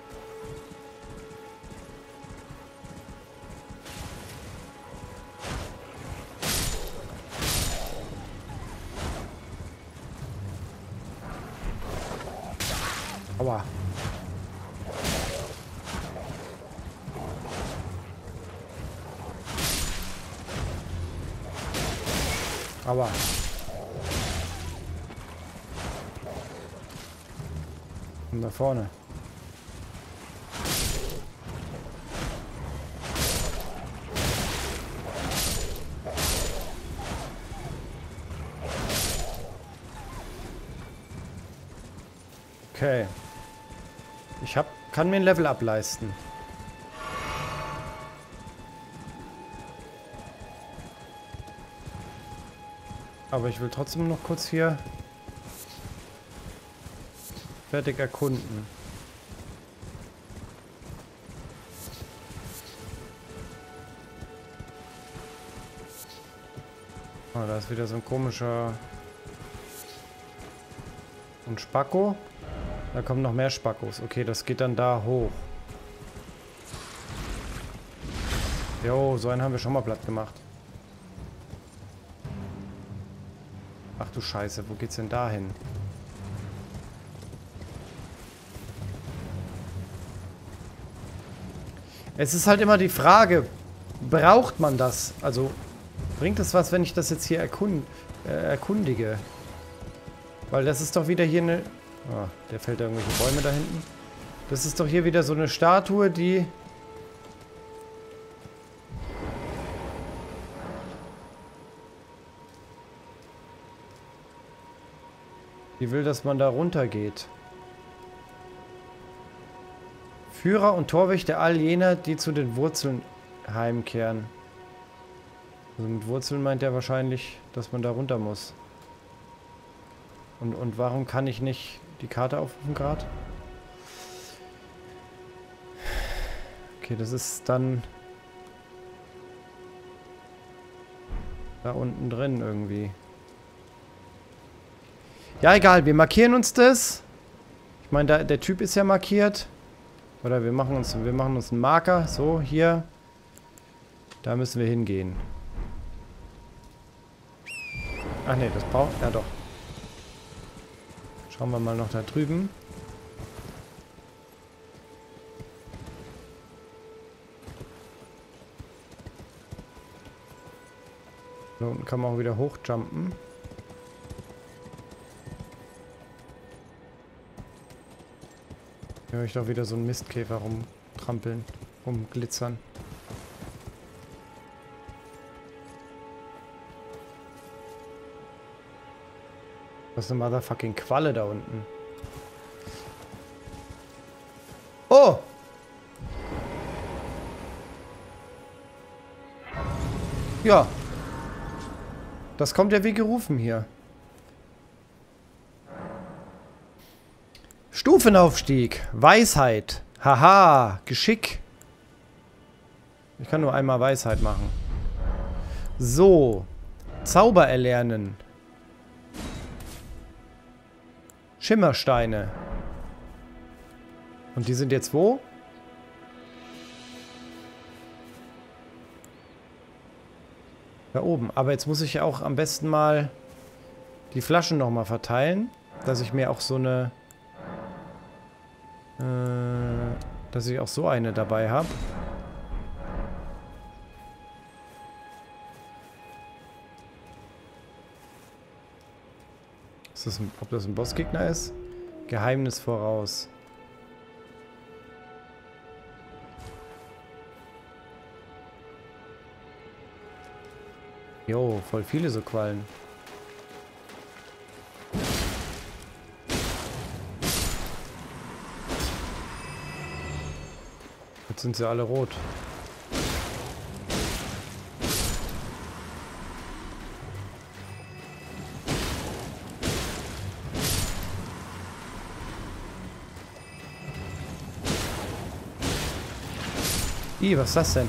Kann mir ein Level ableisten. Aber ich will trotzdem noch kurz hier fertig erkunden. Oh, da ist wieder so ein komischer... Ein Spacko. Da kommen noch mehr Spackos. Okay, das geht dann da hoch. Jo, so einen haben wir schon mal platt gemacht. Ach du Scheiße, wo geht's denn da hin? Es ist halt immer die Frage, braucht man das? Also, bringt es was, wenn ich das jetzt hier erkund äh, erkundige? Weil das ist doch wieder hier eine... Ah, der fällt da irgendwelche Bäume da hinten. Das ist doch hier wieder so eine Statue, die... Die will, dass man da runter geht. Führer und Torwächter all jener, die zu den Wurzeln heimkehren. Also mit Wurzeln meint er wahrscheinlich, dass man da runter muss. Und, und warum kann ich nicht die Karte aufrufen gerade? Okay, das ist dann da unten drin irgendwie. Ja, egal. Wir markieren uns das. Ich meine, der Typ ist ja markiert. Oder wir machen uns, wir machen uns einen Marker. So, hier. Da müssen wir hingehen. Ach nee, das braucht... Ja doch. Schauen wir mal noch da drüben. Da unten kann man auch wieder hochjumpen. Hier höre ich doch wieder so einen Mistkäfer rumtrampeln, rumglitzern. Was ist eine motherfucking Qualle da unten? Oh! Ja. Das kommt ja wie gerufen hier. Stufenaufstieg. Weisheit. Haha. Geschick. Ich kann nur einmal Weisheit machen. So. Zauber erlernen. Schimmersteine. Und die sind jetzt wo? Da oben. Aber jetzt muss ich ja auch am besten mal die Flaschen nochmal verteilen. Dass ich mir auch so eine... Äh, dass ich auch so eine dabei habe. Das ein, ob das ein Bossgegner ist? Geheimnis voraus. Jo, voll viele so Quallen. Jetzt sind sie alle rot. Ih, was ist das denn?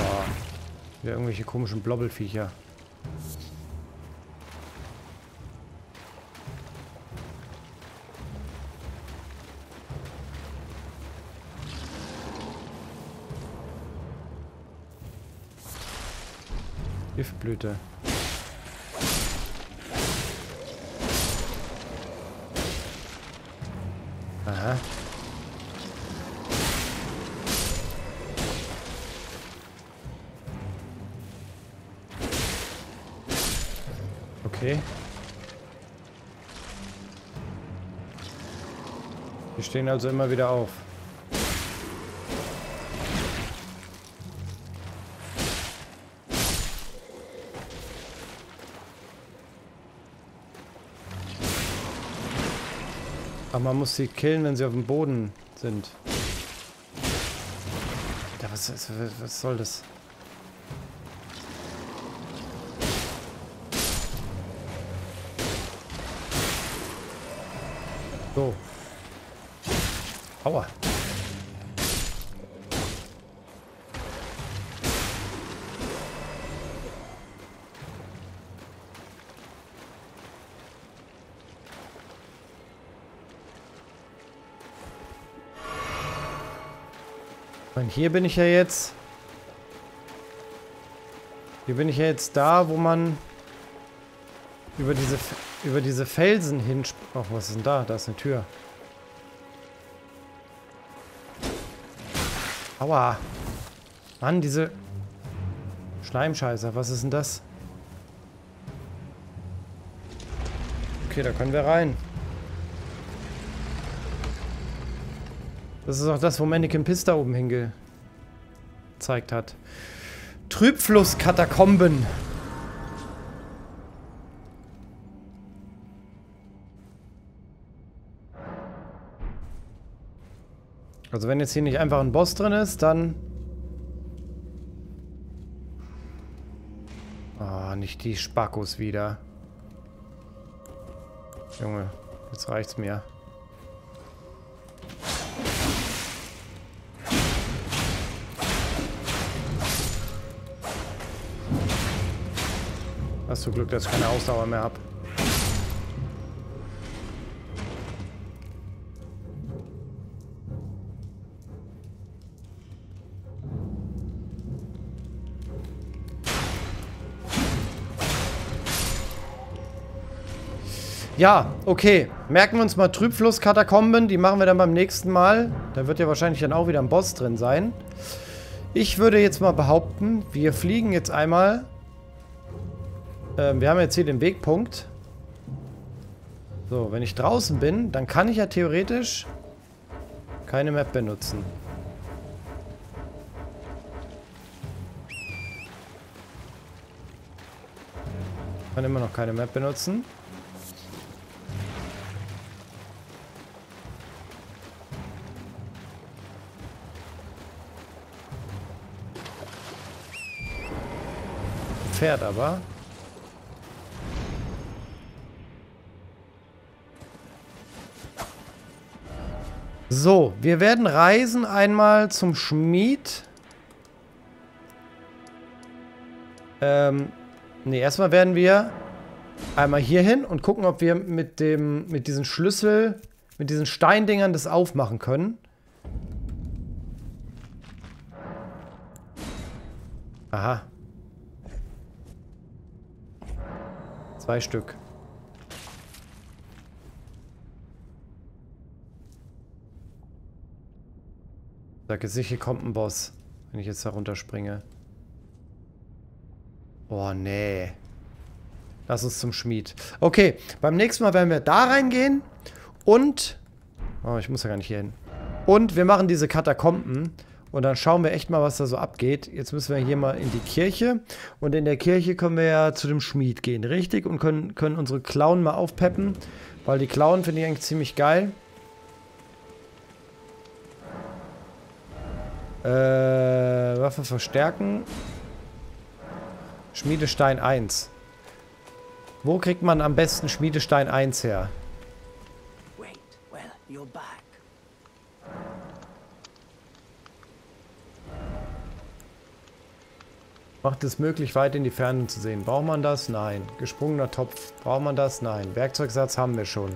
Oh, wieder irgendwelche komischen Blobbelfiecher. Giftblüte. Stehen also immer wieder auf. Aber man muss sie killen, wenn sie auf dem Boden sind. Alter, was, was soll das? Und hier bin ich ja jetzt. Hier bin ich ja jetzt da, wo man über diese über diese Felsen hin... Ach, was ist denn da? Da ist eine Tür. Aua. Mann, diese Schleimscheißer. Was ist denn das? Okay, da können wir rein. Das ist auch das, wo Mannequin Piss da oben hingezeigt hat. Trübflusskatakomben. Also wenn jetzt hier nicht einfach ein Boss drin ist, dann... Ah, oh, nicht die Spackos wieder. Junge, jetzt reicht's mir. Hast du Glück, dass ich keine Ausdauer mehr habe. Ja, okay. Merken wir uns mal Trübfluss-Katakomben. Die machen wir dann beim nächsten Mal. Da wird ja wahrscheinlich dann auch wieder ein Boss drin sein. Ich würde jetzt mal behaupten, wir fliegen jetzt einmal. Ähm, wir haben jetzt hier den Wegpunkt. So, wenn ich draußen bin, dann kann ich ja theoretisch keine Map benutzen. Kann immer noch keine Map benutzen. Pferd aber. So, wir werden reisen einmal zum Schmied. Ähm, nee, erstmal werden wir einmal hier hin und gucken, ob wir mit dem, mit diesen Schlüssel, mit diesen Steindingern das aufmachen können. Aha. Zwei Stück. Sag jetzt nicht, hier kommt ein Boss, wenn ich jetzt da runterspringe. Oh, nee. Lass uns zum Schmied. Okay, beim nächsten Mal werden wir da reingehen und... Oh, ich muss ja gar nicht hier hin. Und wir machen diese Katakomben. Und dann schauen wir echt mal, was da so abgeht. Jetzt müssen wir hier mal in die Kirche. Und in der Kirche können wir ja zu dem Schmied gehen, richtig? Und können, können unsere Klauen mal aufpeppen. Weil die Klauen finde ich eigentlich ziemlich geil. Äh, Waffe verstärken. Schmiedestein 1. Wo kriegt man am besten Schmiedestein 1 her? Wait, well, you're back. Macht es möglich, weit in die Ferne zu sehen. Braucht man das? Nein. Gesprungener Topf. Braucht man das? Nein. Werkzeugsatz haben wir schon.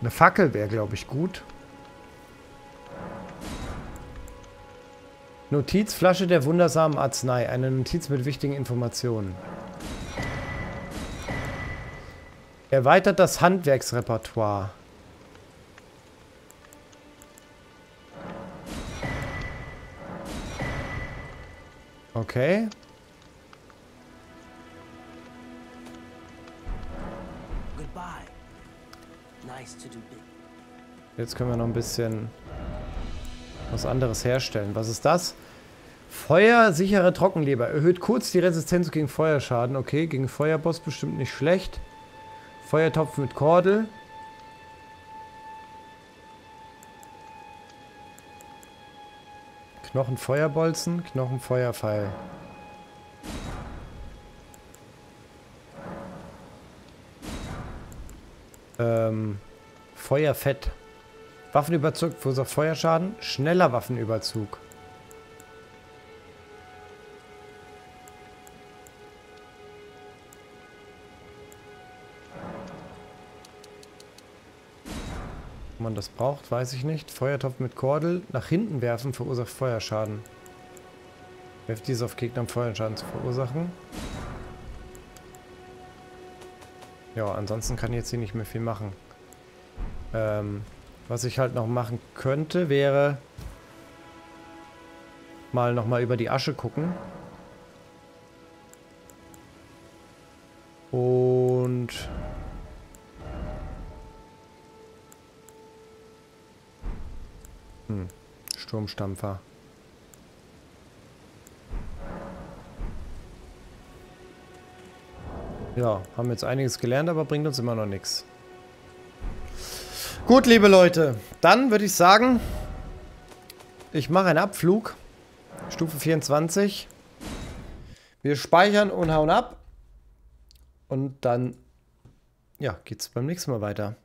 Eine Fackel wäre, glaube ich, gut. Notiz, Flasche der wundersamen Arznei. Eine Notiz mit wichtigen Informationen. Erweitert das Handwerksrepertoire. Okay. Jetzt können wir noch ein bisschen was anderes herstellen. Was ist das? Feuersichere Trockenleber. Erhöht kurz die Resistenz gegen Feuerschaden. Okay, gegen Feuerboss bestimmt nicht schlecht. Feuertopf mit Kordel. Knochenfeuerbolzen, Knochenfeuerpfeil. Ähm, Feuerfett. Waffenüberzug verursacht Feuerschaden. Schneller Waffenüberzug. Ob man das braucht, weiß ich nicht. Feuertopf mit Kordel. Nach hinten werfen verursacht Feuerschaden. Werft dies auf Gegner, um Feuerschaden zu verursachen. Ja, ansonsten kann ich jetzt hier nicht mehr viel machen. Ähm, was ich halt noch machen könnte, wäre mal nochmal über die Asche gucken. Und Hm. Sturmstampfer. Ja, haben jetzt einiges gelernt, aber bringt uns immer noch nichts. Gut, liebe Leute, dann würde ich sagen, ich mache einen Abflug. Stufe 24. Wir speichern und hauen ab. Und dann, ja, geht's beim nächsten Mal weiter.